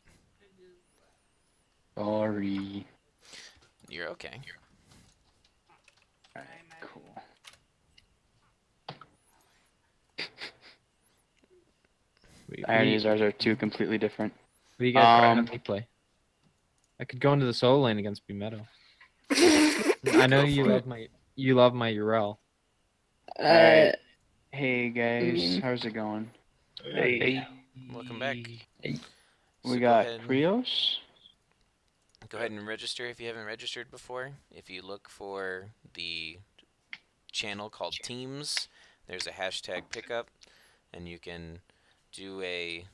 Sorry. You're okay. Alright, cool. We- The we- is ours are two completely different. What do you guys Um, me play? I could go into the solo lane against B Meadow. I know you for love my you love my Yrel. Uh, Alright. Hey guys, mm. how's it going? Hey. Welcome back. We So go got ahead. Krios. Go ahead and register if you haven't registered before. If you look for the channel called Teams, there's a hashtag pickup, and you can do a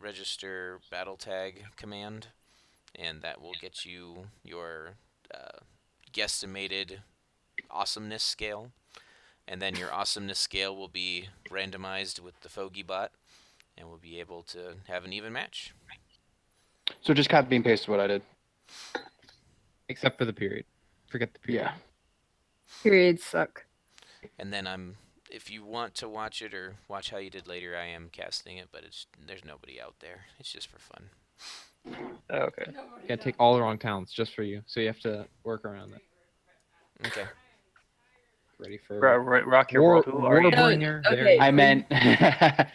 register battle tag command, and that will get you your uh, guesstimated awesomeness scale. And then your awesomeness scale will be randomized with the Fogey bot, and we'll be able to have an even match. So just copy and paste what I did. Except for the period. Forget the period. Yeah. Periods suck. And then I'm if you want to watch it or watch how you did later, I am casting it, but it's there's nobody out there. It's just for fun. Oh, okay. You gotta take all the wrong talents just for you, so you have to work around that. Okay. Ready for Ro- ro- rock your War, world. Who are you? Warbringer. No, okay. I meant.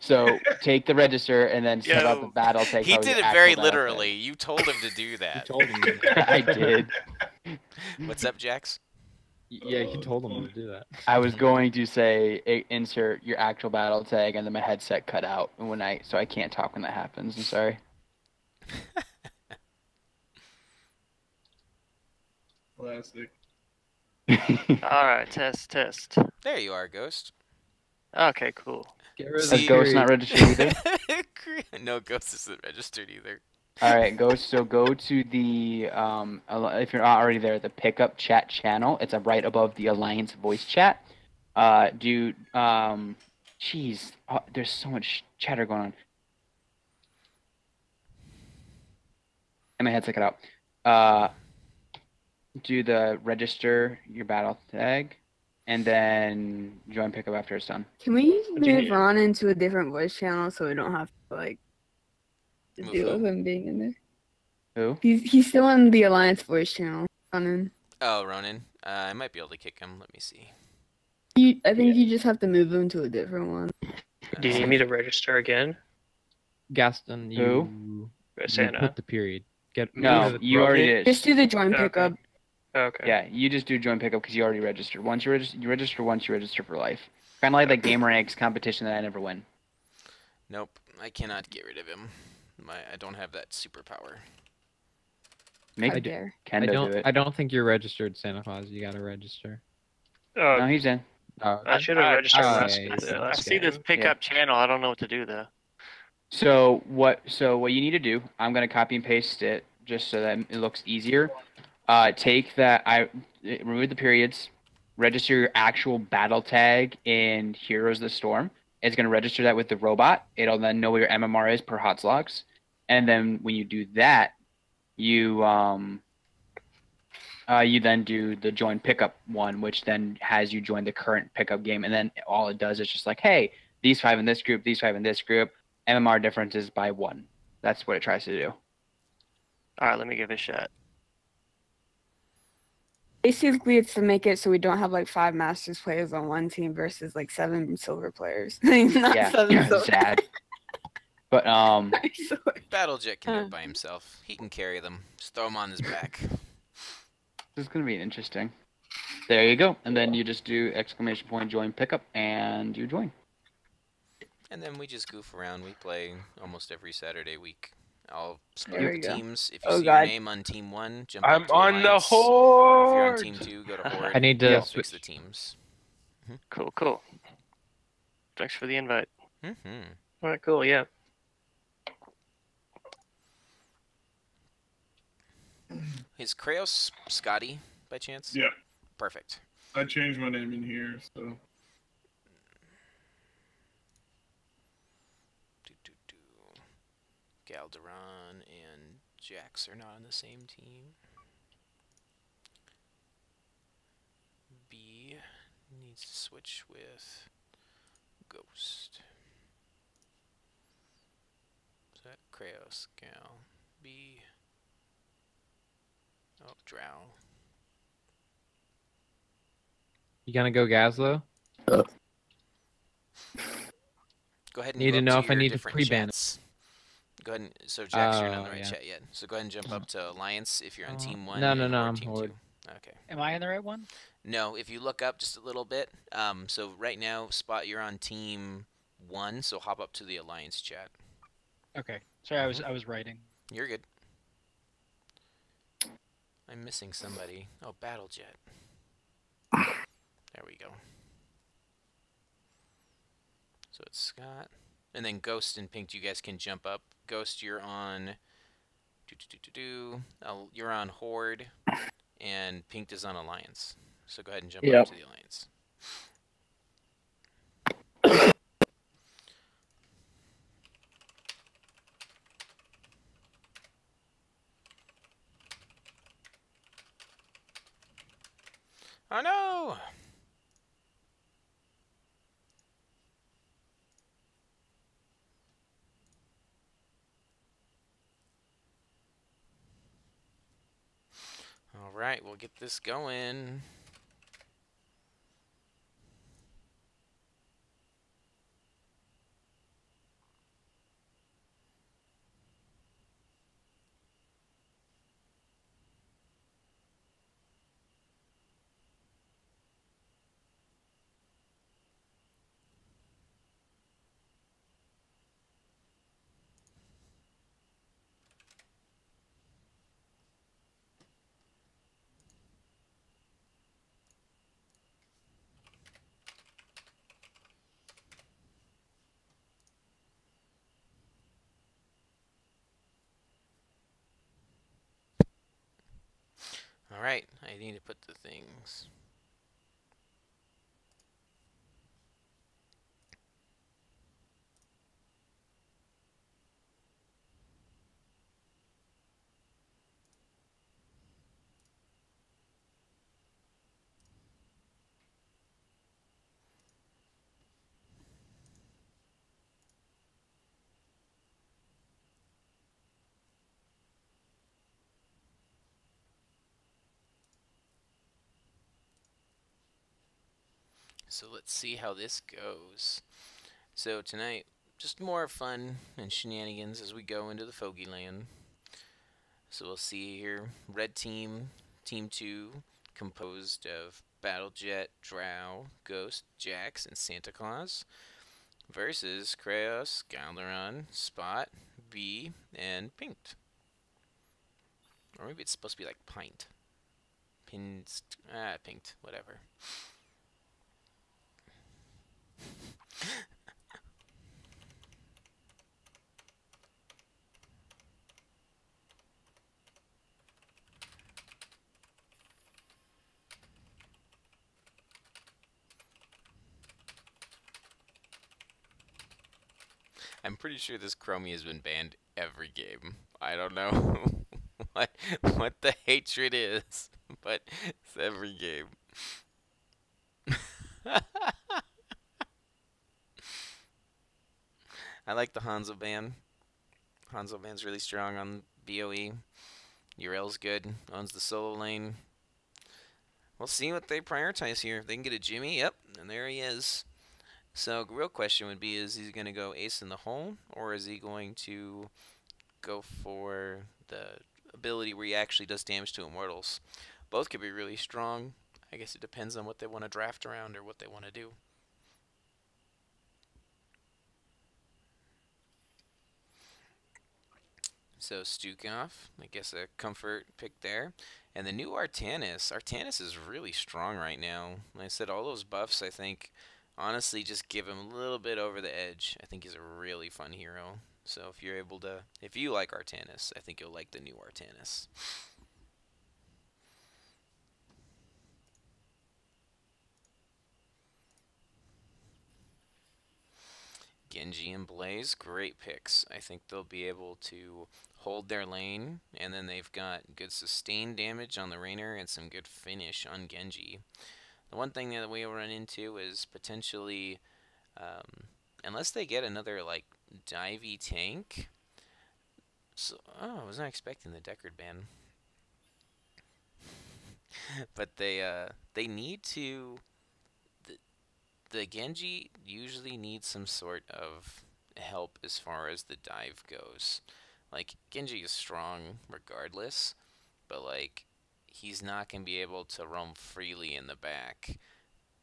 so take the register and then set up the battle. Take he did it very actual battle literally. You told him to do You that. told him. to- I did. What's up, Jax? Yeah, you told him to do that. I was going to say insert your actual battle tag, and then my headset cut out when I so I can't talk when that happens. I'm sorry. Classic. All right, test, test. There you are, Ghost. Okay, cool. Get rid of Has See- Ghost not registered either? no, Ghost isn't registered either. All right, go so go to the um if you're not already there, the pickup chat channel. It's uh, right above the Alliance voice chat. Uh, do um, jeez, oh, there's so much chatter going on. And my headset cut out. Uh, do the register your battle tag, and then join pickup after it's done. Can we move on into a different voice channel so we don't have to like Move deal who? with him being in there? Who? He's he's still on the Alliance voice channel. Ronan. Oh, Ronan. Uh, I might be able to kick him. Let me see. You, I think you just have to move him to a different one. Do you need me to register again? Gaston, you, Who? you Santa. put the period. Get No, rid of the you already did. Just do the join Okay. pickup. Okay. Yeah, you just do join pickup because you already registered. Once you register, you register once, you register for life. Kind of like that gamer ranks competition that I never win. Nope, I cannot get rid of him. My I don't have that superpower. Make I do- There. I Kendo don't. do it. I don't think you're registered, Santa Claus. You gotta register. Oh, No, he's in. Oh, I should have registered oh, last, yeah, uh, yeah, last yeah. see this pickup channel. I don't know what to do though. So what? So what you need to do? I'm gonna copy and paste it just so that it looks easier. Uh, take that. I remove the periods. Register your actual battle tag in Heroes of the Storm. It's gonna register that with the robot. It'll then know what your MMR is per Hotslogs, and then when you do that, you um. Uh, you then do the join pickup one, which then has you join the current pickup game, and then all it does is just like, hey, these five in this group, these five in this group. MMR differences by one. That's what it tries to do. All right, let me give it a shot. Basically, it's to make it so we don't have like five Masters players on one team versus like seven silver players. Not yeah, seven yeah, silver. sad. But um, Battlejet can do it by himself. He can carry them. Just throw him on his back. this is gonna be interesting. There you go, and then you just do exclamation point join pickup, and you join. And then we just goof around. We play almost every Saturday week. I'll split There up we go. teams. If you Oh, see God. your name on team one, jump I'm up to on the Alliance. If you're on team two, go to horde. I need to I'll fix the teams. Cool, cool. Thanks for the invite. Mm-hmm. All right, cool. Yeah. Is Kraos Scotty by chance? Yeah, Perfect. I changed my name in here, so Do, do, do. Galderon and Jax are not on the same team. B needs to switch with Ghost. Is that Kraos Gal? B. Oh, Drow. You gonna go Gazlowe? Go ahead and Need to know if I need to pre-ban Go ahead and so Jax, you're not on the Oh, right yeah. chat yet. So go ahead and jump up to Alliance if you're on Uh, team one. no, no, no, I'm team Horde. two. Okay. Am I in the right one? No, if you look up just a little bit, um, so right now, Spot, you're on team one, so hop up to the Alliance chat. Okay. Sorry, I was I was writing. You're good. I'm missing somebody. Oh, Battlejet. There we go. So it's Scott. And then Ghost and Pink, you guys can jump up. Ghost, you're on. Do, do, do, do, do. Uh, you're on Horde. And Pink is on Alliance. So go ahead and jump Yep. up to the Alliance. Oh no! All right, we'll get this going. All right, I need to put the things. So let's see how this goes. So tonight, just more fun and shenanigans as we go into the Fogey Land. So we'll see here. Red team, team two, composed of Battlejet, Drow, Ghost, Jax, and Santa Claus, versus Kraos, Galderon, Spot, B, and Pinked. Or maybe it's supposed to be like Pint. Pins, ah, Pinked, whatever. I'm pretty sure this Chromie has been banned every game. I don't know what what the hatred is, but it's every game. I like the Hanzo ban. Hanzo ban's really strong on BOE. Yrel's good. Owns the solo lane. We'll see what they prioritize here. If they can get a Jimmy, yep, and there he is. So, real question would be: Is he going to go ace in the hole, or is he going to go for the ability where he actually does damage to immortals? Both could be really strong. I guess it depends on what they want to draft around or what they want to do. So Stukov, I guess a comfort pick there. And the new Artanis. Artanis is really strong right now. Like I said, all those buffs, I think, honestly, just give him a little bit over the edge. I think he's a really fun hero. So if you're able to, if you like Artanis, I think you'll like the new Artanis. Genji and Blaze, great picks. I think they'll be able to hold their lane, and then they've got good sustained damage on the Raynor and some good finish on Genji. The one thing that we run into is potentially, um, unless they get another like divey tank. So, oh, I was not expecting the Deckard ban. but they uh, they need to the Genji usually needs some sort of help as far as the dive goes. Like, Genji is strong regardless, but, like, he's not to be able to roam freely in the back.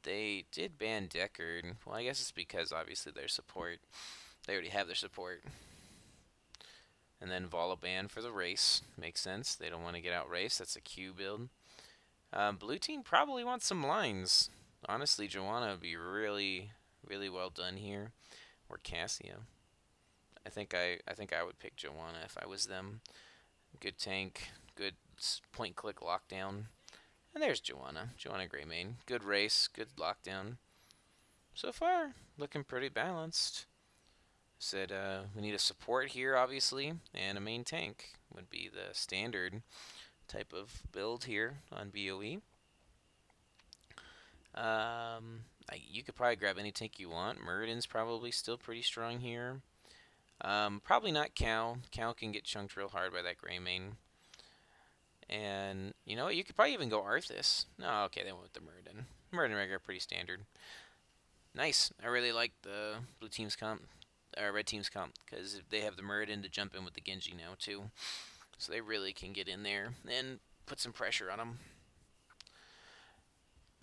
They did ban Deckard. Well, I guess it's because, obviously, their support. They already have their support. And then Volibear for the race. Makes sense. They don't want to get out race. That's a Q build. Um, blue team probably wants some lines. Honestly, Johanna would be really, really well done here. Or Cassia. I think I, I think I would pick Johanna if I was them. Good tank, good point click lockdown. And there's Johanna. Johanna Greymane. Good race, good lockdown. So far, looking pretty balanced. Said uh, we need a support here, obviously, and a main tank would be the standard type of build here on BOE. Um, I, you could probably grab any tank you want. Muradin's probably still pretty strong here. Um, probably not Cal. Cal can get chunked real hard by that Greymane. And, you know You could probably even go Arthas. No, okay, they went with the Muradin. Muradin regular, pretty standard. Nice. I really like the blue team's comp, or red team's comp, because they have the Muradin to jump in with the Genji now, too. So they really can get in there and put some pressure on them.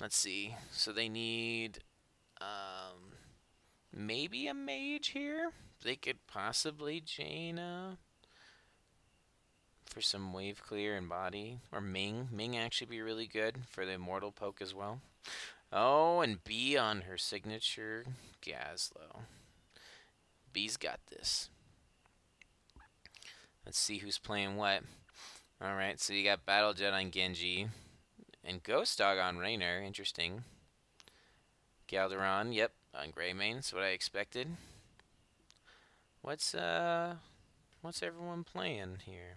Let's see. So they need um, maybe a mage here. They could possibly Jaina for some wave clear and body. Or Ming. Ming actually be really good for the immortal poke as well. Oh, and B on her signature Gazlowe. B's got this. Let's see who's playing what. Alright, so you got Battle Jet on Genji. And Ghost Dog on Raynor, interesting. Galderon, yep, on Greymane, that's what I expected. What's, uh, what's everyone playing here?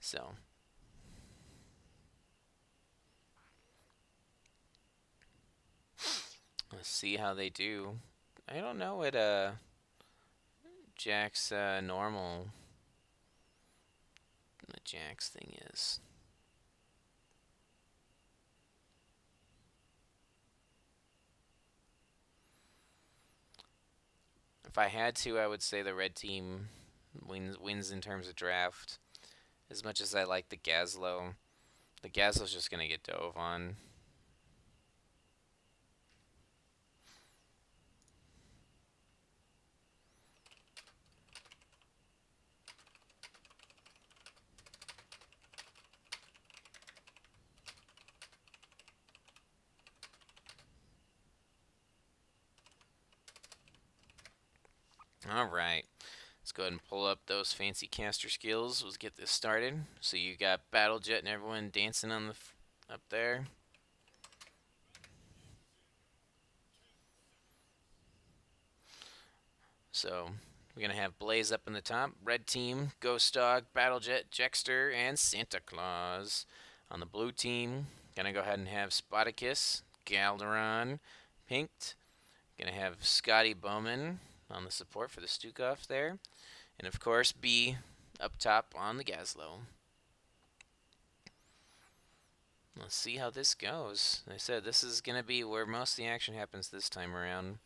So. Let's see how they do. I don't know what uh Jack's uh, normal Jack's thing is. If I had to, I would say the red team wins wins in terms of draft. As much as I like the Gazlowe, the Gazlowe's just gonna get dove on. Alright, let's go ahead and pull up those fancy caster skills. Let's get this started. So you got Battle Jet and everyone dancing on the up there. So we're going to have Blaze up in the top. Red team, Ghost Dog, Battle Jet, Jexter, and Santa Claus. On the blue team, going to go ahead and have Spartacus, Galderon, Pinked. Going to have Scotty Bowman, on the support for the Stukov there. And of course, B up top on the Gazlowe. Let's see how this goes. Like I said, this is going to be where most of the action happens this time around.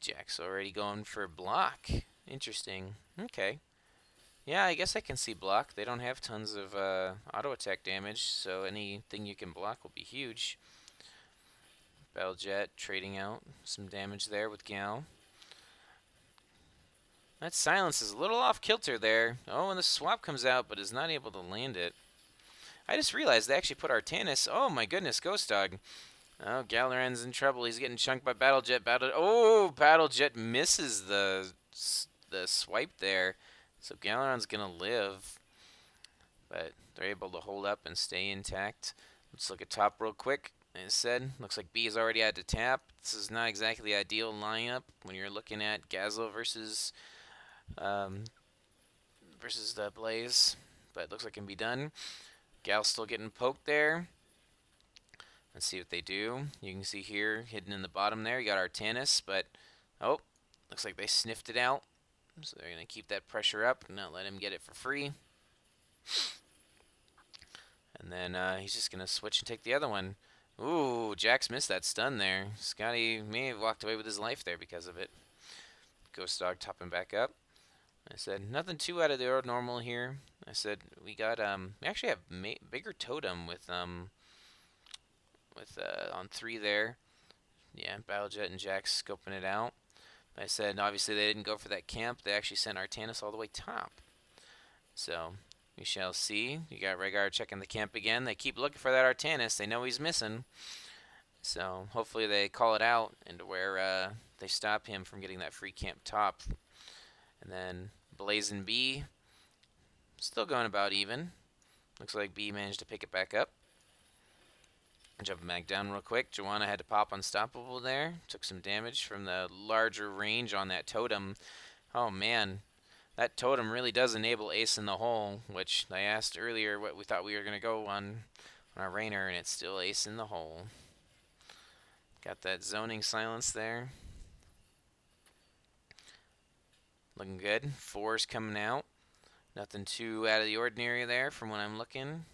Jack's already going for block. Interesting. Okay. Yeah, I guess I can see block. They don't have tons of uh, auto attack damage, so anything you can block will be huge. Jet trading out some damage there with Gal. That silence is a little off kilter there. Oh, and the swap comes out, but is not able to land it. I just realized they actually put Artanis. Oh my goodness, Ghost Dog. Oh, Galaran's in trouble. He's getting chunked by Battlejet. Battle. Oh, Battlejet misses the the swipe there. So Galaran's gonna live, but they're able to hold up and stay intact. Let's look at top real quick. As I said, looks like B is already had to tap. This is not exactly the ideal lineup when you're looking at Gazlowe versus um, versus the Blaze, but it looks like it can be done. Gal's still getting poked there. Let's see what they do. You can see here, hidden in the bottom there, you got Artanis, but, oh, looks like they sniffed it out. So they're going to keep that pressure up not let him get it for free. And then uh, he's just going to switch and take the other one. Ooh, Jax missed that stun there. Scotty may have walked away with his life there because of it. Ghost Dog topping back up. I said, nothing too out of the normal here. I said, we got, um, we actually have bigger totem with, um, with, uh, on three there. Yeah, Battlejet and Jax scoping it out. I said, obviously they didn't go for that camp. They actually sent Artanis all the way top. So, we shall see. You got Rehgar checking the camp again. They keep looking for that Artanis. They know he's missing. So hopefully they call it out into where uh, they stop him from getting that free camp top. And then Blazing B, still going about even. Looks like B managed to pick it back up. Jumping back down real quick. Johanna had to pop unstoppable there. Took some damage from the larger range on that totem. Oh man, that totem really does enable ace in the hole, which I asked earlier what we thought we were going to go on, on our Raynor, and it's still ace in the hole. Got that zoning silence there. Looking good. Four's coming out. Nothing too out of the ordinary there from what I'm looking.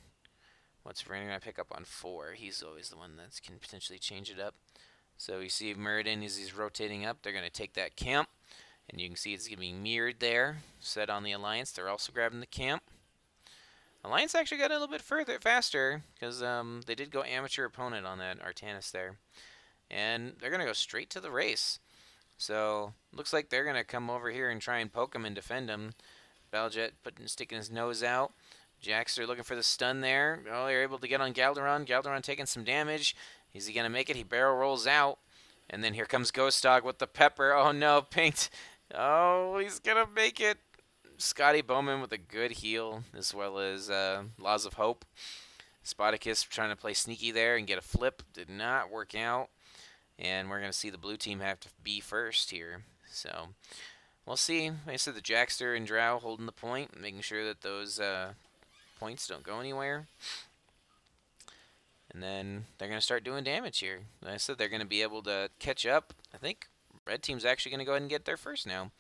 What's Raynor going to pick up on four? He's always the one that can potentially change it up. So you see Muradin as he's rotating up. They're going to take that camp. And you can see it's getting mirrored there, set on the Alliance. They're also grabbing the camp. Alliance actually got a little bit further, faster, because um, they did go amateur opponent on that Artanis there. And they're going to go straight to the race. So, looks like they're going to come over here and try and poke him and defend him. Battlejet putting, sticking his nose out. Jaxter looking for the stun there. Oh, they're able to get on Galderon. Galderon taking some damage. Is he going to make it? He barrel rolls out. And then here comes Ghost Dog with the pepper. Oh no, Pinked Oh, he's gonna make it. Scotty Bowman with a good heel, as well as uh, Laws of Hope. Spartacus trying to play sneaky there and get a flip. Did not work out. And we're going to see the blue team have to be first here. So, we'll see. Like I said, the Jackster and Drow holding the point, making sure that those uh, points don't go anywhere. And then they're going to start doing damage here. Like I said, they're going to be able to catch up. I think Red team's actually going to go ahead and get there first now.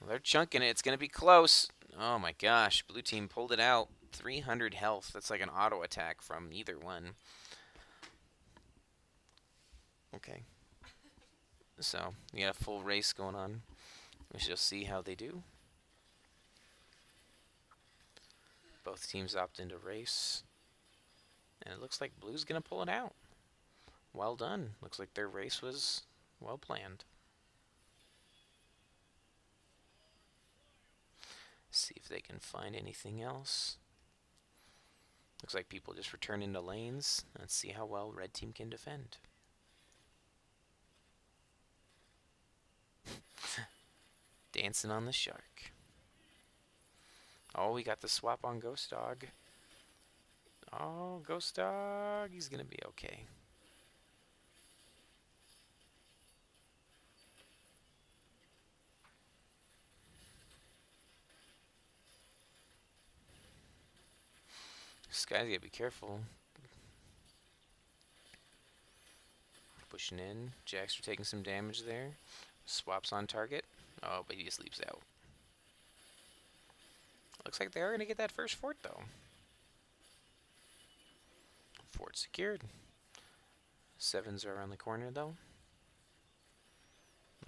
Well, they're chunking it. It's going to be close. Oh my gosh. Blue team pulled it out. 300 health. That's like an auto attack from either one. Okay. So, you got a full race going on. We shall see how they do. Both teams opt into race. And it looks like Blue's going to pull it out. Well done. Looks like their race was well planned. See if they can find anything else. Looks like people just return into lanes. Let's see how well red team can defend. Dancing on the shark. Oh, we got the swap on Ghost Dog. Oh, Ghost Dog, he's gonna be okay. This guy's gotta be careful. Pushing in. Are taking some damage there. Swaps on target. Oh, but he just leaves out. Looks like they are going to get that first fort, though. Fort secured. Sevens are around the corner, though.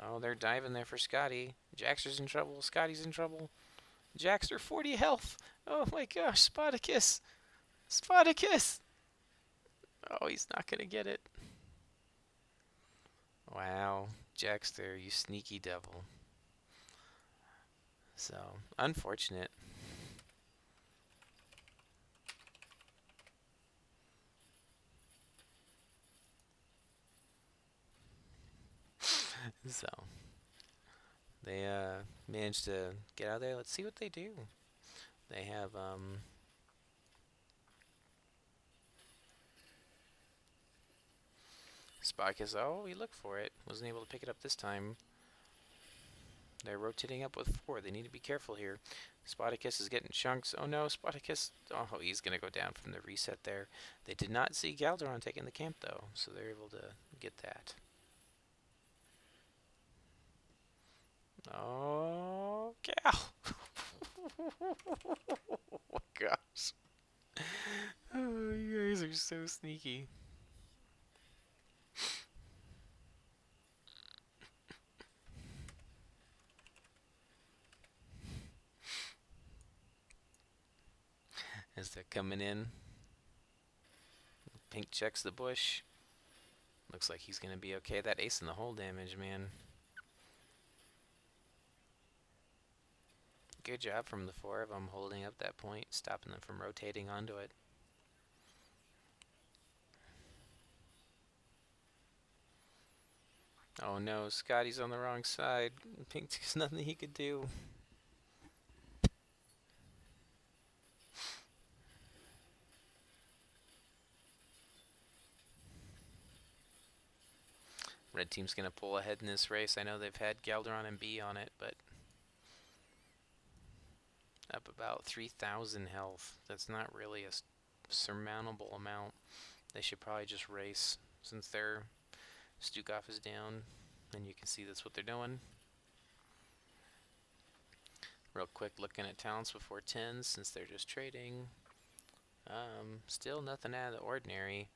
Oh, they're diving there for Scotty. Jaxter's in trouble. Scotty's in trouble. Jaxter, 40 health. Oh my gosh, Spartacus. Spartacus! Oh, he's not going to get it. Wow. Jaxter, you sneaky devil. So, unfortunate. so, they uh, managed to get out there. Let's see what they do. They have um, Sparkus, oh, he looked for it. Wasn't able to pick it up this time. They're rotating up with four. They need to be careful here. Spartacus is getting chunks. Oh no, Spartacus. Oh, he's going to go down from the reset there. They did not see Galderon taking the camp, though, so they're able to get that. Oh, Gal. oh my gosh. Oh, you guys are so sneaky. As they're coming in. Pink checks the bush. Looks like he's going to be okay. That ace in the hole damage, man. Good job from the four of them holding up that point, stopping them from rotating onto it. Oh no, Scotty's on the wrong side. Pink, nothing he could do. Red team's going to pull ahead in this race. I know they've had Galderon and B on it, but up about 3,000 health. That's not really a surmountable amount. They should probably just race since their Stukov is down. And you can see that's what they're doing. Real quick looking at talents before 10 since they're just trading. Um, still nothing out of the ordinary.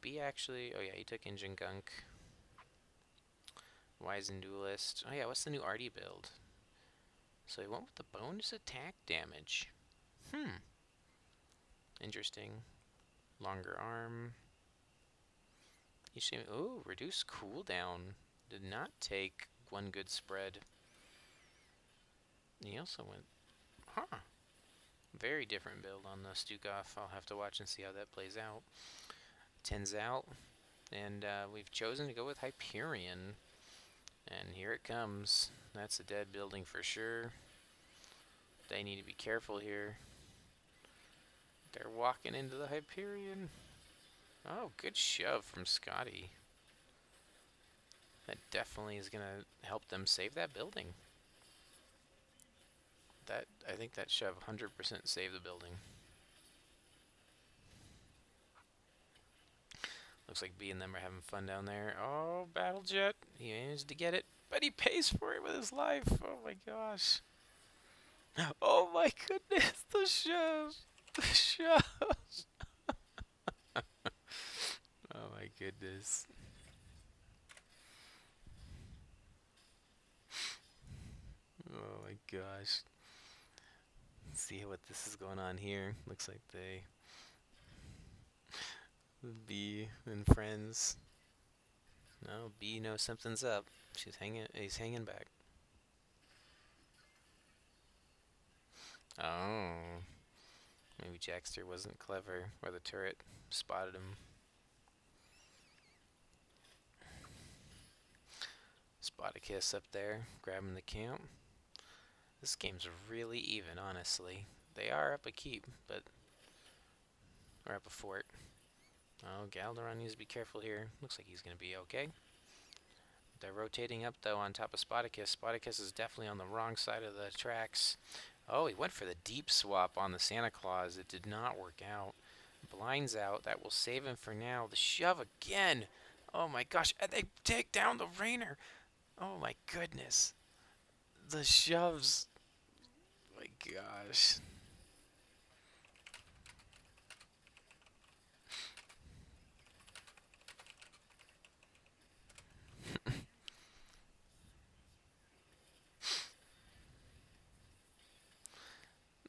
B actually, oh yeah, he took engine gunk. Wizen Duelist. Oh yeah, what's the new Artie build? So he went with the bonus attack damage. Hmm. Interesting. Longer arm. You see, oh, reduce cooldown. Did not take one good spread. He also went, huh. Very different build on the Stukov. I'll have to watch and see how that plays out. Tens out. And uh, we've chosen to go with Hyperion. And here it comes. That's a dead building for sure. They need to be careful here. They're walking into the Hyperion. Oh, good shove from Scotty. That definitely is going to help them save that building. That I think that shove 100% saved the building. Looks like B and them are having fun down there. Oh, Battle Jet. He managed to get it. but he pays for it with his life. Oh my gosh. Oh my goodness, the shows. The shows. oh my goodness. Oh my gosh. Let's see what this is going on here. Looks like they B and friends. No, B knows something's up. She's hanging he's hanging back. Oh. Maybe Jackster wasn't clever, or the turret spotted him. Spoticus up there, grabbing the camp. This game's really even, honestly. They are up a keep, but... Or up a fort. Oh, Galderon needs to be careful here. Looks like he's going to be okay. They're rotating up, though, on top of Spoticus. Spoticus is definitely on the wrong side of the tracks. Oh, he went for the deep swap on the Santa Claus. It did not work out. Blinds out. That will save him for now. The shove again. Oh, my gosh. And they take down the Raynor. Oh, my goodness. The shoves. My gosh.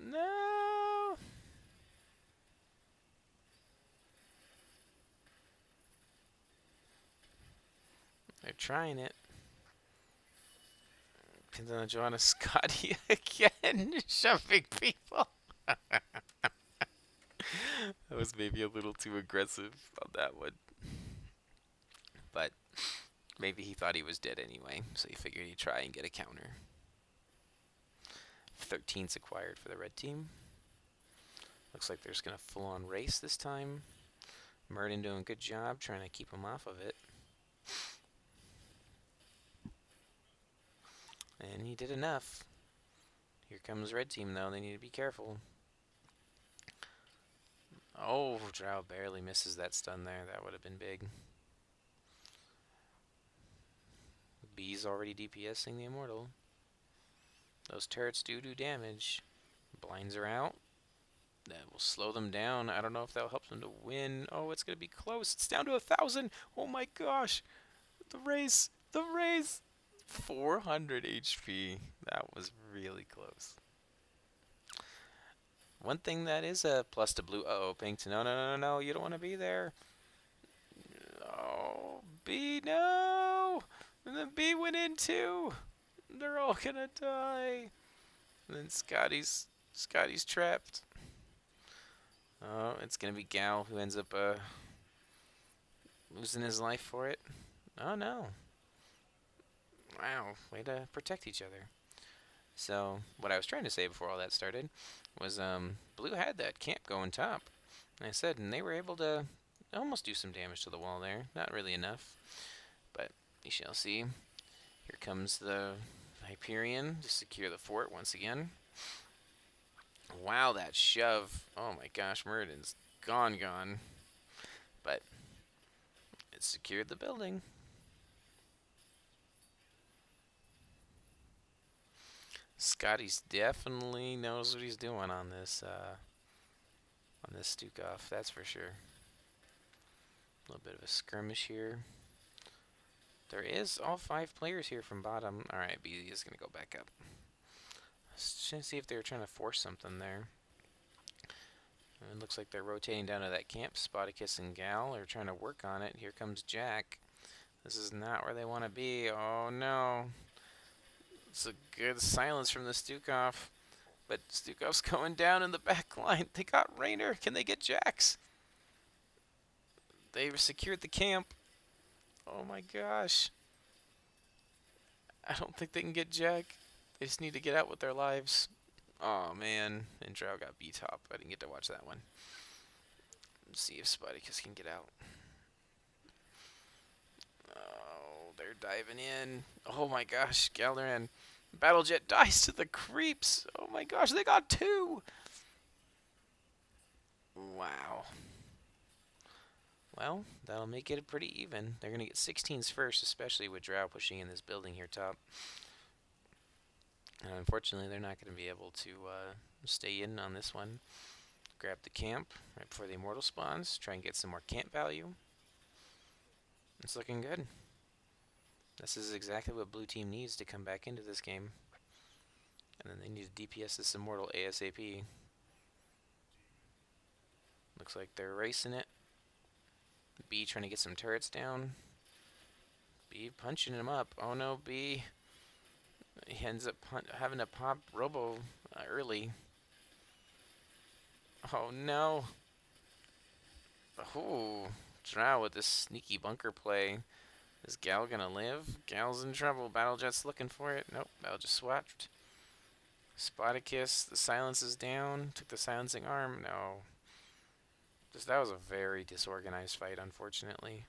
No. They're trying it. Pindana Joanna Scotty again, shoving people. that was maybe a little too aggressive on that one. But maybe he thought he was dead anyway, so he figured he'd try and get a counter. 13's acquired for the red team. Looks like there's going to full-on race this time. Muradin doing a good job trying to keep him off of it. And he did enough. Here comes red team though, they need to be careful. Oh, Drow barely misses that stun there. That would have been big. B's already DPSing the Immortal. Those turrets do do damage. Blinds are out. That will slow them down. I don't know if that'll help them to win. Oh, it's going to be close. It's down to a thousand. Oh my gosh. The race. The race. 400 HP. That was really close. One thing that is a plus to blue. Uh oh, Pinkton. No, no, no, no. You don't want to be there. Oh, B, no. And then B went in too. They're all gonna die. And then Scotty's Scotty's trapped. Oh, it's gonna be Gal who ends up uh, losing his life for it. Oh no. Wow, way to protect each other. So, what I was trying to say before all that started was um, Blue had that camp going top. And I said, and they were able to almost do some damage to the wall there. Not really enough, but we shall see. Here comes the Hyperion to secure the fort once again. Wow, that shove. Oh my gosh, Muradin's gone, gone. But it secured the building. Scotty's definitely knows what he's doing on this uh, on this Stukov, that's for sure. A little bit of a skirmish here. There is all five players here from bottom. Alright, B is going to go back up. Let's see if they were trying to force something there. It looks like they're rotating down to that camp. Spoticus and Gal are trying to work on it. Here comes Jack. This is not where they want to be. Oh no. It's a good silence from the Stukov. But Stukov's going down in the back line. They got Raynor. Can they get Jax? They've secured the camp. Oh my gosh. I don't think they can get Jack. They just need to get out with their lives. Oh man. And Drow got B top. I didn't get to watch that one. Let's see if Spidicus can get out. Oh, they're diving in. Oh my gosh, Galderan. Battlejet dies to the creeps. Oh my gosh, they got two. Wow. Well, that'll make it pretty even. They're going to get 16s first, especially with Drow pushing in this building here top. And unfortunately, they're not going to be able to uh, stay in on this one. Grab the camp right before the Immortal spawns. Try and get some more camp value. It's looking good. This is exactly what blue team needs to come back into this game. And then they need to DPS this Immortal ASAP. Looks like they're racing it. B trying to get some turrets down. B punching him up. Oh no, B. He ends up having to pop Robo uh, early. Oh no. Oh, Drow with this sneaky bunker play. Is Gal gonna live? Gal's in trouble. Battlejet's looking for it. Nope, Battle just swapped. Spartacus, the silence is down. Took the silencing arm. No. Just that was a very disorganized fight, unfortunately.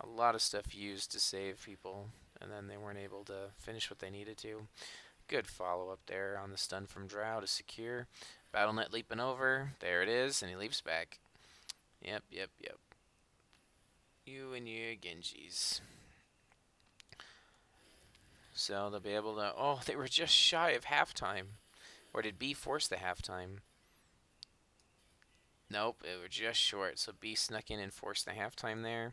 A lot of stuff used to save people, and then they weren't able to finish what they needed to. Good follow-up there on the stun from Drow to secure. Battlenet leaping over. There it is, and he leaps back. Yep, yep, yep. You and your Genjis. So they'll be able to... Oh, they were just shy of halftime. Or did B force the halftime? Nope, it was just short. So B snuck in and forced the halftime there.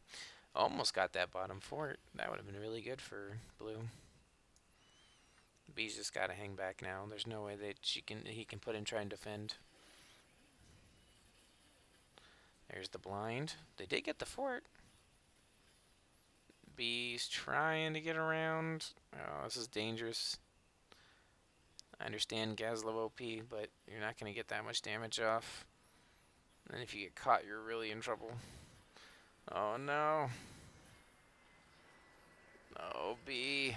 Almost got that bottom fort. That would have been really good for blue. B's just got to hang back now. There's no way that she can he can put in try and defend. There's the blind. They did get the fort. B's trying to get around. Oh, this is dangerous. I understand Gazlowe OP, but you're not going to get that much damage off. And if you get caught, you're really in trouble. Oh no. Oh, B.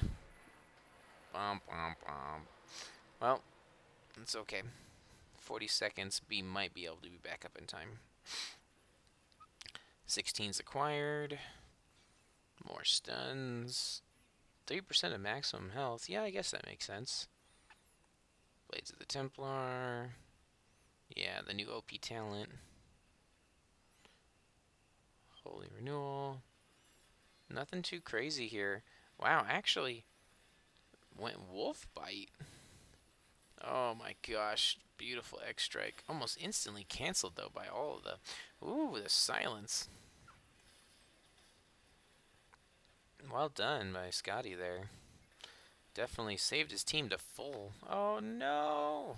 Bum, bum, bum. Well, it's okay. 40 seconds, B might be able to be back up in time. 16's acquired. More stuns. 3% of maximum health. Yeah, I guess that makes sense. Blades of the Templar. Yeah, the new OP talent. Holy Renewal. Nothing too crazy here. Wow, actually, went Wolf Bite. Oh my gosh, beautiful X Strike. Almost instantly canceled though by all of the... Ooh, the silence. Well done by Scotty there. Definitely saved his team to full. Oh no!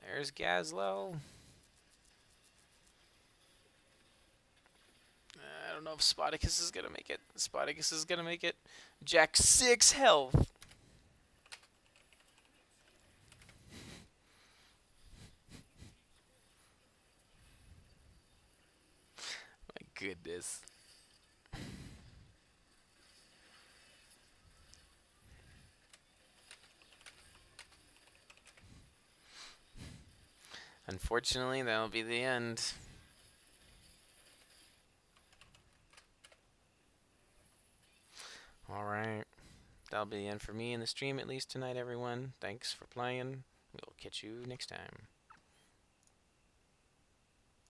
There's Gazlowe. I don't know if Spartacus is gonna make it. Spartacus is gonna make it. Jack six health. My goodness. Unfortunately, that'll be the end. Alright. That'll be the end for me in the stream, at least tonight, everyone. Thanks for playing. We'll catch you next time.